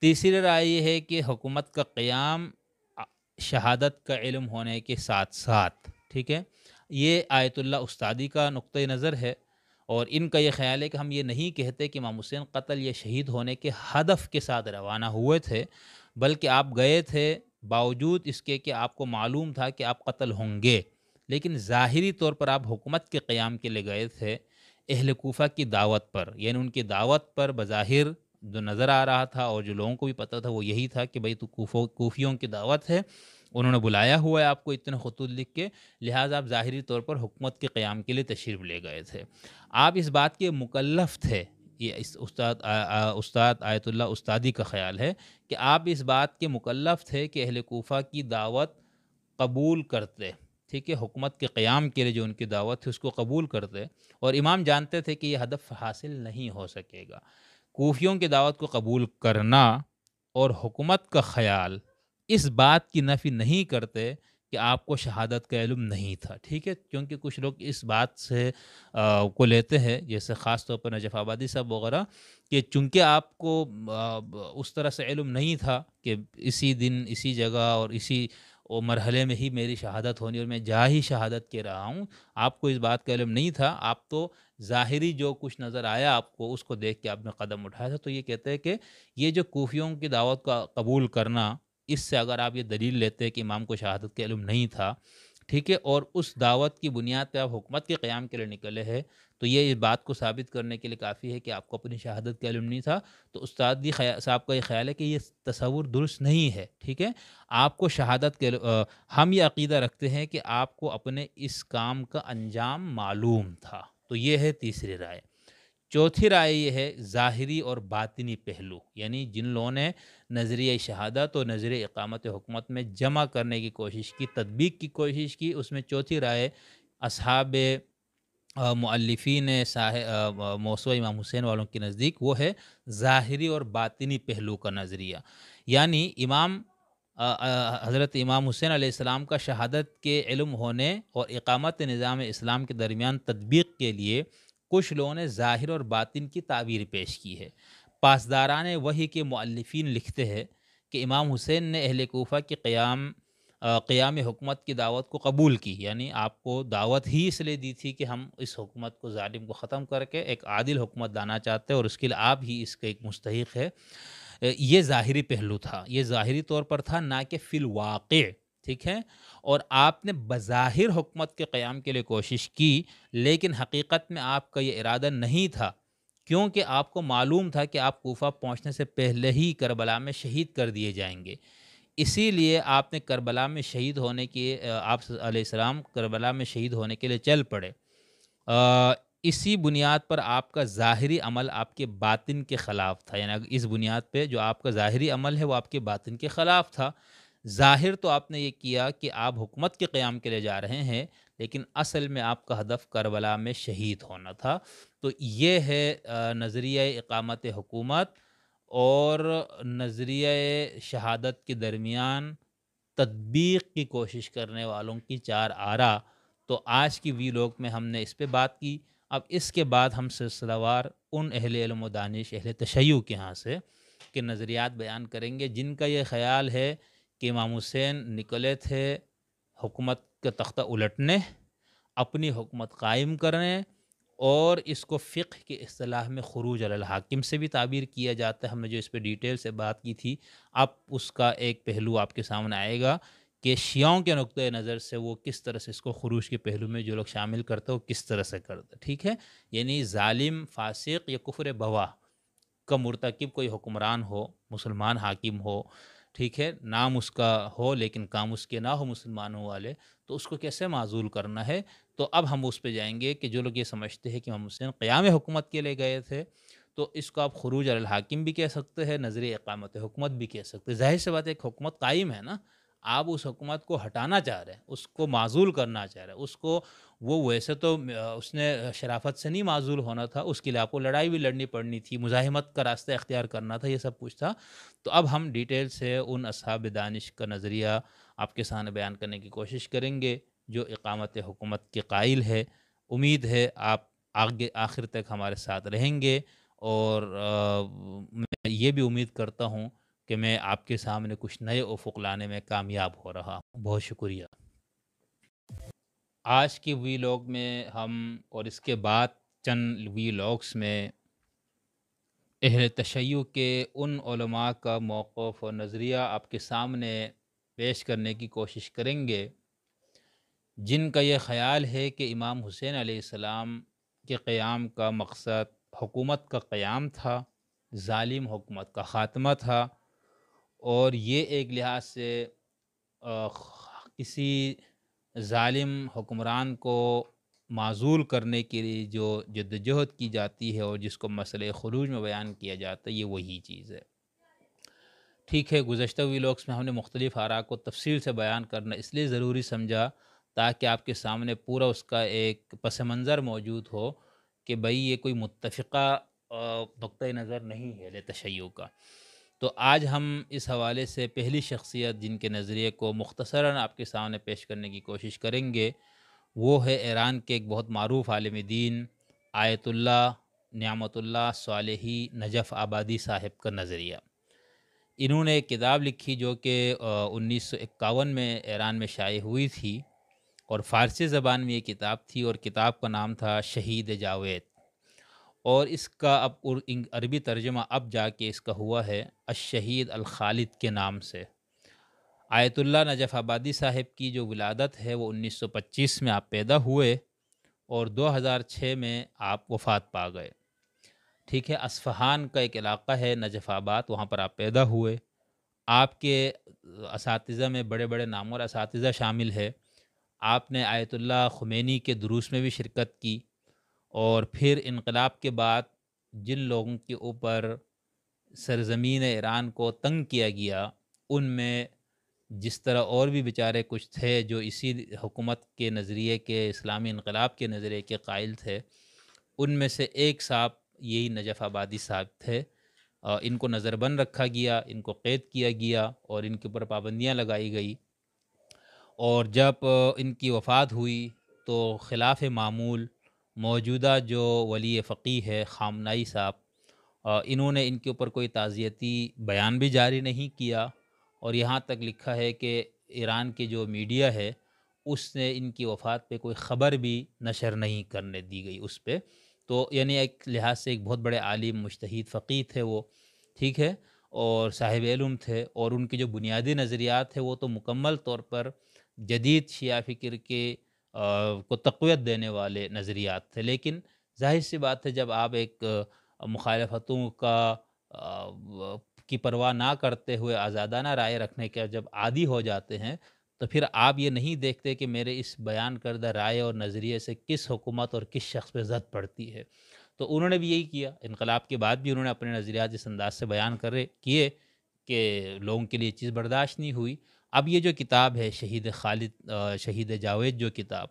[SPEAKER 1] تیسری رائے یہ ہے کہ حکومت کا قیام، شہادت کا علم ہونے کے ساتھ ساتھ، ٹھیک ہے؟ یہ آیت اللہ استادی کا نقطۂ نظر ہے۔ اور ان کا یہ خیال ہے کہ ہم یہ نہیں کہتے کہ امام حسین قتل یا شہید ہونے کے ہدف کے ساتھ روانہ ہوئے تھے، بلکہ آپ گئے تھے باوجود اس کے کہ آپ کو معلوم تھا کہ آپ قتل ہوں گے۔ لیکن ظاہری طور پر آپ حکومت کے قیام کے لیے گئے تھے اہل کوفہ کی دعوت پر۔ یعنی ان کی دعوت پر بظاہر جو نظر آ رہا تھا اور جو لوگوں کو بھی پتہ تھا وہ یہی تھا کہ بھائی تو کوفیوں کی دعوت ہے۔ انہوں نے بلایا ہوا ہے آپ کو اتنے خطوط لکھ کے، لہٰذا آپ ظاہری طور پر حکومت کے قیام کے لیے تشریف لے گئے تھے۔ آپ اس بات کے مکلف تھے، یہ اس استاد استاد آیت اللہ استادی کا خیال ہے کہ آپ اس بات کے مکلف تھے کہ اہل کوفہ کی دعوت قبول کرتے، ٹھیک ہے، حکومت کے قیام کے لیے جو ان کی دعوت تھی اس کو قبول کرتے۔ اور امام جانتے تھے کہ یہ ہدف حاصل نہیں ہو سکے گا۔ کوفیوں کی دعوت کو قبول کرنا اور حکومت کا خیال اس بات کی نفی نہیں کرتے کہ آپ کو شہادت کا علم نہیں تھا، ٹھیک ہے؟ کیونکہ کچھ لوگ اس بات سے کو لیتے ہیں، جیسے خاص طور پر نجف آبادی صاحب وغیرہ، کہ چونکہ آپ کو اس طرح سے علم نہیں تھا کہ اسی دن اسی جگہ اور اسی مرحلے میں ہی میری شہادت ہونی اور میں جا ہی شہادت کے رہا ہوں، آپ کو اس بات کا علم نہیں تھا، آپ تو ظاہری جو کچھ نظر آیا آپ کو، اس کو دیکھ کے آپ نے قدم اٹھایا تھا، تو یہ کہتے ہیں کہ یہ جو کوفیوں کی دعوت کا قبول کرنا اس سے اگر آپ یہ دلیل لیتے کہ امام کو شہادت کے علم نہیں تھا، ٹھیک ہے، اور اس دعوت کی بنیاد پہ آپ حکومت کے قیام کے لیے نکلے ہیں، تو یہ اس بات کو ثابت کرنے کے لیے کافی ہے کہ آپ کو اپنی شہادت کا علم نہیں تھا۔ تو استاد جی، بھی صاحب کا یہ خیال ہے کہ یہ تصور درست نہیں ہے، ٹھیک ہے؟ آپ کو شہادت کے ہم یہ عقیدہ رکھتے ہیں کہ آپ کو اپنے اس کام کا انجام معلوم تھا۔ تو یہ ہے تیسری رائے۔ چوتھی رائے یہ ہے ظاہری اور باطنی پہلو یعنی جن لوگوں نے نظریہ شہادت اور نظریہ اقامت حکومت میں جمع کرنے کی کوشش کی تدبیق کی کوشش کی، اس میں چوتھی رائے اصحاب مؤلفین موسو امام حسین والوں کے نزدیک وہ ہے ظاہری اور باطنی پہلو کا نظریہ۔ یعنی امام حضرت امام حسین علیہ السلام کا شہادت کے علم ہونے اور اقامت نظام اسلام کے درمیان تدبیق کے لیے کچھ لوگوں نے ظاہر اور باطن کی تعبیر پیش کی ہے۔ پاسداران وہی کے مؤلفین لکھتے ہیں کہ امام حسین نے اہل کوفہ کے قیام قیام حکومت کی دعوت کو قبول کی۔ یعنی آپ کو دعوت ہی اس لیے دی تھی کہ ہم اس حکومت کو، ظالم کو ختم کر کے ایک عادل حکومت لانا چاہتے ہیں اور اس کے لیے آپ ہی اس کا ایک مستحق ہے۔ یہ ظاہری پہلو تھا۔ یہ ظاہری طور پر تھا نہ کہ فی الواقع۔ ٹھیک ہے؟ اور آپ نے بظاہر حکومت کے قیام کے لیے کوشش کی، لیکن حقیقت میں آپ کا یہ ارادہ نہیں تھا۔ کیونکہ آپ کو معلوم تھا کہ آپ کوفہ پہنچنے سے پہلے ہی کربلا میں شہید کر دیے جائیں گے۔ اسی لیے آپ نے کربلا میں شہید ہونے کی آپ علیہ السلام کربلا میں شہید ہونے کے لیے چل پڑے۔ اسی بنیاد پر آپ کا ظاہری عمل آپ کے باطن کے خلاف تھا۔ یعنی اس بنیاد پہ جو آپ کا ظاہری عمل ہے وہ آپ کے باطن کے خلاف تھا۔ ظاہر تو آپ نے یہ کیا کہ آپ حکومت کے قیام کے لیے جا رہے ہیں، لیکن اصل میں آپ کا ہدف کربلا میں شہید ہونا تھا۔ تو یہ ہے نظریہ اقامت حکومت اور نظریہ شہادت کے درمیان تدبیق کی کوشش کرنے والوں کی چار آرا۔ تو آج کی وی لوگ میں ہم نے اس پہ بات کی۔ اب اس کے بعد ہم سلسلہ وار ان اہل علم و دانش، اہل تشیع کے ہاں سے کہ نظریات بیان کریں گے۔ جن کا یہ خیال ہے کہ امام حسین نکلے تھے حکومت کا تختہ الٹنے، اپنی حکومت قائم کرنے اور اس کو فقہ کی اصطلاح میں خروج الحاکم سے بھی تعبیر کیا جاتا ہے۔ ہم نے جو اس پہ ڈیٹیل سے بات کی تھی، اب اس کا ایک پہلو آپ کے سامنے آئے گا کہ شیعوں کے نقطۂ نظر سے وہ کس طرح سے اس کو خروج کے پہلو میں جو لوگ شامل کرتے وہ کس طرح سے کرتے ٹھیک ہے؟ یعنی ظالم، فاسق یا کفر بوا، کا مرتکب کوئی حکمران ہو، مسلمان حاکم ہو ٹھیک ہے، نام اس کا ہو لیکن کام اس کے نہ ہو مسلمانوں والے، تو اس کو کیسے معذول کرنا ہے؟ تو اب ہم اس پہ جائیں گے کہ جو لوگ یہ سمجھتے ہیں کہ ہم حسین قیام حکومت کے لیے گئے تھے، تو اس کو آپ خروج الحاکم بھی کہہ سکتے ہیں نظر اقامت حکومت بھی کہہ سکتے ظاہر سے بات ایک حکومت قائم ہے نا۔ آپ اس حکومت کو ہٹانا چاہ رہے ہیں، اس کو معذول کرنا چاہ رہے ہیں، اس کو وہ ویسے تو اس نے شرافت سے نہیں معذول ہونا تھا، اس کے لیے آپ کو لڑائی بھی لڑنی پڑنی تھی، مزاحمت کا راستہ اختیار کرنا تھا، یہ سب کچھ تھا۔ تو اب ہم ڈیٹیل سے ان اصحاب دانش کا نظریہ آپ کے سامنے بیان کرنے کی کوشش کریں گے، جو اقامت حکومت کے قائل ہے۔ امید ہے آپ آگے، آخر تک ہمارے ساتھ رہیں گے اور میں یہ بھی امید کرتا ہوں کہ میں آپ کے سامنے کچھ نئے افق لانے میں کامیاب ہو رہا ہوں۔ بہت شکریہ۔ آج کی وی لاگ میں ہم اور اس کے بعد چند وی لاگس میں اہل تشیع کے ان علماء کا موقف و نظریہ آپ کے سامنے پیش کرنے کی کوشش کریں گے، جن کا یہ خیال ہے کہ امام حسین علیہ السلام کے قیام کا مقصد حکومت کا قیام تھا، ظالم حکومت کا خاتمہ تھا۔ اور یہ ایک لحاظ سے کسی ظالم حکمران کو معذول کرنے کے لیے جو جدوجہد کی جاتی ہے اور جس کو مسئلہ خروج میں بیان کیا جاتا ہے، یہ وہی چیز ہے۔ ٹھیک ہے، گزشتہ ہوئی لوگس میں ہم نے مختلف آراء کو تفصیل سے بیان کرنا، اس لیے ضروری سمجھا تاکہ آپ کے سامنے پورا اس کا ایک پس منظر موجود ہو کہ بھئی یہ کوئی متفقہ نقطۂ نظر نہیں ہے لے تشیع کا۔ تو آج ہم اس حوالے سے پہلی شخصیت جن کے نظریے کو مختصراً آپ کے سامنے پیش کرنے کی کوشش کریں گے، وہ ہے ایران کے ایک بہت معروف عالم دین، آیت اللہ، نعمت اللہ، صالحی نجف آبادی صاحب کا نظریہ۔ انہوں نے ایک کتاب لکھی جو کہ انیس سو اکاون میں ایران میں شائع ہوئی تھی اور فارسی زبان میں یہ کتاب تھی اور کتاب کا نام تھا شہید جاوید۔ اور اس کا اب عربی ترجمہ اب جا کے اس کا ہوا ہے الشہید الخالد کے نام سے۔ آیت اللہ نجف آبادی صاحب کی جو ولادت ہے وہ انیس سو پچیس میں آپ پیدا ہوئے اور دو ہزار چھ میں آپ وفات پا گئے۔ ٹھیک ہے، اصفہان کا ایک علاقہ ہے نجف آباد، وہاں پر آپ پیدا ہوئے۔ آپ کے اساتذہ میں بڑے بڑے نامور اساتذہ شامل ہے آپ نے آیت اللہ خمینی کے دروس میں بھی شرکت کی۔ اور پھر انقلاب کے بعد جن لوگوں کے اوپر سرزمین ایران کو تنگ کیا گیا، ان میں جس طرح اور بھی بیچارے کچھ تھے جو اسی حکومت کے نظریے کے، اسلامی انقلاب کے نظریے کے قائل تھے، ان میں سے ایک صاحب یہی نجف آبادی صاحب تھے۔ ان کو نظر بند رکھا گیا، ان کو قید کیا گیا اور ان کے اوپر پابندیاں لگائی گئی۔ اور جب ان کی وفات ہوئی تو خلاف معمول موجودہ جو ولی فقی ہے، خامنائی صاحب انہوں نے ان کے اوپر کوئی تعزیتی بیان بھی جاری نہیں کیا اور یہاں تک لکھا ہے کہ ایران کے جو میڈیا ہے، اس نے ان کی وفات پہ کوئی خبر بھی نشر نہیں کرنے دی گئی اس پہ۔ تو یعنی ایک لحاظ سے ایک بہت بڑے عالم مشتحد فقی تھے وہ، ٹھیک ہے، اور صاحب علم تھے اور ان کے جو بنیادی نظریات تھے وہ تو مکمل طور پر جدید شیعہ فکر کے کو تقویت دینے والے نظریات تھے۔ لیکن ظاہر سی بات ہے، جب آپ ایک مخالفتوں کا کی پرواہ نہ کرتے ہوئے آزادانہ رائے رکھنے کے جب عادی ہو جاتے ہیں، تو پھر آپ یہ نہیں دیکھتے کہ میرے اس بیان کردہ رائے اور نظریے سے کس حکومت اور کس شخص پہ زد پڑتی ہے۔ تو انہوں نے بھی یہی کیا۔ انقلاب کے بعد بھی انہوں نے اپنے نظریات اس انداز سے بیان کرے، کیے کہ لوگوں کے لیے چیز برداشت نہیں ہوئی۔ اب یہ جو کتاب ہے شہید خالد شہید جاوید جو کتاب،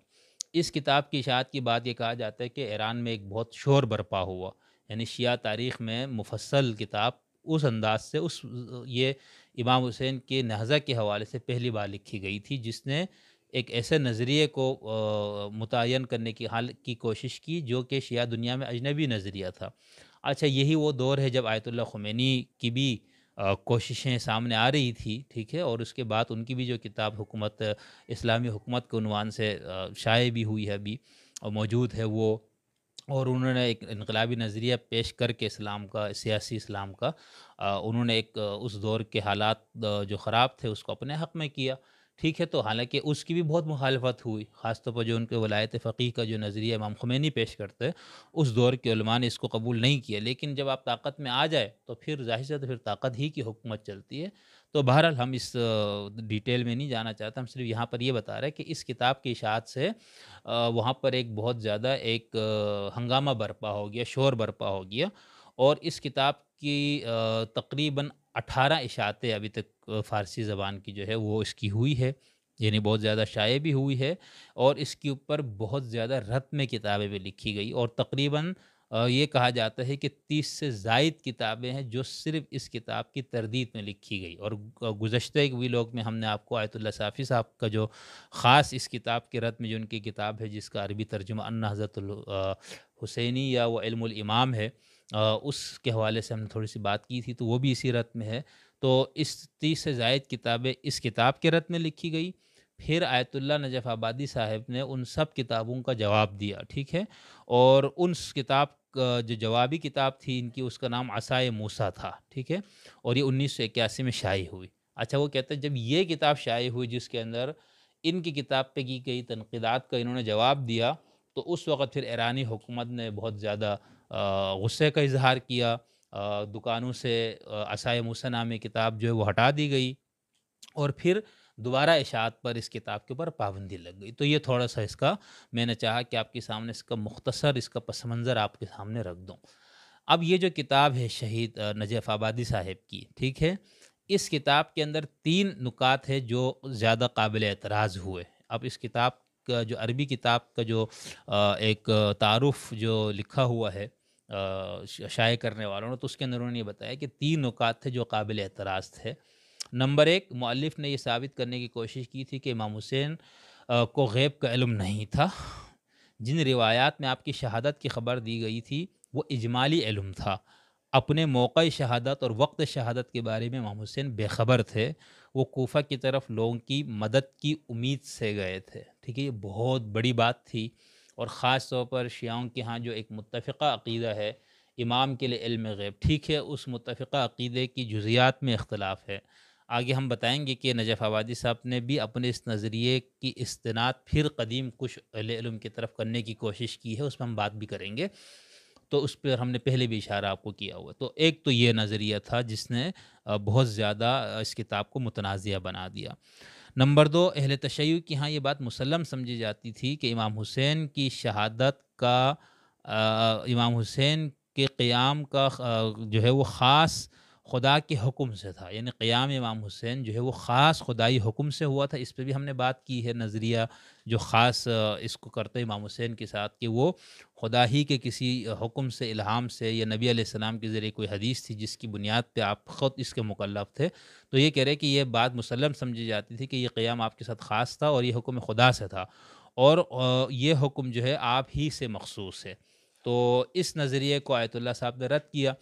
[SPEAKER 1] اس کتاب کی اشاعت کی بات یہ کہا جاتا ہے کہ ایران میں ایک بہت شور برپا ہوا یعنی شیعہ تاریخ میں مفصل کتاب اس انداز سے، اس، یہ امام حسین کے نہضہ کے حوالے سے پہلی بار لکھی گئی تھی، جس نے ایک ایسے نظریے کو متعین کرنے کی حال، کی کوشش کی جو کہ شیعہ دنیا میں اجنبی نظریہ تھا۔ اچھا یہی وہ دور ہے جب آیت اللہ خمینی کی بھی کوششیں سامنے آ رہی تھی، ٹھیک ہے، اور اس کے بعد ان کی بھی جو کتاب حکومت، اسلامی حکومت کے عنوان سے شائع بھی ہوئی ہے ابھی، اور موجود ہے وہ، اور انہوں نے ایک انقلابی نظریہ پیش کر کے اسلام کا، سیاسی اسلام کا انہوں نے ایک اس دور کے حالات جو خراب تھے، اس کو اپنے حق میں کیا۔ ٹھیک ہے، تو حالانکہ اس کی بھی بہت مخالفت ہوئی، خاص طور پر جو ان کے ولایت فقی کا جو نظریہ امام خمینی پیش کرتے اس دور کے علماء نے اس کو قبول نہیں کیا۔ لیکن جب آپ طاقت میں آ جائے تو پھر ظاہر سے تو پھر طاقت ہی کی حکومت چلتی ہے۔ تو بہرحال ہم اس ڈیٹیل میں نہیں جانا چاہتے، ہم صرف یہاں پر یہ بتا رہے ہیں کہ اس کتاب کی اشاعت سے وہاں پر ایک بہت زیادہ ایک ہنگامہ برپا ہو گیا، شور برپا ہو گیا۔ اور اس کتاب کی تقریباً اٹھارہ اشاعتیں ابھی تک فارسی زبان کی جو ہے وہ اس کی ہوئی ہے یعنی بہت زیادہ شائع بھی ہوئی ہے اور اس کے اوپر بہت زیادہ رت میں کتابیں بھی لکھی گئی اور تقریباً یہ کہا جاتا ہے کہ تیس سے زائد کتابیں ہیں جو صرف اس کتاب کی تردید میں لکھی گئی اور گزشتہ ایک وی لوگ میں ہم نے آپ کو آیت اللہ صافی صاحب کا جو خاص اس کتاب کے رت میں جو ان کی کتاب ہے، جس کا عربی ترجمہ ان حضرت الحسینی یا وہ علم الامام ہے اس کے حوالے سے ہم نے تھوڑی سی بات کی تھی تو وہ بھی اسی رت میں ہے۔ تو اس تیس سے زائد کتابیں اس کتاب کے رت میں لکھی گئی۔ پھر آیت اللہ نجف آبادی صاحب نے ان سب کتابوں کا جواب دیا، ٹھیک ہے؟ اور ان کتاب کا جو جوابی کتاب تھی، ان کی اس کا نام عصائے موسا تھا، ٹھیک ہے؟ اور یہ انیس سو اکیاسی میں شائع ہوئی۔ اچھا وہ کہتے ہیں جب یہ کتاب شائع ہوئی جس کے اندر ان کی کتاب پہ کی گئی تنقیدات کا انہوں نے جواب دیا، تو اس وقت پھر ایرانی حکومت نے بہت زیادہ غصے کا اظہار کیا۔ دکانوں سے عصائے موسیٰ نامی کتاب جو ہے وہ ہٹا دی گئی اور پھر دوبارہ اشاعت پر اس کتاب کے اوپر پابندی لگ گئی۔ تو یہ تھوڑا سا اس کا میں نے چاہا کہ آپ کے سامنے اس کا مختصر، اس کا پس منظر آپ کے سامنے رکھ دوں۔ اب یہ جو کتاب ہے شہید نجیف آبادی صاحب کی، ٹھیک ہے؟ اس کتاب کے اندر تین نکات ہے جو زیادہ قابل اعتراض ہوئے۔ اب اس کتاب کا جو عربی کتاب کا جو ایک تعارف جو لکھا ہوا ہے شائع کرنے والوں نے تو اس کے اندر انہوں نے یہ بتایا کہ تین نکات تھے جو قابل اعتراض تھے۔ نمبر ایک، مؤلف نے یہ ثابت کرنے کی کوشش کی تھی کہ امام حسین کو غیب کا علم نہیں تھا۔ جن روایات میں آپ کی شہادت کی خبر دی گئی تھی، وہ اجمالی علم تھا۔ اپنے موقع شہادت اور وقت شہادت کے بارے میں امام حسین بے خبر تھے۔ وہ کوفہ کی طرف لوگوں کی مدد کی امید سے گئے تھے۔ ٹھیک ہے، یہ بہت بڑی بات تھی۔ اور خاص طور پر شیعوں کے ہاں جو ایک متفقہ عقیدہ ہے، امام کے لیے علم غیب۔ ٹھیک ہے، اس متفقہ عقیدے کی جزیات میں اختلاف ہے۔ آگے ہم بتائیں گے کہ نجف آبادی صاحب نے بھی اپنے اس نظریے کی استناد پھر قدیم کچھ اہل علم کی طرف کرنے کی کوشش کی ہے، اس میں ہم بات بھی کریں گے۔ تو اس پر ہم نے پہلے بھی اشارہ آپ کو کیا ہوا۔ تو ایک تو یہ نظریہ تھا جس نے بہت زیادہ اس کتاب کو متنازعہ بنا دیا۔ نمبر دو، اہل تشیع کی ہاں یہ بات مسلم سمجھی جاتی تھی کہ امام حسین کی شہادت کا امام حسین کے قیام کا جو ہے وہ خاص خدا کے حکم سے تھا۔ یعنی قیام امام حسین جو ہے وہ خاص خدائی حکم سے ہوا تھا۔ اس پہ بھی ہم نے بات کی ہے نظریہ جو خاص اس کو کرتے امام حسین کے ساتھ کہ وہ خدا ہی کے کسی حکم سے، الہام سے یا نبی علیہ السلام کے ذریعے کوئی حدیث تھی جس کی بنیاد پہ آپ خود اس کے مکلف تھے۔ تو یہ کہہ رہے کہ یہ بات مسلم سمجھی جاتی تھی کہ یہ قیام آپ کے ساتھ خاص تھا اور یہ حکم خدا سے تھا۔ اور یہ حکم جو ہے آپ ہی سے مخصوص ہے۔ تو اس نظریے کو آیت اللہ صاحب نے رد کیا۔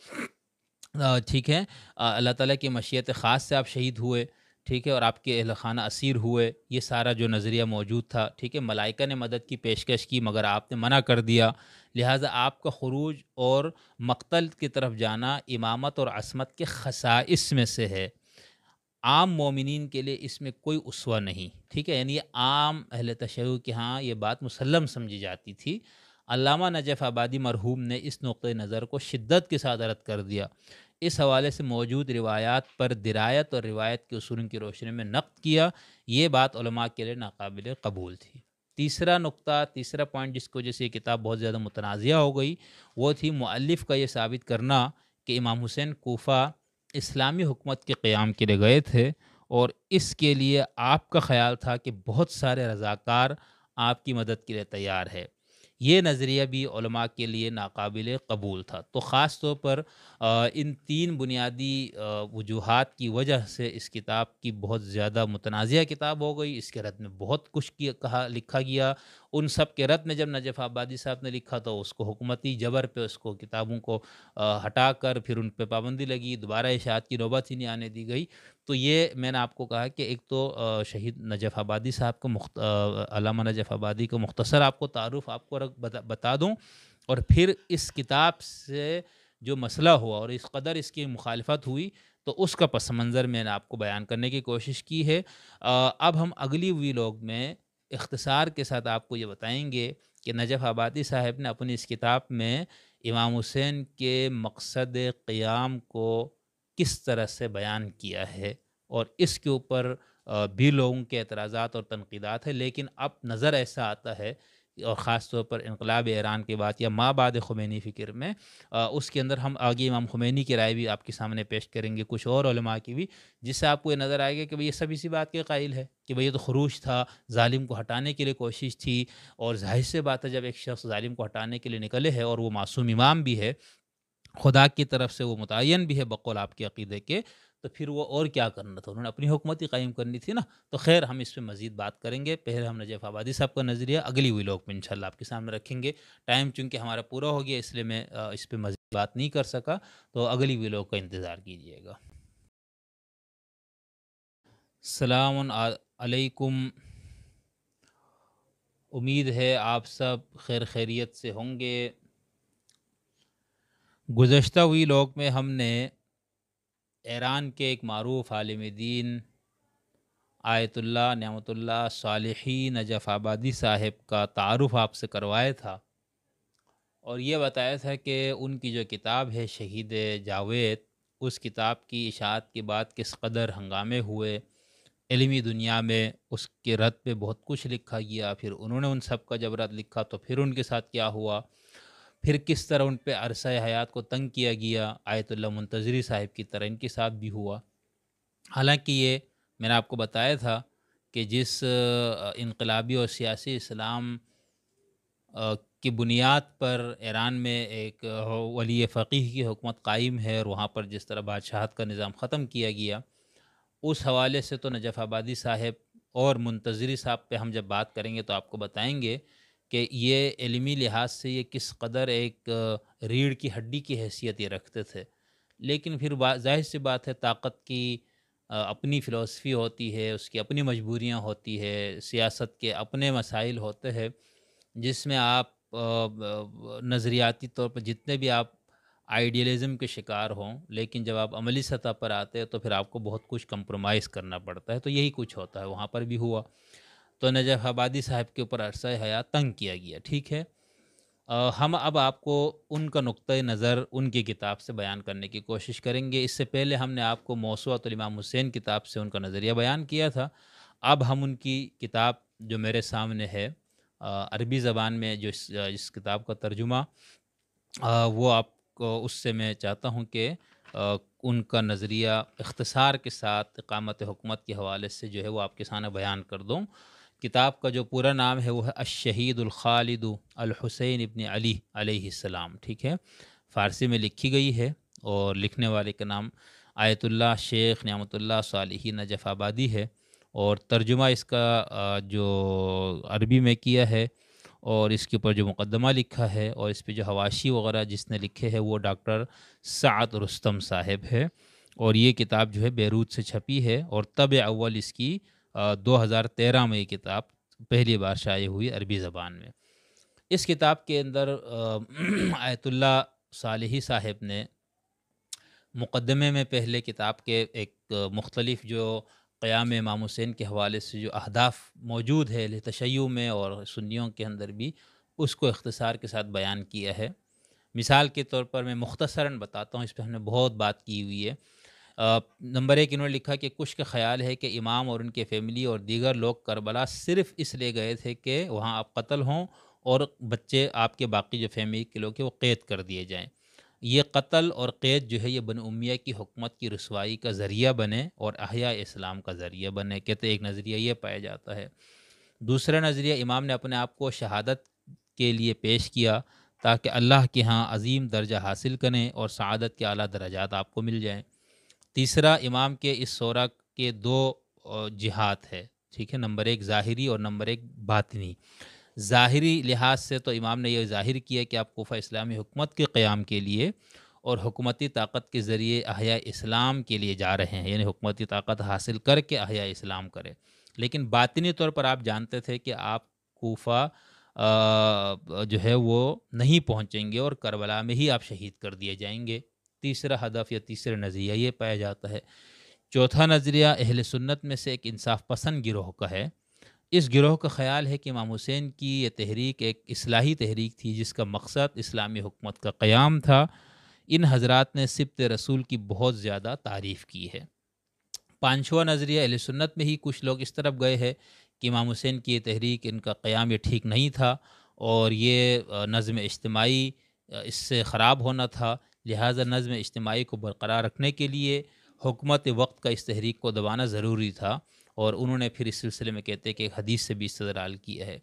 [SPEAKER 1] ٹھیک ہے۔ اللہ تعالیٰ کی مشیت خاص سے آپ شہید ہوئے، ٹھیک ہے، اور آپ کے اہل خانہ اسیر ہوئے، یہ سارا جو نظریہ موجود تھا، ٹھیک ہے، ملائکہ نے مدد کی، پیشکش کی، مگر آپ نے منع کر دیا۔ لہٰذا آپ کا خروج اور مقتل کی طرف جانا امامت اور عصمت کے خصائص میں سے ہے۔ عام مومنین کے لیے اس میں کوئی اسوہ نہیں، ٹھیک ہے یعنی یہ عام اہل تشیع کے ہاں یہ بات مسلم سمجھی جاتی تھی۔ علامہ نجف آبادی مرحوم نے اس نقطۂ نظر کو شدت کے ساتھ رد کر دیا۔ اس حوالے سے موجود روایات پر درایت اور روایت کے اصول کی روشنی میں نقد کیا، یہ بات علماء کے لیے ناقابل قبول تھی۔ تیسرا نقطہ، تیسرا پوائنٹ جس کی وجہ سے یہ کتاب بہت زیادہ متنازعہ ہو گئی، وہ تھی مؤلف کا یہ ثابت کرنا کہ امام حسین کوفہ اسلامی حکومت کے قیام کے لیے گئے تھے اور اس کے لیے آپ کا خیال تھا کہ بہت سارے رضاکار آپ کی مدد کے لیے تیار ہے یہ نظریہ بھی علماء کے لیے ناقابل قبول تھا۔ تو خاص طور پر ان تین بنیادی وجوہات کی وجہ سے اس کتاب کی بہت زیادہ متنازعہ کتاب ہو گئی۔ اس کے رد میں بہت کچھ کیا، کہا، لکھا گیا۔ ان سب کے رد میں جب نجف آبادی صاحب نے لکھا تو اس کو حکومتی جبر پہ اس کو کتابوں کو ہٹا کر پھر ان پہ پابندی لگی، دوبارہ اشاعت کی نوبت ہی نہیں آنے دی گئی۔ تو یہ میں نے آپ کو کہا کہ ایک تو شہید نجف آبادی صاحب کو مخت علامہ نجف آبادی کو مختصر آپ کو تعارف آپ کو بتا دوں۔ اور پھر اس کتاب سے جو مسئلہ ہوا اور اس قدر اس کی مخالفت ہوئی تو اس کا پس منظر میں نے آپ کو بیان کرنے کی کوشش کی ہے۔ اب ہم اگلی ہوئی لوگ میں اختصار کے ساتھ آپ کو یہ بتائیں گے کہ نجف آبادی صاحب نے اپنی اس کتاب میں امام حسین کے مقصد قیام کو کس طرح سے بیان کیا ہے اور اس کے اوپر بھی لوگوں کے اعتراضات اور تنقیدات ہیں، لیکن اب نظر ایسا آتا ہے اور خاص طور پر انقلاب ایران کے بعد یا ماں بعد خمینی فکر میں اس کے اندر ہم آگے امام خمینی کی رائے بھی آپ کے سامنے پیش کریں گے، کچھ اور علماء کی بھی، جس سے آپ کو یہ نظر آئے گا کہ بھئی یہ سب اسی بات کے قائل ہے کہ بھئی یہ تو خروش تھا، ظالم کو ہٹانے کے لیے کوشش تھی، اور ظاہر سے بات ہے جب ایک شخص ظالم کو ہٹانے کے لیے نکلے ہے اور وہ معصوم امام بھی ہے، خدا کی طرف سے وہ متعین بھی ہے، بقول آپ کے عقیدے کے تو پھر وہ اور کیا کرنا تھا؟ انہوں نے اپنی حکومت ہی قائم کرنی تھی نا۔ تو خیر ہم اس پہ مزید بات کریں گے۔ پہلے ہم نجیف آبادی صاحب کا نظریہ، اگلی ہوئی لوگ میں انشاءاللہ آپ کے سامنے رکھیں گے۔ ٹائم چونکہ ہمارا پورا ہو گیا، اس لیے میں اس پہ مزید بات نہیں کر سکا۔ تو اگلی ہوئی لوگ کا انتظار کیجیے گا۔ السلام علیکم۔ امید ہے آپ سب خیر خیریت سے ہوں گے۔ گزشتہ ہوئی لوگ میں ہم نے ایران کے ایک معروف عالم دین، آیت اللہ، نعمت اللہ صالحی نجف آبادی صاحب کا تعارف آپ سے کروایا تھا۔ اور یہ بتایا تھا کہ ان کی جو کتاب ہے شہید جاوید، اس کتاب کی اشاعت کے بعد کس قدر ہنگامے ہوئے، علمی دنیا میں اس کے رد پہ بہت کچھ لکھا گیا، پھر انہوں نے ان سب کا جب رد لکھا تو پھر ان کے ساتھ کیا ہوا؟ پھر کس طرح ان پہ عرصہ حیات کو تنگ کیا گیا؟ آیت اللہ منتظری صاحب کی طرح ان کے ساتھ بھی ہوا۔ حالانکہ یہ میں نے آپ کو بتایا تھا کہ جس انقلابی اور سیاسی اسلام کی بنیاد پر ایران میں ایک ولی فقیح کی حکومت قائم ہے اور وہاں پر جس طرح بادشاہت کا نظام ختم کیا گیا، اس حوالے سے تو نجف آبادی صاحب اور منتظری صاحب پہ ہم جب بات کریں گے تو آپ کو بتائیں گے کہ یہ علمی لحاظ سے یہ کس قدر ایک ریڑھ کی ہڈی کی حیثیت یہ رکھتے تھے۔ لیکن پھر ظاہر سی بات ہے، طاقت کی اپنی فلسفی ہوتی ہے، اس کی اپنی مجبوریاں ہوتی ہے، سیاست کے اپنے مسائل ہوتے ہیں، جس میں آپ نظریاتی طور پر جتنے بھی آپ آئیڈیلزم کے شکار ہوں، لیکن جب آپ عملی سطح پر آتے ہیں تو پھر آپ کو بہت کچھ کمپرومائز کرنا پڑتا ہے۔ تو یہی کچھ ہوتا ہے، وہاں پر بھی ہوا۔ تو نجف آبادی صاحب کے اوپر عرصہ حیات تنگ کیا گیا، ٹھیک ہے؟ ہم اب آپ کو ان کا نقطۂ نظر، ان کی کتاب سے بیان کرنے کی کوشش کریں گے۔ اس سے پہلے ہم نے آپ کو موسوعۃ الامام حسین کتاب سے ان کا نظریہ بیان کیا تھا۔ اب ہم ان کی کتاب جو میرے سامنے ہے عربی زبان میں جو اس کتاب کا ترجمہ وہ آپ کو اس سے میں چاہتا ہوں کہ ان کا نظریہ اختصار کے ساتھ اقامت حکومت کے حوالے سے جو ہے وہ آپ کے سامنے بیان کر دوں۔ کتاب کا جو پورا نام ہے وہ ہے الشہید الخالد الحسین ابن علی علیہ السلام، ٹھیک ہے؟ فارسی میں لکھی گئی ہے اور لکھنے والے کا نام آیت اللہ شیخ نعمت اللہ صالحی نجف آبادی ہے اور ترجمہ اس کا جو عربی میں کیا ہے اور اس کے اوپر جو مقدمہ لکھا ہے اور اس پہ جو حواشی وغیرہ جس نے لکھے ہے وہ ڈاکٹر سعد رستم صاحب ہے اور یہ کتاب جو ہے بیروت سے چھپی ہے اور طب اول اس کی دو ہزار تیرہ میں یہ کتاب پہلی بار شائع ہوئی عربی زبان میں۔ اس کتاب کے اندر آیت اللہ صالحی صاحب نے مقدمے میں پہلے کتاب کے ایک مختلف جو قیام امام حسین کے حوالے سے جو اہداف موجود ہے تشیع میں اور سنیوں کے اندر بھی اس کو اختصار کے ساتھ بیان کیا ہے۔ مثال کے طور پر میں مختصراً بتاتا ہوں، اس پہ ہم نے بہت بات کی ہوئی ہے۔ نمبر ایک انہوں نے لکھا کہ کچھ کا خیال ہے کہ امام اور ان کے فیملی اور دیگر لوگ کربلا صرف اس لیے گئے تھے کہ وہاں آپ قتل ہوں اور بچے آپ کے باقی جو فیملی کے لوگ ہیں وہ قید کر دیے جائیں۔ یہ قتل اور قید جو ہے یہ بن امیہ کی حکمت کی رسوائی کا ذریعہ بنے اور احیاء اسلام کا ذریعہ بنے۔ کہتے ایک نظریہ یہ پایا جاتا ہے۔ دوسرا نظریہ امام نے اپنے آپ کو شہادت کے لیے پیش کیا تاکہ اللہ کے ہاں عظیم درجہ حاصل کریں اور سعادت کے اعلیٰ درجات آپ کو مل جائیں۔ تیسرا امام کے اس سورہ کے دو جہاد ہے، ٹھیک ہے؟ نمبر ایک ظاہری اور نمبر ایک باطنی۔ ظاہری لحاظ سے تو امام نے یہ ظاہر کیا کہ آپ کوفہ اسلامی حکومت کے قیام کے لیے اور حکومتی طاقت کے ذریعے احیاء اسلام کے لیے جا رہے ہیں یعنی حکومتی طاقت حاصل کر کے احیاء اسلام کرے۔ لیکن باطنی طور پر آپ جانتے تھے کہ آپ کوفہ جو ہے وہ نہیں پہنچیں گے اور کربلا میں ہی آپ شہید کر دیے جائیں گے۔ تیسرا ہدف یا تیسرا نظریہ یہ پایا جاتا ہے۔ چوتھا نظریہ اہل سنت میں سے ایک انصاف پسند گروہ کا ہے۔ اس گروہ کا خیال ہے کہ امام حسین کی یہ تحریک ایک اصلاحی تحریک تھی، جس کا مقصد اسلامی حکومت کا قیام تھا۔ ان حضرات نے سبت رسول کی بہت زیادہ تعریف کی ہے۔ پانچواں نظریہ اہل سنت میں ہی کچھ لوگ اس طرف گئے ہیں کہ امام حسین کی یہ تحریک ان کا قیام یہ ٹھیک نہیں تھا اور یہ نظم اجتماعی اس سے خراب ہونا تھا۔ لہٰذا نظم اجتماعی کو برقرار رکھنے کے لیے حکومت وقت کا اس تحریک کو دبانا ضروری تھا اور انہوں نے پھر اس سلسلے میں کہتے کہ ایک حدیث سے بھی استدلال کیا ہے۔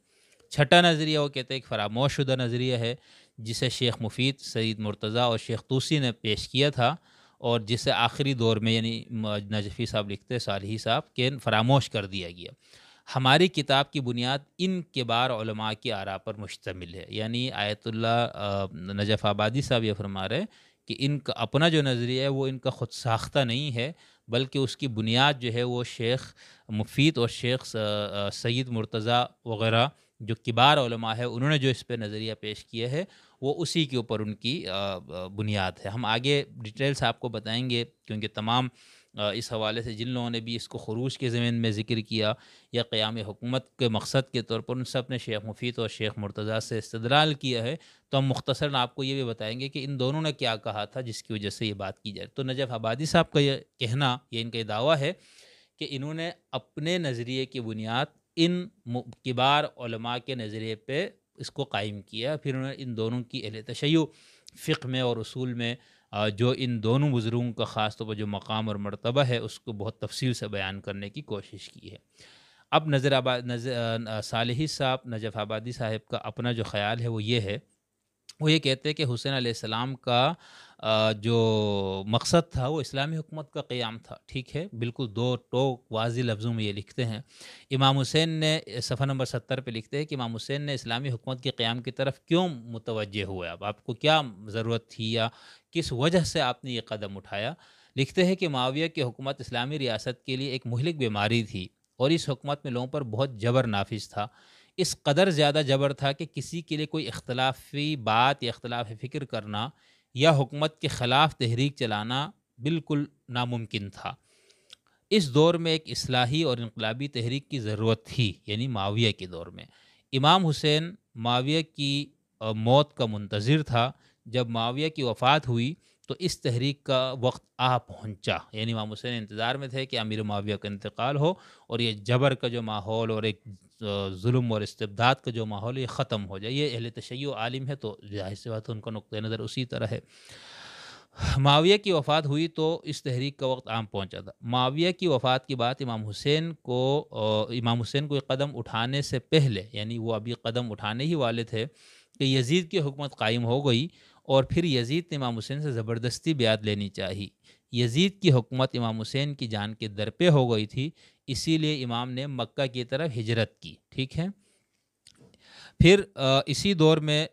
[SPEAKER 1] چھٹا نظریہ وہ کہتے ہیں کہ فراموش شدہ نظریہ ہے جسے شیخ مفید سعید مرتضیٰ اور شیخ توسی نے پیش کیا تھا اور جسے آخری دور میں یعنی نجفی صاحب لکھتے صالحی صاحب کے فراموش کر دیا گیا۔ ہماری کتاب کی بنیاد ان کے بار علماء کی آراء پر مشتمل ہے۔ یعنی آیت اللہ نجف آبادی صاحب یہ فرما رہے کہ ان کا اپنا جو نظریہ ہے وہ ان کا خود ساختہ نہیں ہے، بلکہ اس کی بنیاد جو ہے وہ شیخ مفید اور شیخ سید مرتضیٰ وغیرہ جو کبار علماء ہے انہوں نے جو اس پہ نظریہ پیش کیا ہے، وہ اسی کے اوپر ان کی بنیاد ہے۔ ہم آگے ڈیٹیلس آپ کو بتائیں گے، کیونکہ تمام اس حوالے سے جن لوگوں نے بھی اس کو خروج کے زمین میں ذکر کیا یا قیام حکومت کے مقصد کے طور پر، ان سب نے شیخ مفید اور شیخ مرتضیٰ سے استدلال کیا ہے۔ تو ہم مختصراً آپ کو یہ بھی بتائیں گے کہ ان دونوں نے کیا کہا تھا جس کی وجہ سے یہ بات کی جائے۔ تو نجف آبادی صاحب کا یہ کہنا، یہ ان کا یہ دعویٰ ہے کہ انہوں نے اپنے نظریے کی بنیاد ان کبار علماء کے نظریے پہ اس کو قائم کیا۔ پھر انہوں نے ان دونوں کی اہل تشیع، فقہ میں اور اصول میں جو ان دونوں بزرگوں کا خاص طور پر جو مقام اور مرتبہ ہے، اس کو بہت تفصیل سے بیان کرنے کی کوشش کی ہے۔ اب نظر آباد نظر صالحی صاحب، نجف آبادی صاحب کا اپنا جو خیال ہے، وہ یہ ہے وہ یہ کہتے ہیں کہ حسین علیہ السلام کا جو مقصد تھا، وہ اسلامی حکومت کا قیام تھا، ٹھیک ہے؟ بالکل دو ٹوک واضح لفظوں میں یہ لکھتے ہیں۔ امام حسین نے صفحہ نمبر ستر پہ لکھتے ہیں کہ امام حسین نے اسلامی حکومت کے قیام کی طرف کیوں متوجہ ہوئے؟ اب آپ کو کیا ضرورت تھی یا کس وجہ سے آپ نے یہ قدم اٹھایا؟ لکھتے ہیں کہ معاویہ کی حکومت اسلامی ریاست کے لیے ایک مہلک بیماری تھی اور اس حکومت میں لوگوں پر بہت جبر نافذ تھا۔ اس قدر زیادہ جبر تھا کہ کسی کے لیے کوئی اختلافی بات یا اختلاف فکر کرنا یا حکومت کے خلاف تحریک چلانا بالکل ناممکن تھا۔ اس دور میں ایک اصلاحی اور انقلابی تحریک کی ضرورت تھی یعنی معاویہ کے دور میں۔ امام حسین معاویہ کی موت کا منتظر تھا۔ جب معاویہ کی وفات ہوئی تو اس تحریک کا وقت آ پہنچا۔ یعنی امام حسین انتظار میں تھے کہ امیر معاویہ کا انتقال ہو اور یہ جبر کا جو ماحول اور ایک ظلم اور استبداد کا جو ماحول یہ ختم ہو جائے۔ یہ اہل تشیع عالم ہے تو ظاہر سی بات ان کا نقطۂ نظر اسی طرح ہے۔ معاویہ کی وفات ہوئی تو اس تحریک کا وقت عام پہنچا تھا۔ معاویہ کی وفات کی بات امام حسین کو، امام حسین کو یہ قدم اٹھانے سے پہلے یعنی وہ ابھی قدم اٹھانے ہی والے تھے کہ یزید کی حکومت قائم ہو گئی۔ اور پھر یزید نے امام حسین سے زبردستی بیعت لینی چاہی۔ یزید کی حکومت امام حسین کی جان کے در پہ ہو گئی تھی، اسی لیے امام نے مکہ کی طرف ہجرت کی، ٹھیک ہے؟ پھر اسی دور میں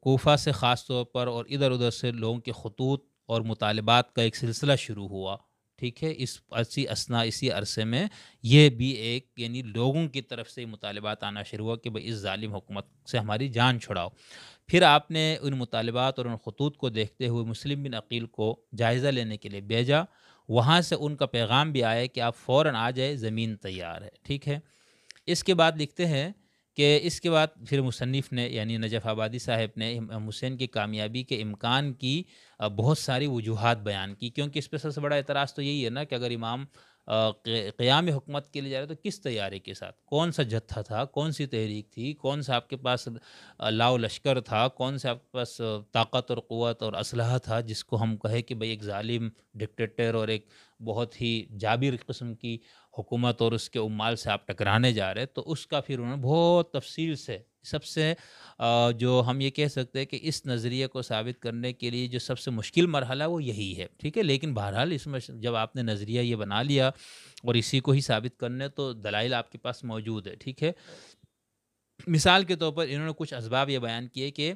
[SPEAKER 1] کوفہ سے خاص طور پر اور ادھر ادھر سے لوگوں کے خطوط اور مطالبات کا ایک سلسلہ شروع ہوا۔ ٹھیک ہے، اس اسی اسنا اسی عرصے میں یہ بھی ایک یعنی لوگوں کی طرف سے مطالبات آنا شروع ہوا کہ بھائی اس ظالم حکومت سے ہماری جان چھڑاؤ۔ پھر آپ نے ان مطالبات اور ان خطوط کو دیکھتے ہوئے مسلم بن عقیل کو جائزہ لینے کے لیے بھیجا۔ وہاں سے ان کا پیغام بھی آیا کہ آپ فوراً آ جائے زمین تیار ہے، ٹھیک ہے۔ اس کے بعد لکھتے ہیں کہ اس کے بعد پھر مصنف نے یعنی نجف آبادی صاحب نے حسین کی کامیابی کے امکان کی بہت ساری وجوہات بیان کی، کیونکہ اس پہ سب سے بڑا اعتراض تو یہی ہے نا کہ اگر امام قیام حکومت کے لیے جا رہے تو کس تیاری کے ساتھ؟ کون سا جتھا تھا؟ کون سی تحریک تھی؟ کون سا آپ کے پاس لاؤ لشکر تھا؟ کون سا آپ کے پاس طاقت اور قوت اور اسلحہ تھا، جس کو ہم کہے کہ بھئی ایک ظالم ڈکٹیٹر اور ایک بہت ہی جابر قسم کی حکومت اور اس کے عمال سے آپ ٹکرانے جا رہے تو اس کا پھر انہوں نے بہت تفصیل سے سب سے جو ہم یہ کہہ سکتے ہیں کہ اس نظریے کو ثابت کرنے کے لیے جو سب سے مشکل مرحلہ وہ یہی ہے، ٹھیک ہے؟ لیکن بہرحال اس میں جب آپ نے نظریہ یہ بنا لیا اور اسی کو ہی ثابت کرنے تو دلائل آپ کے پاس موجود ہے ٹھیک ہے؟ مثال کے طور پر انہوں نے کچھ اسباب یہ بیان کیے کہ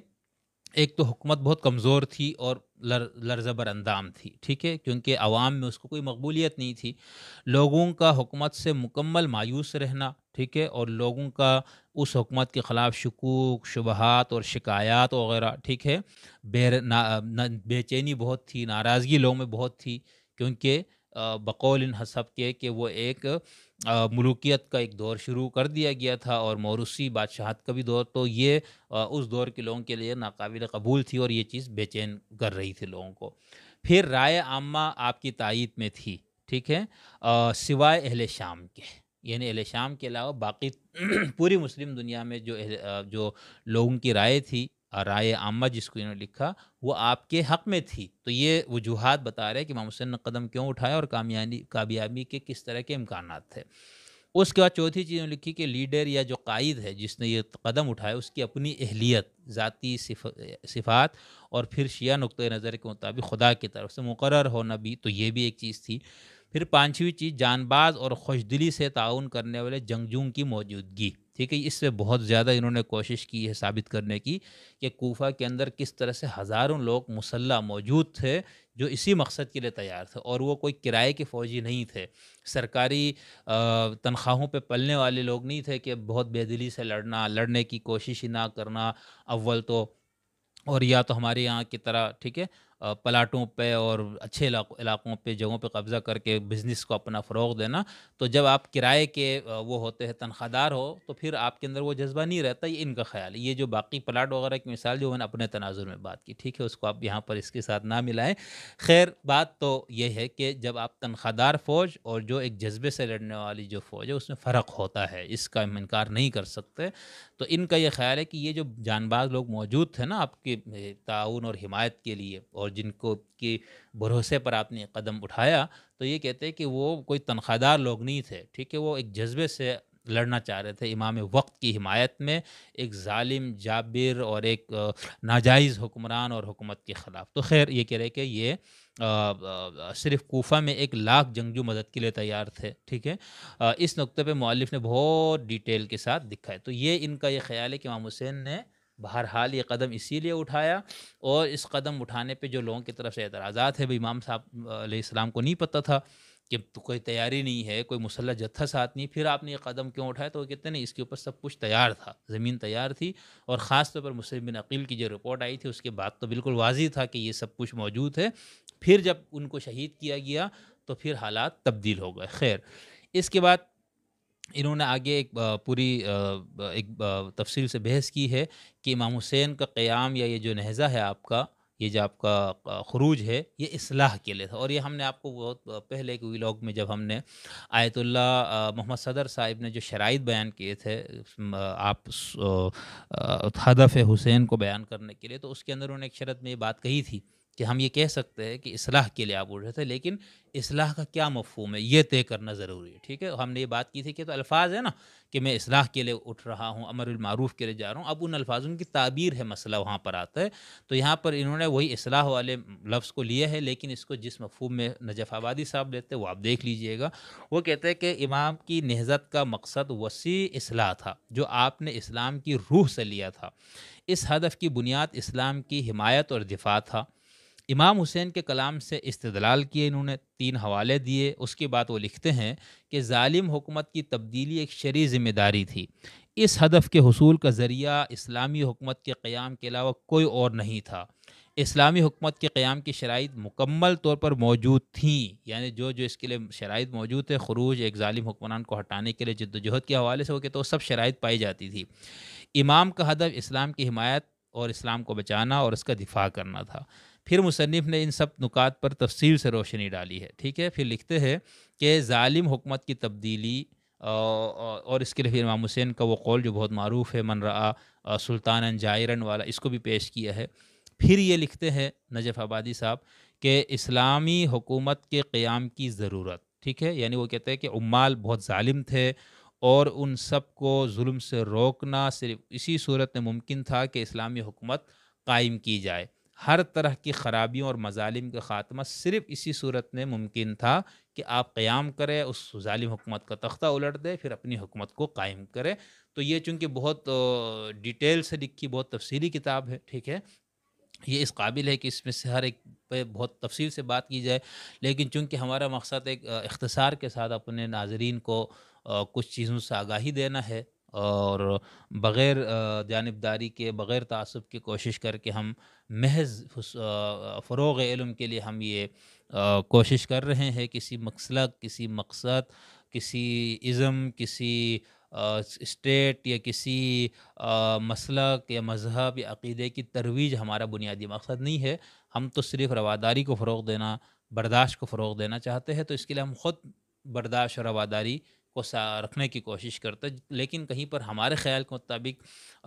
[SPEAKER 1] ایک تو حکومت بہت کمزور تھی اور لر، لرزبر اندام تھی، ٹھیک ہے؟ کیونکہ عوام میں اس کو کوئی مقبولیت نہیں تھی۔ لوگوں کا حکومت سے مکمل مایوس رہنا، ٹھیک ہے؟ اور لوگوں کا اس حکومت کے خلاف شکوک، شبہات اور شکایات وغیرہ، ٹھیک ہے؟ بے بے چینی بہت تھی، ناراضگی لوگوں میں بہت تھی، کیونکہ بقول ان حسب کے کہ وہ ایک ملوکیت کا ایک دور شروع کر دیا گیا تھا اور موروثی بادشاہت کا بھی دور، تو یہ اس دور کے لوگوں کے لیے ناقابل قبول تھی اور یہ چیز بے چین کر رہی تھی لوگوں کو۔ پھر رائے عامہ آپ کی تائید میں تھی، ٹھیک ہے؟ سوائے اہل شام کے یعنی اہل شام کے علاوہ باقی پوری مسلم دنیا میں جو جو لوگوں کی رائے تھی رائے عامہ جس کو انہوں نے لکھا، وہ آپ کے حق میں تھی۔ تو یہ وجوہات بتا رہے کہ امام حسین نے قدم کیوں اٹھایا اور کامیابی کامیابی کے کس طرح کے امکانات تھے۔ اس کے بعد چوتھی چیز لکھی کہ لیڈر یا جو قائد ہے جس نے یہ قدم اٹھایا، اس کی اپنی اہلیت، ذاتی صفات اور پھر شیعہ نقطۂ نظر کے مطابق خدا کی طرف سے مقرر ہونا بھی تو یہ بھی ایک چیز تھی۔ پھر پانچویں چیز، جان باز اور خوش دلی سے تعاون کرنے والے جنگجوں کی موجودگی۔ ٹھیک ہے اس سے بہت زیادہ انہوں نے کوشش کی ہے ثابت کرنے کی کہ کوفہ کے اندر کس طرح سے ہزاروں لوگ مسلح موجود تھے جو اسی مقصد کے لیے تیار تھے اور وہ کوئی کرائے کے فوجی نہیں تھے۔ سرکاری تنخواہوں پہ پلنے والے لوگ نہیں تھے کہ بہت بے دلی سے لڑنا، لڑنے کی کوشش ہی نہ کرنا، اول تو، اور یا تو ہمارے یہاں کی طرح، ٹھیک ہے پلاٹوں پہ اور اچھے علاقوں پہ، جگہوں پہ قبضہ کر کے بزنس کو اپنا فروغ دینا۔ تو جب آپ کرائے کے وہ ہوتے ہیں تنخواہ دار ہو، تو پھر آپ کے اندر وہ جذبہ نہیں رہتا، یہ ان کا خیال ہے۔ یہ جو باقی پلاٹ وغیرہ کی مثال جو میں نے اپنے تناظر میں بات کی، ٹھیک ہے، اس کو آپ یہاں پر اس کے ساتھ نہ ملائیں۔ خیر، بات تو یہ ہے کہ جب آپ تنخواہ دار فوج اور جو ایک جذبے سے لڑنے والی جو فوج ہے، اس میں فرق ہوتا ہے، اس کا انکار نہیں کر سکتے۔ تو ان کا یہ خیال ہے کہ یہ جو جان باز لوگ موجود تھے نا، آپ کے تعاون اور حمایت کے لیے اور جن کو کی بھروسے پر آپ نے قدم اٹھایا، تو یہ کہتے ہیں کہ وہ کوئی تنخواہ دار لوگ نہیں تھے، ٹھیک ہے، وہ ایک جذبے سے لڑنا چاہ رہے تھے۔ امام وقت کی حمایت میں ایک ظالم، جابر اور ایک ناجائز حکمران اور حکومت کے خلاف۔ تو خیر، یہ کہہ رہے کہ یہ صرف کوفہ میں ایک لاکھ جنگجو مدد کے لیے تیار تھے، ٹھیک ہے۔ اس نقطے پہ مؤلف نے بہت ڈیٹیل کے ساتھ دکھا ہے تو یہ ان کا یہ خیال ہے کہ امام حسین نے بہرحال یہ قدم اسی لیے اٹھایا اور اس قدم اٹھانے پہ جو لوگوں کی طرف سے اعتراضات ہے بھائی امام صاحب علیہ السلام کو نہیں پتہ تھا کہ کوئی تیاری نہیں ہے، کوئی مسلح جتھا ساتھ نہیں، پھر آپ نے یہ قدم کیوں اٹھایا؟ تو وہ کہتے ہیں اس کے اوپر سب کچھ تیار تھا، زمین تیار تھی اور خاص طور پر مسلم بن عقیل کی جو رپورٹ آئی تھی، اس کے بعد تو بالکل واضح تھا کہ یہ سب کچھ موجود ہے۔ پھر جب ان کو شہید کیا گیا تو پھر حالات تبدیل ہو گئے۔ خیر، اس کے بعد انہوں نے آگے ایک پوری ایک تفصیل سے بحث کی ہے کہ امام حسین کا قیام یا یہ جو نہزہ ہے آپ کا، یہ جو آپ کا خروج ہے، یہ اصلاح کے لیے تھا۔ اور یہ ہم نے آپ کو بہت پہلے کے ویلاگ میں جب ہم نے آیت اللہ محمد صدر صاحب نے جو شرائط بیان کیے تھے آپ ہدف حسین کو بیان کرنے کے لیے، تو اس کے اندر انہوں نے ایک شرط میں یہ بات کہی تھی کہ ہم یہ کہہ سکتے ہیں کہ اصلاح کے لیے آپ اٹھ رہے تھے، لیکن اصلاح کا کیا مفہوم ہے؟ یہ طے کرنا ضروری ہے، ٹھیک ہے؟ ہم نے یہ بات کی تھی کہ تو الفاظ ہے نا کہ میں اصلاح کے لیے اٹھ رہا ہوں، امر المعروف کے لیے جا رہا ہوں، اب ان الفاظوں کی تعبیر ہے مسئلہ وہاں پر آتا ہے۔ تو یہاں پر انہوں نے وہی اصلاح والے لفظ کو لیا ہے، لیکن اس کو جس مفہوم میں نجف آبادی صاحب لیتے وہ آپ دیکھ لیجیے گا۔ وہ کہتے ہیں کہ امام کی نہزت کا مقصد وسیع اصلاح تھا، جو آپ نے اسلام کی روح سے لیا تھا۔ اس ہدف کی بنیاد اسلام کی حمایت اور دفاع تھا۔ امام حسین کے کلام سے استدلال کیے، انہوں نے تین حوالے دیے۔ اس کے بعد وہ لکھتے ہیں کہ ظالم حکومت کی تبدیلی ایک شرعی ذمہ داری تھی۔ اس ہدف کے حصول کا ذریعہ اسلامی حکومت کے قیام کے علاوہ کوئی اور نہیں تھا۔ اسلامی حکومت کے قیام کی شرائط مکمل طور پر موجود تھیں یعنی جو جو اس کے لیے شرائط موجود تھے، خروج ایک ظالم حکمران کو ہٹانے کے لیے جد و جہد کے حوالے سے وہ کہ تو سب شرائط پائی جاتی تھی۔ امام کا ہدف اسلام کی حمایت اور اسلام کو بچانا اور اس کا دفاع کرنا تھا۔ پھر مصنف نے ان سب نکات پر تفصیل سے روشنی ڈالی ہے، ٹھیک ہے؟ پھر لکھتے ہیں کہ ظالم حکمت کی تبدیلی اور اس کے لیے پھر امام حسین کا وہ قول جو بہت معروف ہے، من رآ سلطان جائرن والا، اس کو بھی پیش کیا ہے۔ پھر یہ لکھتے ہیں نجف آبادی صاحب کہ اسلامی حکومت کے قیام کی ضرورت، ٹھیک ہے؟ یعنی وہ کہتے ہیں کہ عمال بہت ظالم تھے اور ان سب کو ظلم سے روکنا صرف اسی صورت میں ممکن تھا کہ اسلامی حکومت قائم کی جائے۔ ہر طرح کی خرابیوں اور مظالم کا خاتمہ صرف اسی صورت میں ممکن تھا کہ آپ قیام کرے اس ظالم حکومت کا تختہ الٹ دے پھر اپنی حکومت کو قائم کرے تو یہ چونکہ بہت ڈیٹیل سے لکھی بہت تفصیلی کتاب ہے، ٹھیک ہے؟ یہ اس قابل ہے کہ اس میں سے ہر ایک پہ بہت تفصیل سے بات کی جائے۔ لیکن چونکہ ہمارا مقصد ایک اختصار کے ساتھ اپنے ناظرین کو کچھ چیزوں سے آگاہی دینا ہے اور بغیر جانبداری کے، بغیر تعصب کی کوشش کر کے ہم محض فروغ علم کے لیے ہم یہ کوشش کر رہے ہیں۔ کسی مقصلک کسی مقصد، کسی ازم کسی اسٹیٹ یا کسی مسلک یا مذہب یا عقیدے کی ترویج ہمارا بنیادی مقصد نہیں ہے۔ ہم تو صرف رواداری کو فروغ دینا، برداشت کو فروغ دینا چاہتے ہیں۔ تو اس کے لیے ہم خود برداشت اور رواداری کو رکھنے کی کوشش کرتا ہے، لیکن کہیں پر ہمارے خیال کے مطابق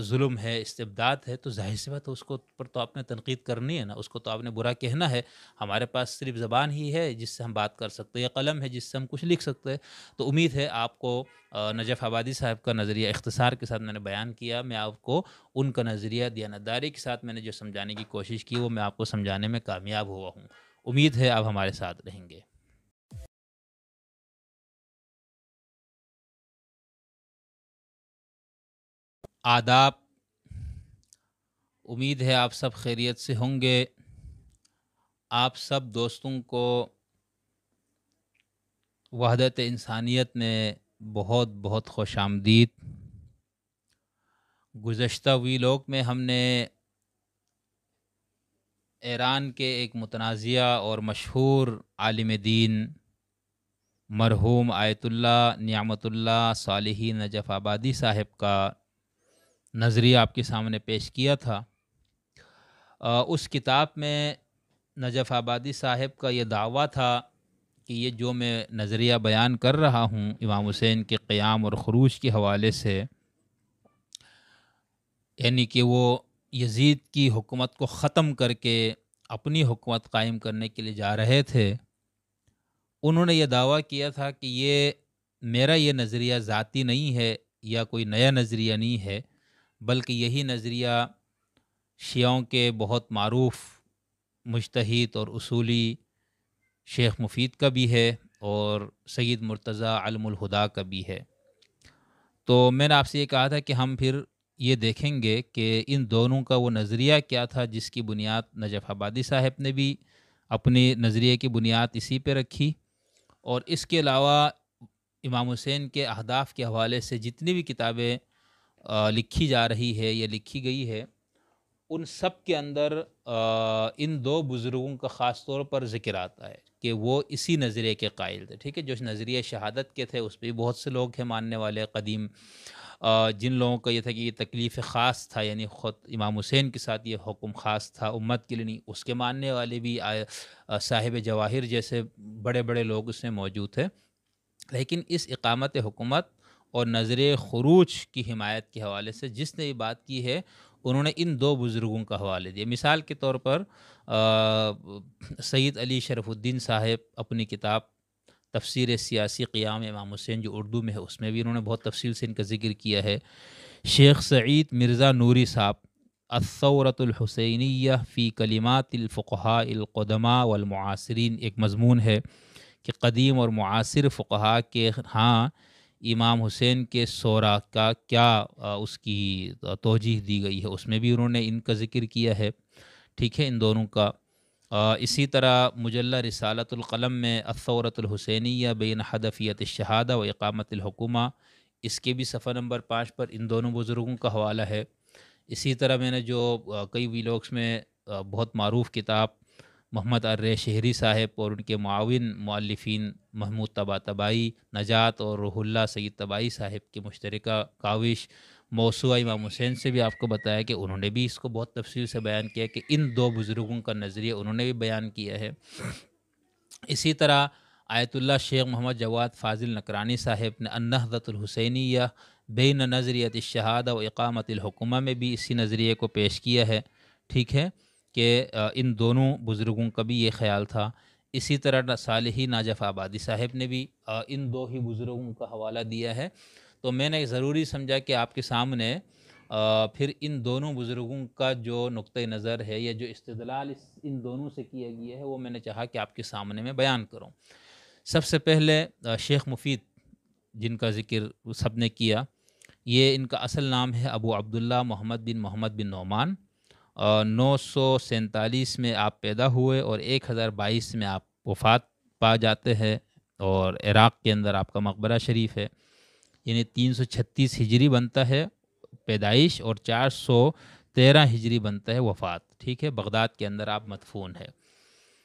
[SPEAKER 1] ظلم ہے، استبداد ہے، تو ظاہر سی بات ہے اس کو پر تو آپ نے تنقید کرنی ہے نا، اس کو تو آپ نے برا کہنا ہے۔ ہمارے پاس صرف زبان ہی ہے جس سے ہم بات کر سکتے ہیں، یا قلم ہے جس سے ہم کچھ لکھ سکتے ہیں۔ تو امید ہے آپ کو نجف آبادی صاحب کا نظریہ اختصار کے ساتھ میں نے بیان کیا، میں آپ کو ان کا نظریہ دیانتداری کے ساتھ میں نے جو سمجھانے کی کوشش کی، وہ میں آپ کو سمجھانے میں کامیاب ہوا ہوں۔ امید ہے آپ ہمارے ساتھ رہیں گے۔ آداب، امید ہے آپ سب خیریت سے ہوں گے۔ آپ سب دوستوں کو وحدت انسانیت میں بہت بہت خوش آمدید۔ گزشتہ وی لوگ میں ہم نے ایران کے ایک متنازعہ اور مشہور عالم دین مرحوم آیت اللہ، نعمت اللہ صالحی نجف آبادی صاحب کا نظریہ آپ کے سامنے پیش کیا تھا۔ اس کتاب میں نجف آبادی صاحب کا یہ دعویٰ تھا کہ یہ جو میں نظریہ بیان کر رہا ہوں امام حسین کے قیام اور خروج کے حوالے سے یعنی کہ وہ یزید کی حکومت کو ختم کر کے اپنی حکومت قائم کرنے کے لیے جا رہے تھے، انہوں نے یہ دعویٰ کیا تھا کہ یہ میرا یہ نظریہ ذاتی نہیں ہے یا کوئی نیا نظریہ نہیں ہے بلکہ یہی نظریہ شیعوں کے بہت معروف مشتحد اور اصولی شیخ مفید کا بھی ہے اور سید مرتضیٰ علم الہدا کا بھی ہے۔ تو میں نے آپ سے یہ کہا تھا کہ ہم پھر یہ دیکھیں گے کہ ان دونوں کا وہ نظریہ کیا تھا جس کی بنیاد نجف آبادی صاحب نے بھی اپنی نظریے کی بنیاد اسی پہ رکھی۔ اور اس کے علاوہ امام حسین کے اہداف کے حوالے سے جتنی بھی کتابیں لکھی جا رہی ہے یا لکھی گئی ہے، ان سب کے اندر ان دو بزرگوں کا خاص طور پر ذکر آتا ہے کہ وہ اسی نظریے کے قائل تھے، ٹھیک ہے؟ جو نظریہ شہادت کے تھے، اس پہ بھی بہت سے لوگ ہیں ماننے والے، قدیم جن لوگوں کا یہ تھا کہ یہ تکلیف خاص تھا یعنی خود امام حسین کے ساتھ یہ حکم خاص تھا، امت کے لیے نہیں، اس کے ماننے والے بھی صاحب جواہر جیسے بڑے بڑے لوگ اس میں موجود تھے۔ لیکن اس اقامت حکومت اور نظر خروج کی حمایت کے حوالے سے جس نے یہ بات کی ہے، انہوں نے ان دو بزرگوں کا حوالے دیا۔ مثال کے طور پر سید علی شرف الدین صاحب اپنی کتاب تفسیر سیاسی قیام امام حسین جو اردو میں ہے، اس میں بھی انہوں نے بہت تفصیل سے ان کا ذکر کیا ہے۔ شیخ سعید مرزا نوری صاحب الثورت الحسینیہ فی کلمات الفقہاء القدماء والمعاصرین، ایک مضمون ہے کہ قدیم اور معاصر فقہا کے ہاں امام حسین کے سورا کا کیا اس کی توجہ دی گئی ہے؟ اس میں بھی انہوں نے ان کا ذکر کیا ہے۔ ٹھیک ہے، ان دونوں کا۔ اسی طرح مجلہ رسالت القلم میں اثورت الحسینیہ بین حدفیت الشہادہ و اقامت الحکومہ، اس کے بھی صفحہ نمبر پانچ پر ان دونوں بزرگوں کا حوالہ ہے۔ اسی طرح میں نے جو کئی ویلوگس میں بہت معروف کتاب محمد ار شہری صاحب اور ان کے معاون مؤلفین محمود تبا تبائی نجات اور روح اللہ سید تبائی صاحب کی مشترکہ کاوش موسوعہ امام حسین سے بھی آپ کو بتایا کہ انہوں نے بھی اس کو بہت تفصیل سے بیان کیا کہ ان دو بزرگوں کا نظریہ انہوں نے بھی بیان کیا ہے۔ اسی طرح آیت اللہ شیخ محمد جواد فاضل نکرانی صاحب نے النحدت الحسینیہ بین نظریت الشہاد و اقامت الحکومہ میں بھی اسی نظریے کو پیش کیا ہے۔ ٹھیک ہے؟ کہ ان دونوں بزرگوں کا بھی یہ خیال تھا۔ اسی طرح صالحی ناجف آبادی صاحب نے بھی ان دو ہی بزرگوں کا حوالہ دیا ہے۔ تو میں نے ضروری سمجھا کہ آپ کے سامنے پھر ان دونوں بزرگوں کا جو نقطۂ نظر ہے یا جو استدلال اس، ان دونوں سے کیا گیا ہے، وہ میں نے چاہا کہ آپ کے سامنے میں بیان کروں۔ سب سے پہلے شیخ مفید، جن کا ذکر سب نے کیا، یہ ان کا اصل نام ہے ابو عبداللہ محمد بن محمد بن نعمان۔ نو سو سینتالیس میں آپ پیدا ہوئے اور ایک ہزار بائیس میں آپ وفات پا جاتے ہیں اور عراق کے اندر آپ کا مقبرہ شریف ہے۔ یعنی تین سو چھتیس ہجری بنتا ہے پیدائش اور چار سو تیرہ ہجری بنتا ہے وفات۔ ٹھیک ہے، بغداد کے اندر آپ مدفون ہے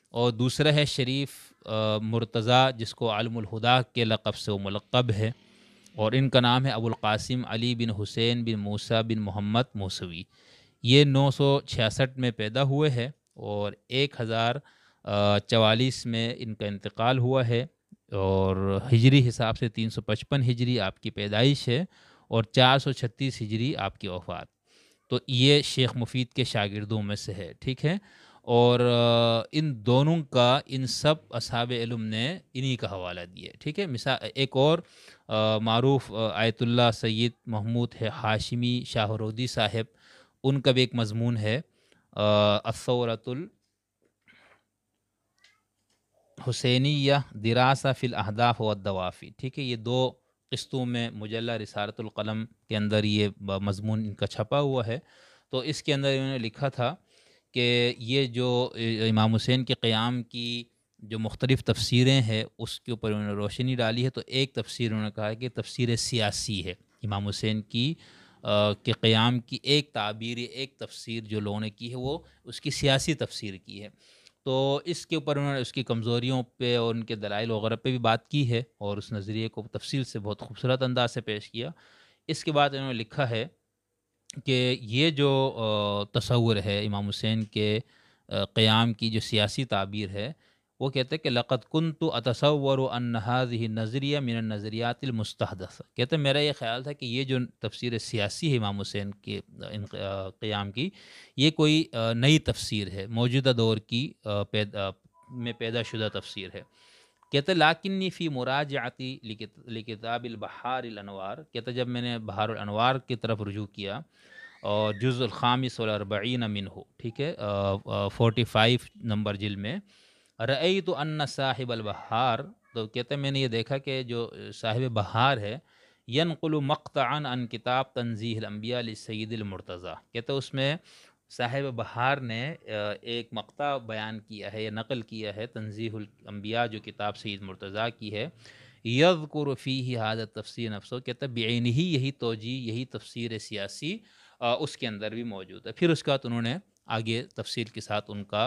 [SPEAKER 1] اور دوسرا ہے شریف مرتضیٰ، جس کو علم الہدا کے لقب سے وہ ملقب ہے۔ اور ان کا نام ہے ابو القاسم علی بن حسین بن موسیٰ بن محمد موسوی۔ یہ نو سو چھیاسٹھ میں پیدا ہوئے ہے اور ایک ہزار چوالیس میں ان کا انتقال ہوا ہے اور ہجری حساب سے تین سو پچپن ہجری آپ کی پیدائش ہے اور چار سو چھتیس ہجری آپ کی وفات۔ تو یہ شیخ مفید کے شاگردوں میں سے ہے، ٹھیک ہے؟ اور ان دونوں کا، ان سب اصحاب علم نے انہی کا حوالہ دیا ٹھیک ہے؟ مثال، ایک اور معروف آیت اللہ سید محمود ہے، ہاشمی شاہ رودی صاحب ان کا بھی ایک مضمون ہے اصورت ال حسینی یا دراسہ فی الاہداف و دوافی ٹھیک ہے، یہ دو قسطوں میں مجلہ رسارت القلم کے اندر یہ مضمون ان کا چھپا ہوا ہے۔ تو اس کے اندر انہوں نے لکھا تھا کہ یہ جو امام حسین کے قیام کی جو مختلف تفسیریں ہیں، اس کے اوپر انہوں نے روشنی ڈالی ہے۔ تو ایک تفسیر انہوں نے کہا کہ تفسیر سیاسی ہے، امام حسین کی کے قیام کی ایک تعبیر ایک تفسیر جو لوگوں نے کی ہے، وہ اس کی سیاسی تفسیر کی ہے۔ تو اس کے اوپر انہوں نے اس کی کمزوریوں پہ اور ان کے دلائل وغیرہ پہ بھی بات کی ہے اور اس نظریے کو تفصیل سے بہت خوبصورت انداز سے پیش کیا۔ اس کے بعد انہوں نے لکھا ہے کہ یہ جو تصور ہے امام حسین کے قیام کی جو سیاسی تعبیر ہے وہ کہتے ہیں کہ لقت کن تو اتصور و انحاظ ہی نظریہ من نظریات المستحدث کہتے ہیں میرا یہ خیال تھا کہ یہ جو تفسیر سیاسی ہے امام حسین کے قیام کی، یہ کوئی نئی تفسیر ہے، موجودہ دور کی پیدا میں پیدا شدہ تفسیر ہے۔ کہتے لاکنی فی مراجعتی لکتاب البحار الانوار۔ کہتے جب میں نے بہار الانوار کی طرف رجوع کیا اور جز الخامس والاربعین من ہو ٹھیک ہے فورٹی فائیو نمبر جل میں رعی تو ان صاحب البہار تو کہتے ہیں میں نے یہ دیکھا کہ جو صاحب بہار ہے ینقل مقطعا ان کتاب تنزیح الانبیاء لسید المرتضی۔ کہتے اس میں صاحب بہار نے ایک مقطع بیان کیا ہے یا نقل کیا ہے تنزیح الانبیاء جو کتاب سید مرتضیٰ کی ہے۔ یذکر فیہ حاضر تفسیر نفسو کہتا بعین ہی یہی توجی یہی تفسیر سیاسی اس کے اندر بھی موجود ہے۔ پھر اس کے بعد انہوں نے آگے تفصیل کے ساتھ ان کا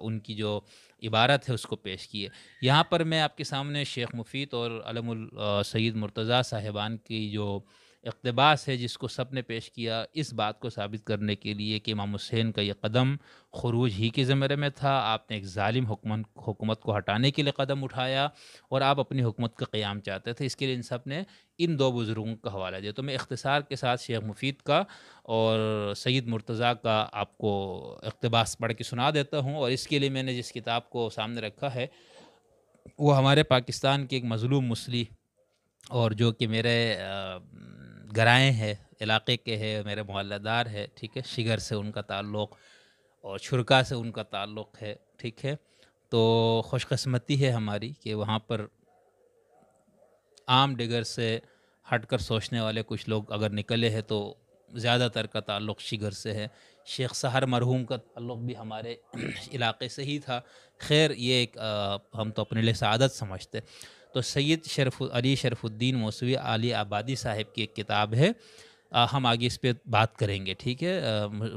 [SPEAKER 1] ان کی جو عبارت ہے اس کو پیش کی ہے یہاں پر میں آپ کے سامنے شیخ مفید اور علم السید مرتضیٰ صاحبان کی جو اقتباس ہے جس کو سب نے پیش کیا اس بات کو ثابت کرنے کے لیے کہ امام حسین کا یہ قدم خروج ہی کے زمرے میں تھا۔ آپ نے ایک ظالم حکمت حکومت کو ہٹانے کے لیے قدم اٹھایا اور آپ اپنی حکومت کا قیام چاہتے تھے۔ اس کے لیے ان سب نے ان دو بزرگوں کا حوالہ دیا۔ تو میں اختصار کے ساتھ شیخ مفید کا اور سید مرتضیٰ کا آپ کو اقتباس پڑھ کے سنا دیتا ہوں اور اس کے لیے میں نے جس کتاب کو سامنے رکھا ہے، وہ ہمارے پاکستان کے ایک مظلوم مسلی اور جو کہ میرے گرائیں ہے علاقے کے ہے میرے محلہ دار ہے ٹھیک ہے، شگر سے ان کا تعلق اور چھرکا سے ان کا تعلق ہے، ٹھیک ہے۔ تو خوش قسمتی ہے ہماری کہ وہاں پر عام ڈگر سے ہٹ کر سوچنے والے کچھ لوگ اگر نکلے ہیں تو زیادہ تر کا تعلق شگر سے ہے۔ شیخ سہر مرحوم کا تعلق بھی ہمارے علاقے سے ہی تھا۔ خیر، یہ ایک ہم تو اپنے لیے سعادت سمجھتے۔ تو سید شرف علی شرف الدین موسوی علی آبادی صاحب کی ایک کتاب ہے۔ ہم آگے اس پہ بات کریں گے، ٹھیک ہے؟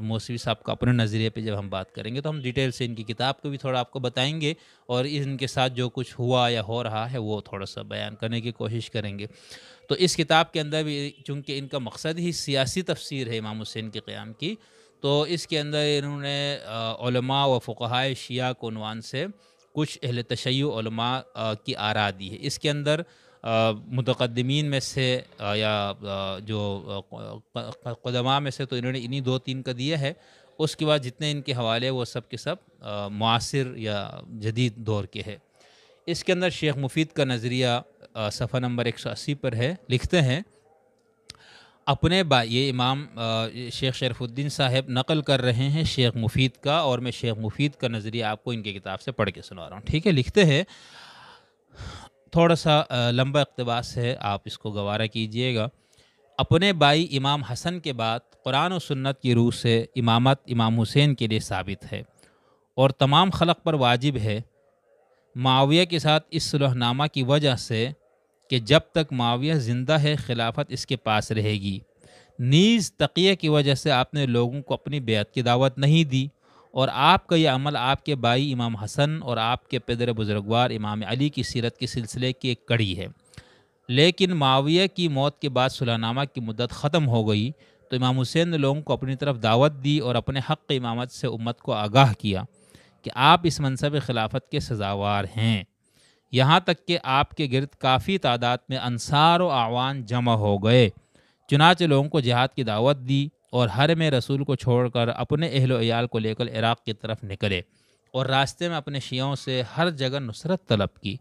[SPEAKER 1] موسوی صاحب کا اپنے نظریے پہ جب ہم بات کریں گے تو ہم ڈیٹیل سے ان کی کتاب کو بھی تھوڑا آپ کو بتائیں گے اور ان کے ساتھ جو کچھ ہوا یا ہو رہا ہے وہ تھوڑا سا بیان کرنے کی کوشش کریں گے۔ تو اس کتاب کے اندر بھی چونکہ ان کا مقصد ہی سیاسی تفسیر ہے امام حسین کے قیام کی، تو اس کے اندر انہوں نے علماء و فقہائے شیعہ کو عنوان سے کچھ اہل تشیع علماء کی آرا دی ہے۔ اس کے اندر متقدمین میں سے یا جو قدماء میں سے تو انہوں نے انہی دو تین کا دیا ہے۔ اس کے بعد جتنے ان کے حوالے وہ سب کے سب معاصر یا جدید دور کے ہے اس کے اندر شیخ مفید کا نظریہ صفحہ نمبر ایک سو اسی پر ہے۔ لکھتے ہیں اپنے با، یہ امام شیخ شرف الدین صاحب نقل کر رہے ہیں شیخ مفید کا اور میں شیخ مفید کا نظریہ آپ کو ان کی کتاب سے پڑھ کے سنا رہا ہوں۔ ٹھیک ہے، لکھتے ہیں۔ تھوڑا سا لمبا اقتباس ہے، آپ اس کو گوارہ کیجیے گا۔ اپنے بائی امام حسن کے بعد قرآن و سنت کی روح سے امامت امام حسین کے لیے ثابت ہے اور تمام خلق پر واجب ہے معاویہ کے ساتھ اس صلح نامہ کی وجہ سے کہ جب تک معاویہ زندہ ہے، خلافت اس کے پاس رہے گی۔ نیز تقیہ کی وجہ سے آپ نے لوگوں کو اپنی بیعت کی دعوت نہیں دی اور آپ کا یہ عمل آپ کے بائی امام حسن اور آپ کے پدر بزرگوار امام علی کی سیرت کے سلسلے کی ایک کڑی ہے۔ لیکن معاویہ کی موت کے بعد صلح نامہ کی مدت ختم ہو گئی تو امام حسین نے لوگوں کو اپنی طرف دعوت دی اور اپنے حق امامت سے امت کو آگاہ کیا کہ آپ اس منصب خلافت کے سزاوار ہیں۔ یہاں تک کہ آپ کے گرد کافی تعداد میں انصار و اعوان جمع ہو گئے۔ چنانچہ لوگوں کو جہاد کی دعوت دی اور ہر میں رسول کو چھوڑ کر اپنے اہل و عیال کو لے کر عراق کی طرف نکلے اور راستے میں اپنے شیعوں سے ہر جگہ نصرت طلب کی۔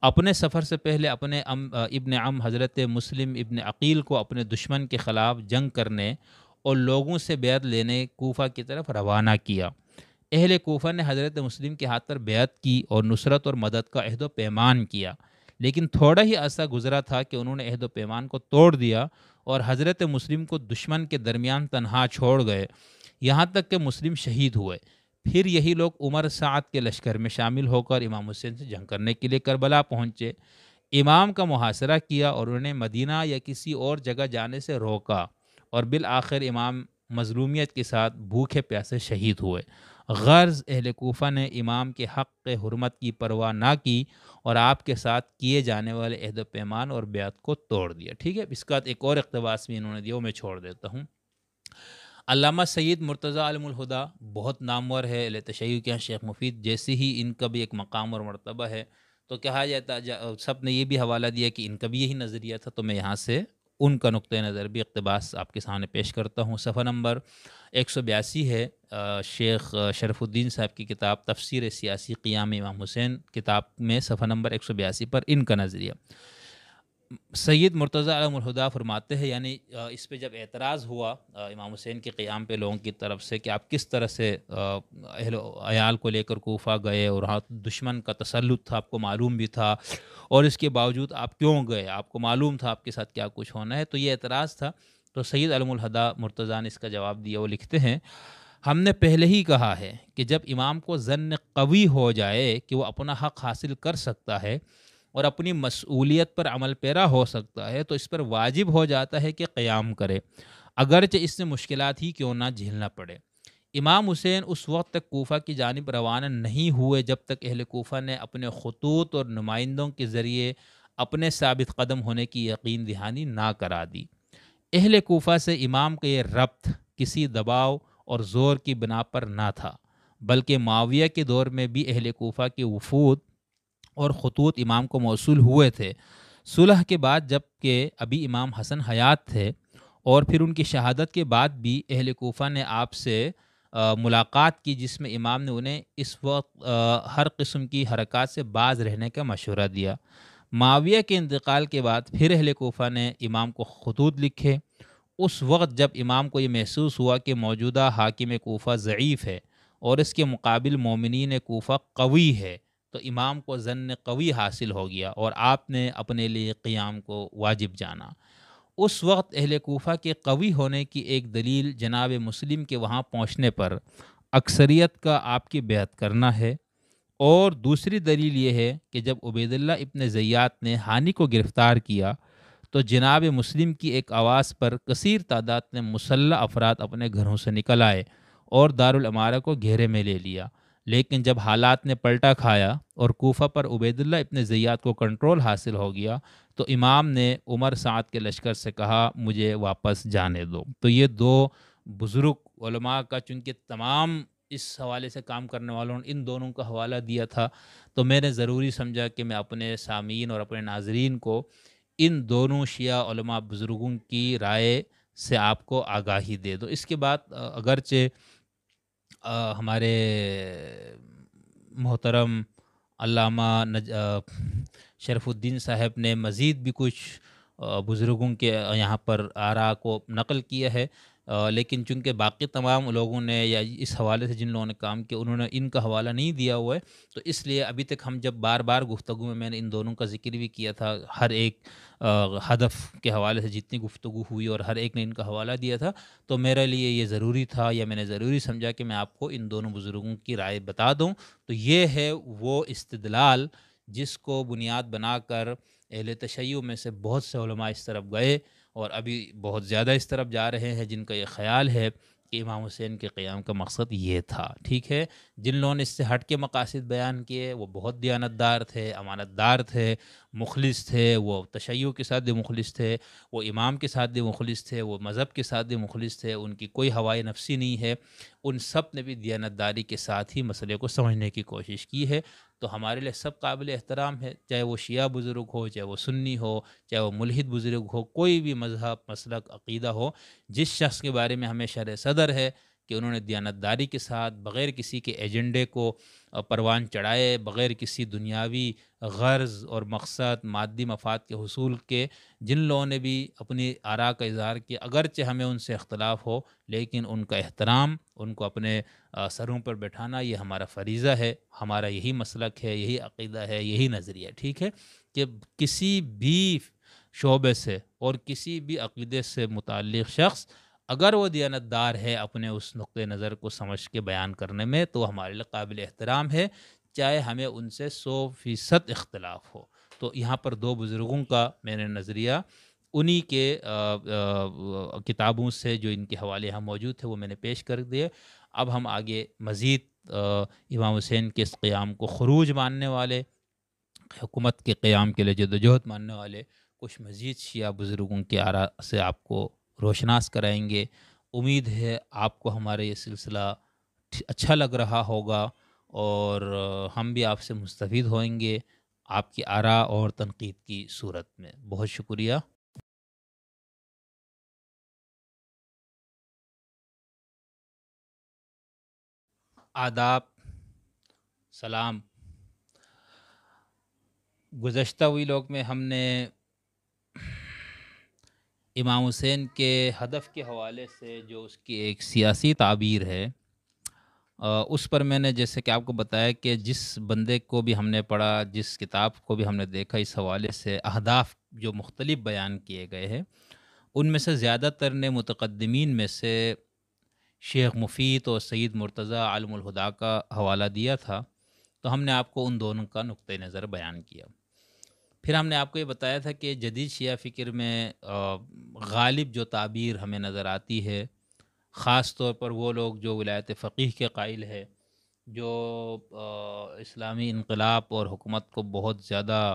[SPEAKER 1] اپنے سفر سے پہلے اپنے ام، ابن ام حضرت مسلم ابن عقیل کو اپنے دشمن کے خلاف جنگ کرنے اور لوگوں سے بیعت لینے کوفہ کی طرف روانہ کیا۔ اہل کوفہ نے حضرت مسلم کے ہاتھ پر بیعت کی اور نصرت اور مدد کا عہد و پیمان کیا۔ لیکن تھوڑا ہی عرصہ گزرا تھا کہ انہوں نے عہد و پیمان کو توڑ دیا اور حضرت مسلم کو دشمن کے درمیان تنہا چھوڑ گئے۔ یہاں تک کہ مسلم شہید ہوئے۔ پھر یہی لوگ عمر سعد کے لشکر میں شامل ہو کر امام حسین سے جنگ کرنے کے لیے کربلا پہنچے۔ امام کا محاصرہ کیا اور انہیں مدینہ یا کسی اور جگہ جانے سے روکا اور بالآخر امام مظلومیت کے ساتھ بھوکے پیاسے شہید ہوئے۔ غرض اہل کوفہ نے امام کے حق حرمت کی پرواہ نہ کی اور آپ کے ساتھ کیے جانے والے عہد و پیمان اور بیعت کو توڑ دیا۔ ٹھیک ہے؟ اس کا ایک اور اقتباس بھی انہوں نے دیا وہ میں چھوڑ دیتا ہوں۔ علامہ سید مرتضیٰ علم الہدا بہت نامور ہے تشیع کے شیخ مفید جیسے ہی ان کا بھی ایک مقام اور مرتبہ ہے۔ تو کہا جاتا سب نے یہ بھی حوالہ دیا کہ ان کا بھی یہی نظریہ تھا، تو میں یہاں سے ان کا نقطۂ نظر بھی اقتباس آپ کے سامنے پیش کرتا ہوں۔ صفحہ نمبر ایک سو بیاسی ہے شیخ شرف الدین صاحب کی کتاب تفسیر سیاسی قیام امام حسین، کتاب میں صفحہ نمبر ایک سو بیاسی پر ان کا نظریہ۔ سید مرتضیٰ علم الہدا فرماتے ہیں یعنی اس پہ جب اعتراض ہوا امام حسین کے قیام پہ لوگوں کی طرف سے کہ آپ کس طرح سے اہل عیال کو لے کر کوفہ گئے اور وہاں دشمن کا تسلط تھا، آپ کو معلوم بھی تھا، اور اس کے باوجود آپ کیوں گئے؟ آپ کو معلوم تھا آپ کے ساتھ کیا کچھ ہونا ہے؟ تو یہ اعتراض تھا۔ تو سید علم الہدا مرتضیٰ نے اس کا جواب دیا، وہ لکھتے ہیں، ہم نے پہلے ہی کہا ہے کہ جب امام کو ضن قوی ہو جائے کہ وہ اپنا حق حاصل کر سکتا ہے اور اپنی مسئولیت پر عمل پیرا ہو سکتا ہے، تو اس پر واجب ہو جاتا ہے کہ قیام کرے۔ اگرچہ اس سے مشکلات ہی کیوں نہ جھیلنا پڑے۔ امام حسین اس وقت تک کوفہ کی جانب روانہ نہیں ہوئے جب تک اہل کوفہ نے اپنے خطوط اور نمائندوں کے ذریعے اپنے ثابت قدم ہونے کی یقین دہانی نہ کرا دی۔ اہل کوفہ سے امام کا یہ ربط کسی دباؤ اور زور کی بنا پر نہ تھا، بلکہ معاویہ کے دور میں بھی اہل کوفہ کے وفود اور خطوط امام کو موصول ہوئے تھے۔ صلح کے بعد جبکہ ابھی امام حسن حیات تھے اور پھر ان کی شہادت کے بعد بھی اہل کوفہ نے آپ سے ملاقات کی جس میں امام نے انہیں اس وقت ہر قسم کی حرکات سے باز رہنے کا مشورہ دیا۔ معاویہ کے انتقال کے بعد پھر اہل کوفہ نے امام کو خطوط لکھے۔ اس وقت جب امام کو یہ محسوس ہوا کہ موجودہ حاکم کوفہ ضعیف ہے اور اس کے مقابل مومنین کوفہ قوی ہے، تو امام کو ضن قوی حاصل ہو گیا اور آپ نے اپنے لیے قیام کو واجب جانا۔ اس وقت اہل کوفہ کے قوی ہونے کی ایک دلیل جناب مسلم کے وہاں پہنچنے پر اکثریت کا آپ کی بیعت کرنا ہے۔ اور دوسری دلیل یہ ہے کہ جب عبید اللہ ابن زیات نے ہانی کو گرفتار کیا، تو جناب مسلم کی ایک آواز پر کثیر تعداد نے مسلح افراد اپنے گھروں سے نکل آئے اور دارالعمارہ کو گھیرے میں لے لیا۔ لیکن جب حالات نے پلٹا کھایا اور کوفہ پر عبید اللہ ابن زیات کو کنٹرول حاصل ہو گیا، تو امام نے عمر سعد کے لشکر سے کہا، مجھے واپس جانے دو۔ تو یہ دو بزرگ علماء کا چونکہ تمام اس حوالے سے کام کرنے والوں نے ان دونوں کا حوالہ دیا تھا۔ تو میں نے ضروری سمجھا کہ میں اپنے سامعین اور اپنے ناظرین کو ان دونوں شیعہ علماء بزرگوں کی رائے سے آپ کو آگاہی دے دو اس کے بعد اگرچہ ہمارے محترم علامہ شرف الدین صاحب نے مزید بھی کچھ بزرگوں کے یہاں پر آرا کو نقل کیا ہے۔ لیکن چونکہ باقی تمام لوگوں نے یا اس حوالے سے جن لوگوں نے کام کیا، انہوں نے ان کا حوالہ نہیں دیا ہوا ہے۔ تو اس لیے ابھی تک ہم جب بار بار گفتگو میں میں نے ان دونوں کا ذکر بھی کیا تھا، ہر ایک ہدف کے حوالے سے جتنی گفتگو ہوئی اور ہر ایک نے ان کا حوالہ دیا تھا، تو میرے لیے یہ ضروری تھا یا میں نے ضروری سمجھا کہ میں آپ کو ان دونوں بزرگوں کی رائے بتا دوں۔ تو یہ ہے وہ استدلال جس کو بنیاد بنا کر اہل تشیع میں سے بہت سے علماء اس طرف گئے۔ اور ابھی بہت زیادہ اس طرف جا رہے ہیں جن کا یہ خیال ہے کہ امام حسین کے قیام کا مقصد یہ تھا، ٹھیک ہے؟ جن لوگوں نے اس سے ہٹ کے مقاصد بیان کیے، وہ بہت دیانتدار تھے امانت دار تھے، مخلص تھے، وہ تشیع کے ساتھ بھی مخلص تھے، وہ امام کے ساتھ بھی مخلص تھے، وہ مذہب کے ساتھ بھی مخلص تھے، ان کی کوئی ہوائی نفسی نہیں ہے۔ ان سب نے بھی دیانتداری کے ساتھ ہی مسئلے کو سمجھنے کی کوشش کی ہے۔ تو ہمارے لیے سب قابل احترام ہے، چاہے وہ شیعہ بزرگ ہو، چاہے وہ سنی ہو، چاہے وہ ملحد بزرگ ہو، کوئی بھی مذہب، مسلک، عقیدہ ہو، جس شخص کے بارے میں ہمیں شرح صدر ہے کہ انہوں نے دیانتداری کے ساتھ بغیر کسی کے ایجنڈے کو پروان چڑھائے، بغیر کسی دنیاوی غرض اور مقصد، مادی مفاد کے حصول کے، جن لوگوں نے بھی اپنی آرا کا اظہار کیا، اگرچہ ہمیں ان سے اختلاف ہو، لیکن ان کا احترام، ان کو اپنے سروں پر بیٹھانا، یہ ہمارا فریضہ ہے، ہمارا یہی مسلک ہے، یہی عقیدہ ہے، یہی نظریہ ٹھیک ہے؟ کہ کسی بھی شعبے سے اور کسی بھی عقیدے سے متعلق شخص اگر وہ دیانتدار ہے اپنے اس نقطۂ نظر کو سمجھ کے بیان کرنے میں، تو ہمارے لیے قابل احترام ہے، چاہے ہمیں ان سے سو فیصد اختلاف ہو۔ تو یہاں پر دو بزرگوں کا میں نے نظریہ، انہی کے کتابوں سے جو ان کے حوالے یہاں موجود تھے، وہ میں نے پیش کر دیے۔ اب ہم آگے مزید امام حسین کے اس قیام کو خروج ماننے والے، حکومت کے قیام کے لیے جدوجہد ماننے والے، کچھ مزید شیعہ بزرگوں کے آرا سے آپ کو روشناس کرائیں گے۔ امید ہے آپ کو ہمارا یہ سلسلہ اچھا لگ رہا ہوگا اور ہم بھی آپ سے مستفید ہوئیں گے آپ کی آرا اور تنقید کی صورت میں۔ بہت شکریہ۔ آداب، سلام۔ گزشتہ ہوئی لوگ میں ہم نے امام حسین کے ہدف کے حوالے سے جو اس کی ایک سیاسی تعبیر ہے اس پر میں نے جیسے کہ آپ کو بتایا کہ جس بندے کو بھی ہم نے پڑھا، جس کتاب کو بھی ہم نے دیکھا، اس حوالے سے اہداف جو مختلف بیان کیے گئے ہیں، ان میں سے زیادہ تر نے متقدمین میں سے شیخ مفید اور سعید مرتضیٰ عالم الہدا کا حوالہ دیا تھا۔ تو ہم نے آپ کو ان دونوں کا نقطۂ نظر بیان کیا۔ پھر ہم نے آپ کو یہ بتایا تھا کہ جدید شیعہ فکر میں غالب جو تعبیر ہمیں نظر آتی ہے، خاص طور پر وہ لوگ جو ولایت فقیح کے قائل ہے جو اسلامی انقلاب اور حکومت کو بہت زیادہ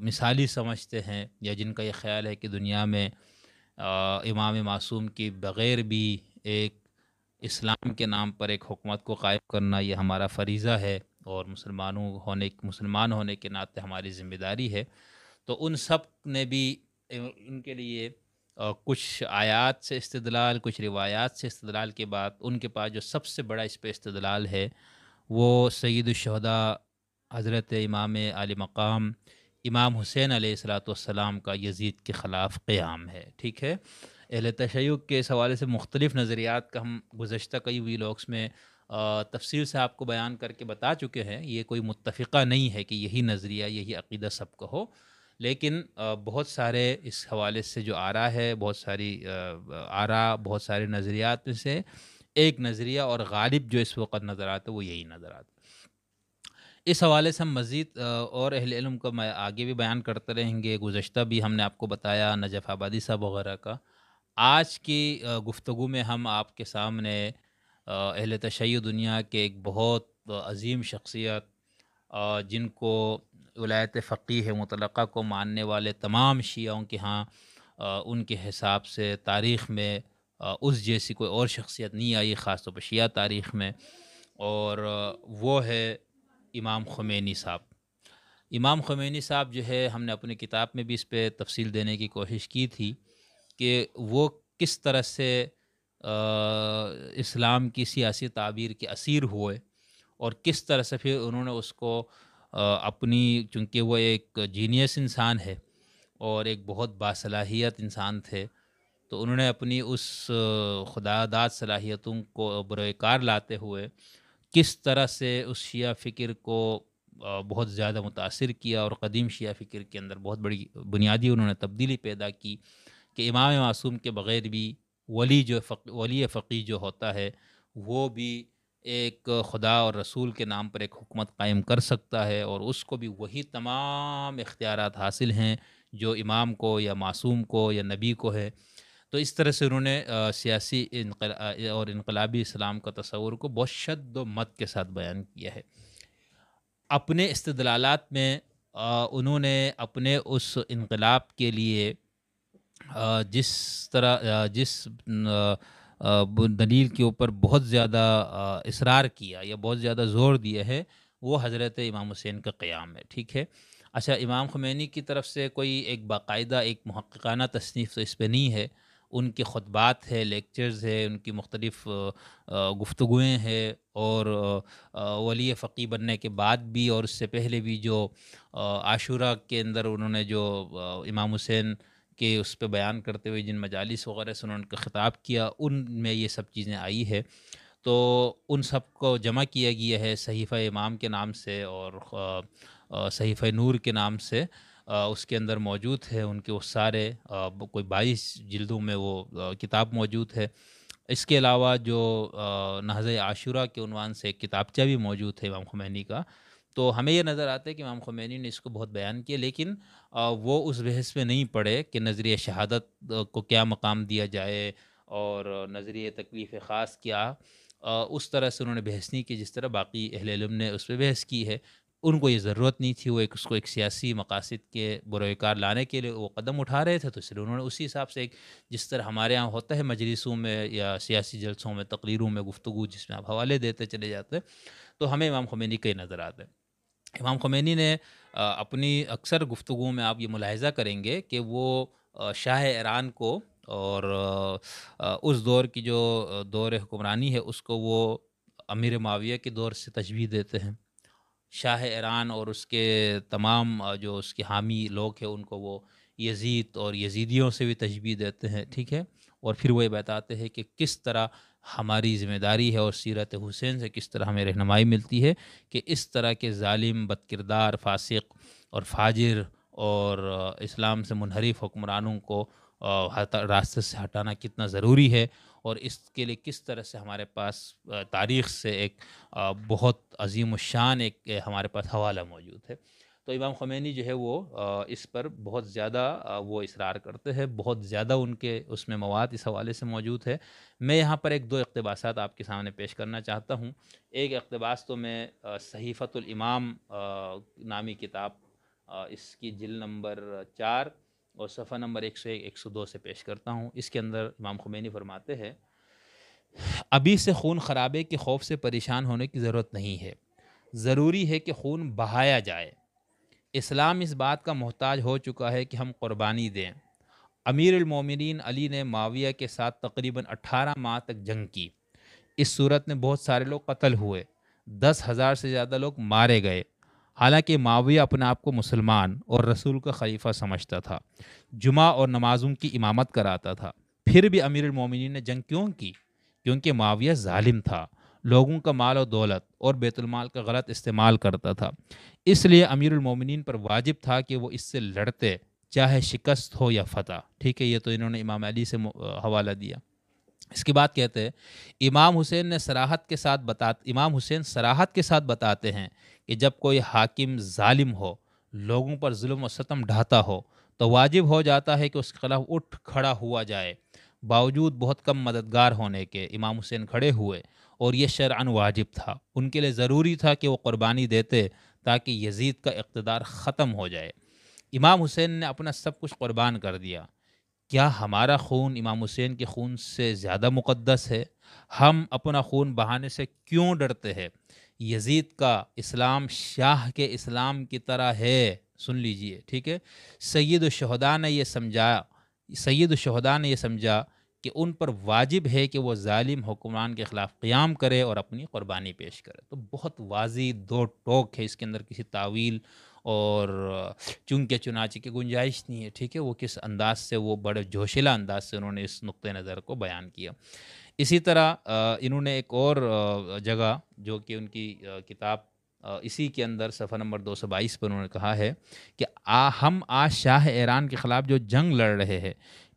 [SPEAKER 1] مثالی سمجھتے ہیں یا جن کا یہ خیال ہے کہ دنیا میں امام معصوم کی بغیر بھی ایک اسلام کے نام پر ایک حکومت کو قائم کرنا یہ ہمارا فریضہ ہے۔ اور مسلمانوں ہونے مسلمان ہونے کے ناطے ہماری ذمہ داری ہے۔ تو ان سب نے بھی ان کے لیے کچھ آیات سے استدلال، کچھ روایات سے استدلال کے بعد ان کے پاس جو سب سے بڑا اس پہ استدلال ہے، وہ سید الشہداء، حضرت امام علی مقام، امام حسین علیہ السلاۃ والسلام کا یزید کے خلاف قیام ہے۔ ٹھیک ہے؟ اہل تشیع کے اس حوالے سے مختلف نظریات کا ہم گزشتہ کئی ویلاگس میں تفصیل سے آپ کو بیان کر کے بتا چکے ہیں، یہ کوئی متفقہ نہیں ہے کہ یہی نظریہ، یہی عقیدہ سب کا ہو۔ لیکن بہت سارے اس حوالے سے جو آرا ہے، بہت ساری آرا، بہت سارے نظریات میں سے ایک نظریہ اور غالب جو اس وقت نظر آتا ہے، وہ یہی نظر آتا اس حوالے سے ہم مزید اور اہل علم کو میں آگے بھی بیان کرتے رہیں گے، گزشتہ بھی ہم نے آپ کو بتایا، نجف آبادی صاحب وغیرہ کا۔ آج کی گفتگو میں ہم آپ کے سامنے اہل تشیع دنیا کے ایک بہت عظیم شخصیت جن کو ولایت فقی ہے متلقہ کو ماننے والے تمام شیعوں کے ہاں ان کے حساب سے تاریخ میں اس جیسی کوئی اور شخصیت نہیں آئی، خاص طور پر شیعہ تاریخ میں۔ اور وہ ہے امام خمینی صاحب۔ امام خمینی صاحب جو ہے، ہم نے اپنی کتاب میں بھی اس پہ تفصیل دینے کی کوشش کی تھی کہ وہ کس طرح سے اسلام کی سیاسی تعبیر کے اسیر ہوئے اور کس طرح سے پھر انہوں نے اس کو اپنی، چونکہ وہ ایک جینیس انسان ہے اور ایک بہت باصلاحیت انسان تھے، تو انہوں نے اپنی اس خدا داد صلاحیتوں کو برائے کار لاتے ہوئے کس طرح سے اس شیعہ فکر کو بہت زیادہ متاثر کیا اور قدیم شیعہ فکر کے اندر بہت بڑی بنیادی انہوں نے تبدیلی پیدا کی کہ امام معصوم کے بغیر بھی ولی جو فق، ولی فقی جو ہوتا ہے، وہ بھی ایک خدا اور رسول کے نام پر ایک حکومت قائم کر سکتا ہے اور اس کو بھی وہی تمام اختیارات حاصل ہیں جو امام کو یا معصوم کو یا نبی کو ہے۔ تو اس طرح سے انہوں نے سیاسی اور انقلابی اسلام کا تصور کو بہت شد و مت کے ساتھ بیان کیا ہے۔ اپنے استدلالات میں انہوں نے اپنے اس انقلاب کے لیے جس طرح جس دلیل کے اوپر بہت زیادہ اصرار کیا یا بہت زیادہ زور دیا ہے، وہ حضرت امام حسین کا قیام ہے، ٹھیک ہے؟ اچھا امام خمینی کی طرف سے کوئی ایک باقاعدہ، ایک محققانہ تصنیف تو اس پہ نہیں ہے، ان کے خطبات ہے لیکچرز ہے ان کی مختلف گفتگویں ہیں اور ولی فقی بننے کے بعد بھی اور اس سے پہلے بھی جو عاشورہ کے اندر انہوں نے جو امام حسین کہ اس پہ بیان کرتے ہوئے جن مجالس وغیرہ سے انہوں نے خطاب کیا، ان میں یہ سب چیزیں آئی ہے تو ان سب کو جمع کیا گیا ہے صحیفہ امام کے نام سے اور صحیفہ نور کے نام سے۔ اس کے اندر موجود ہے ان کے وہ سارے کوئی بائیس جلدوں میں وہ کتاب موجود ہے۔ اس کے علاوہ جو نہض عاشورہ کے عنوان سے ایک کتابچہ بھی موجود ہے امام خمینی کا۔ تو ہمیں یہ نظر آتا ہے کہ امام خمینی نے اس کو بہت بیان کیا، لیکن وہ اس بحث میں نہیں پڑے کہ نظریہ شہادت کو کیا مقام دیا جائے اور نظریہ تکلیف خاص کیا۔ اس طرح سے انہوں نے بحث نہیں کی جس طرح باقی اہل علم نے اس پہ بحث کی ہے۔ ان کو یہ ضرورت نہیں تھی، وہ ایک، اس کو ایک سیاسی مقاصد کے بروکار لانے کے لیے وہ قدم اٹھا رہے تھے، تو اس لیے انہوں نے اسی حساب سے ایک، جس طرح ہمارے یہاں ہوتا ہے مجلسوں میں یا سیاسی جلسوں میں، تقریروں میں گفتگو جس میں آپ حوالے دیتے چلے جاتے، تو ہمیں امام خمینی کئی نظر آتے ہیں امام خمینی نے اپنی اکثر گفتگو میں آپ یہ ملاحظہ کریں گے کہ وہ شاہ ایران کو اور اس دور کی جو دور حکمرانی ہے، اس کو وہ امیر معاویہ کے دور سے تجویز دیتے ہیں۔ شاہ ایران اور اس کے تمام جو اس کے حامی لوگ ہیں، ان کو وہ یزید اور یزیدیوں سے بھی تجبی دیتے ہیں، ٹھیک ہے؟ اور پھر وہ یہ بتاتے ہیں کہ کس طرح ہماری ذمہ داری ہے اور سیرت حسین سے کس طرح ہمیں رہنمائی ملتی ہے کہ اس طرح کے ظالم بد کردار فاسق اور فاجر اور اسلام سے منحرف حکمرانوں کو راستے سے ہٹانا کتنا ضروری ہے اور اس کے لیے کس طرح سے ہمارے پاس تاریخ سے ایک بہت عظیم الشان ایک ہمارے پاس حوالہ موجود ہے۔ تو امام خمینی جو ہے وہ اس پر بہت زیادہ وہ اصرار کرتے ہیں، بہت زیادہ ان کے اس میں مواد اس حوالے سے موجود ہے۔ میں یہاں پر ایک دو اقتباسات آپ کے سامنے پیش کرنا چاہتا ہوں۔ ایک اقتباس تو میں صحیفت الامام نامی کتاب اس کی جل نمبر چار اور صفحہ نمبر ایک سو ایک ایک سو دو سے پیش کرتا ہوں۔ اس کے اندر امام خمینی فرماتے ہیں، ابھی سے خون خرابے کے خوف سے پریشان ہونے کی ضرورت نہیں ہے۔ ضروری ہے کہ خون بہایا جائے۔ اسلام اس بات کا محتاج ہو چکا ہے کہ ہم قربانی دیں۔ امیر المومنین علی نے معاویہ کے ساتھ تقریباً اٹھارہ ماہ تک جنگ کی۔ اس صورت میں بہت سارے لوگ قتل ہوئے۔ دس ہزار سے زیادہ لوگ مارے گئے۔ حالانکہ معاویہ اپنے آپ کو مسلمان اور رسول کا خلیفہ سمجھتا تھا۔ جمعہ اور نمازوں کی امامت کراتا تھا۔ پھر بھی امیر المومنین نے جنگ کیوں کی؟ کیونکہ معاویہ ظالم تھا۔ لوگوں کا مال و دولت اور بیت المال کا غلط استعمال کرتا تھا۔ اس لیے امیر المومنین پر واجب تھا کہ وہ اس سے لڑتے، چاہے شکست ہو یا فتح۔ ٹھیک ہے، یہ تو انہوں نے امام علی سے حوالہ دیا۔ اس کے بعد کہتے ہیں، امام حسین نے سراحت کے ساتھ بتا امام حسین سراحت کے ساتھ بتاتے ہیں کہ جب کوئی حاکم ظالم ہو، لوگوں پر ظلم و ستم ڈھاتا ہو، تو واجب ہو جاتا ہے کہ اس کے خلاف اٹھ کھڑا ہوا جائے۔ باوجود بہت کم مددگار ہونے کے امام حسین کھڑے ہوئے۔ اور یہ شرعن واجب تھا۔ ان کے لیے ضروری تھا کہ وہ قربانی دیتے تاکہ یزید کا اقتدار ختم ہو جائے۔ امام حسین نے اپنا سب کچھ قربان کر دیا۔ کیا ہمارا خون امام حسین کے خون سے زیادہ مقدس ہے؟ ہم اپنا خون بہانے سے کیوں ڈرتے ہیں؟ یزید کا اسلام شاہ کے اسلام کی طرح ہے۔ سن لیجیے، ٹھیک ہے؟ سید الشہداء نے یہ سمجھا، سید الشہداء نے یہ سمجھا کہ ان پر واجب ہے کہ وہ ظالم حکمران کے خلاف قیام کرے اور اپنی قربانی پیش کرے۔ تو بہت واضح دو ٹوک ہے اس کے اندر کسی تعویل اور چونکہ چنانچہ کی گنجائش نہیں ہے، ٹھیک ہے؟ وہ کس انداز سے، وہ بڑے جوشیلا انداز سے انہوں نے اس نقطۂ نظر کو بیان کیا۔ اسی طرح انہوں نے ایک اور جگہ جو کہ ان کی کتاب اسی کے اندر صفحہ نمبر دو سو بائیس پر انہوں نے کہا ہے کہ آ، ہم آج شاہ ایران کے خلاف جو جنگ لڑ رہے ہیں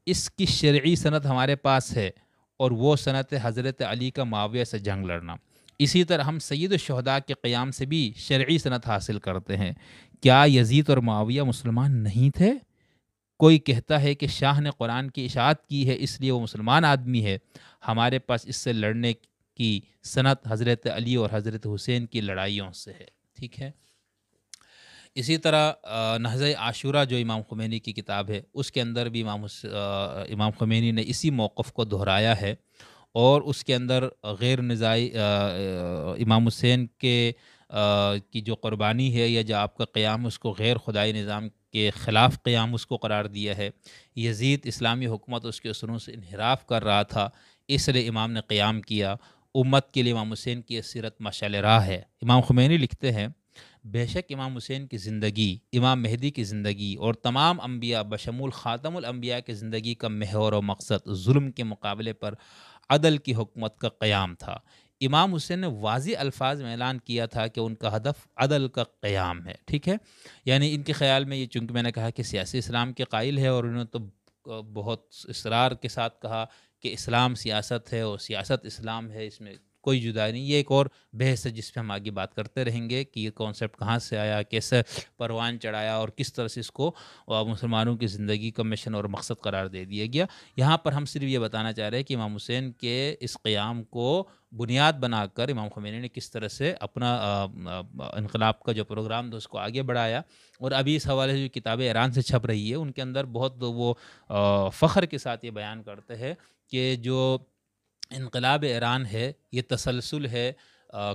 [SPEAKER 1] اس کی شرعی صنعت ہمارے پاس ہے اور وہ صنعت حضرت علی کا معاویہ سے جنگ لڑنا۔ اسی طرح ہم سید الشہداء کے قیام سے بھی شرعی صنعت حاصل کرتے ہیں۔ کیا یزید اور معاویہ مسلمان نہیں تھے؟ کوئی کہتا ہے کہ شاہ نے قرآن کی اشاعت کی ہے، اس لیے وہ مسلمان آدمی ہے۔ ہمارے پاس اس سے لڑنے کی صنعت حضرت علی اور حضرت حسین کی لڑائیوں سے ہے۔ ٹھیک ہے؟ اسی طرح نہض عاشورہ جو امام خمینی کی کتاب ہے، اس کے اندر بھی امام امام خمینی نے اسی موقف کو دہرایا ہے اور اس کے اندر غیر نظائی امام حسین کے کی جو قربانی ہے یا جو آپ کا قیام، اس کو غیر خدائی نظام کے خلاف قیام اس کو قرار دیا ہے۔ یزید اسلامی حکومت اس کے اثروں سے انحراف کر رہا تھا، اس لیے امام نے قیام کیا۔ امت کے لیے امام حسین کی سیرت مشعل راہ ہے۔ امام خمینی لکھتے ہیں بے شک امام حسین کی زندگی، امام مہدی کی زندگی اور تمام انبیاء، بشمول خاتم الانبیاء کی زندگی کا محور و مقصد ظلم کے مقابلے پر عدل کی حکمت کا قیام تھا۔ امام حسین نے واضح الفاظ میں اعلان کیا تھا کہ ان کا ہدف عدل کا قیام ہے، ٹھیک ہے؟ یعنی ان کے خیال میں یہ، چونکہ میں نے کہا کہ سیاسی اسلام کے قائل ہے اور انہوں نے تو بہت اصرار کے ساتھ کہا کہ اسلام سیاست ہے اور سیاست اسلام ہے، اس میں کوئی جدا نہیں۔ یہ ایک اور بحث ہے جس پہ ہم آگے بات کرتے رہیں گے کہ یہ کانسیپٹ کہاں سے آیا، کیسے پروان چڑھایا اور کس طرح سے اس کو مسلمانوں کی زندگی کا مشن اور مقصد قرار دے دیا گیا۔ یہاں پر ہم صرف یہ بتانا چاہ رہے ہیں کہ امام حسین کے اس قیام کو بنیاد بنا کر امام خمینی نے کس طرح سے اپنا انقلاب کا جو پروگرام تھا، اس کو آگے بڑھایا۔ اور ابھی اس حوالے سے جو کتابیں ایران سے چھپ رہی ہے، ان کے اندر بہت وہ فخر کے ساتھ یہ بیان کرتے ہیں کہ جو انقلاب ایران ہے، یہ تسلسل ہے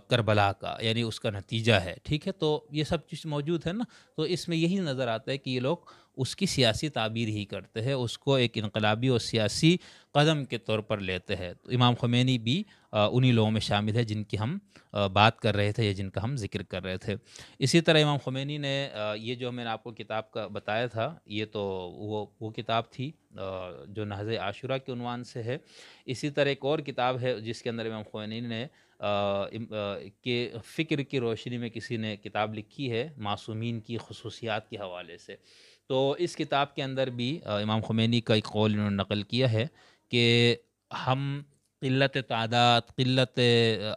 [SPEAKER 1] کربلا کا یعنی اس کا نتیجہ ہے، ٹھیک ہے؟ تو یہ سب چیز موجود ہے نا؟ تو اس میں یہی نظر آتا ہے کہ یہ لوگ اس کی سیاسی تعبیر ہی کرتے ہیں، اس کو ایک انقلابی اور سیاسی قدم کے طور پر لیتے ہیں۔ تو امام خمینی بھی انہی لوگوں میں شامل ہے جن کی ہم بات کر رہے تھے یا جن کا ہم ذکر کر رہے تھے۔ اسی طرح امام خمینی نے یہ جو میں نے آپ کو کتاب کا بتایا تھا، یہ تو وہ وہ کتاب تھی جو نہض عاشورہ کے عنوان سے ہے۔ اسی طرح ایک اور کتاب ہے جس کے اندر امام خمینی نے کہ فکر کی روشنی میں کسی نے کتاب لکھی ہے، معصومین کی خصوصیات کے حوالے سے۔ تو اس کتاب کے اندر بھی امام خمینی کا ایک قول انہوں نے نقل کیا ہے کہ ہم قلت تعداد، قلت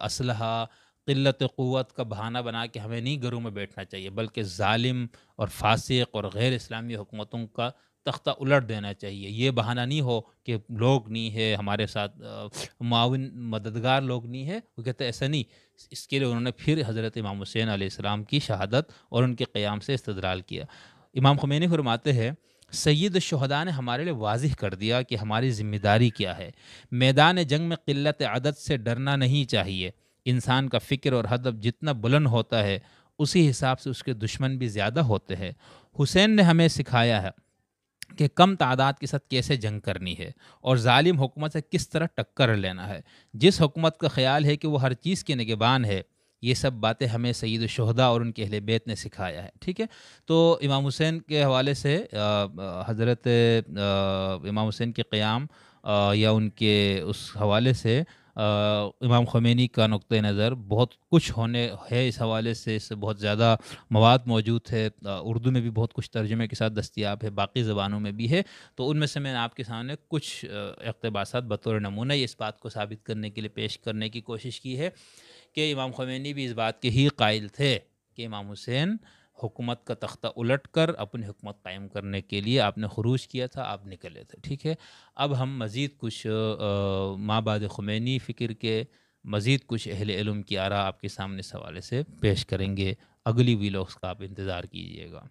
[SPEAKER 1] اسلحہ، قلت قوت کا بہانہ بنا کے ہمیں نہیں گھروں میں بیٹھنا چاہیے، بلکہ ظالم اور فاسق اور غیر اسلامی حکومتوں کا تختہ الٹ دینا چاہیے۔ یہ بہانہ نہیں ہو کہ لوگ نہیں ہے ہمارے ساتھ معاون مددگار لوگ نہیں ہے وہ کہتے ہیں ایسا نہیں۔ اس کے لیے انہوں نے پھر حضرت امام حسین علیہ السلام کی شہادت اور ان کے قیام سے استدلال کیا۔ امام خمینی فرماتے ہیں، سید الشہداء نے ہمارے لیے واضح کر دیا کہ ہماری ذمہ داری کیا ہے۔ میدان جنگ میں قلت عدد سے ڈرنا نہیں چاہیے۔ انسان کا فکر اور ہدف جتنا بلند ہوتا ہے، اسی حساب سے اس کے دشمن بھی زیادہ ہوتے ہیں۔ حسین نے ہمیں سکھایا ہے کہ کم تعداد کے ساتھ کیسے جنگ کرنی ہے اور ظالم حکومت سے کس طرح ٹکر لینا ہے۔ جس حکومت کا خیال ہے کہ وہ ہر چیز کے نگبان ہے یہ سب باتیں ہمیں سعید الشہدا اور ان کے اہل بیت نے سکھایا ہے، ٹھیک ہے؟ تو امام حسین کے حوالے سے حضرت امام حسین کے قیام یا ان کے اس حوالے سے امام خمینی کا نقطۂ نظر بہت کچھ ہونے ہے اس حوالے سے، اس سے بہت زیادہ مواد موجود ہے اردو میں بھی بہت کچھ ترجمے کے ساتھ دستیاب ہے، باقی زبانوں میں بھی ہے۔ تو ان میں سے میں نے آپ کے سامنے کچھ اقتباسات بطور نمونہ اس بات کو ثابت کرنے کے لیے پیش کرنے کی کوشش کی ہے۔ کہ امام خمینی بھی اس بات کے ہی قائل تھے کہ امام حسین حکومت کا تختہ الٹ کر اپنی حکومت قائم کرنے کے لیے آپ نے خروج کیا تھا، آپ نکلے تھے، ٹھیک ہے؟ اب ہم مزید کچھ ماں بعد خمینی فکر کے مزید کچھ اہل علم کی آرا آپ کے سامنے اس حوالے سے پیش کریں گے۔ اگلی ویلوگس کا آپ انتظار کیجیے گا۔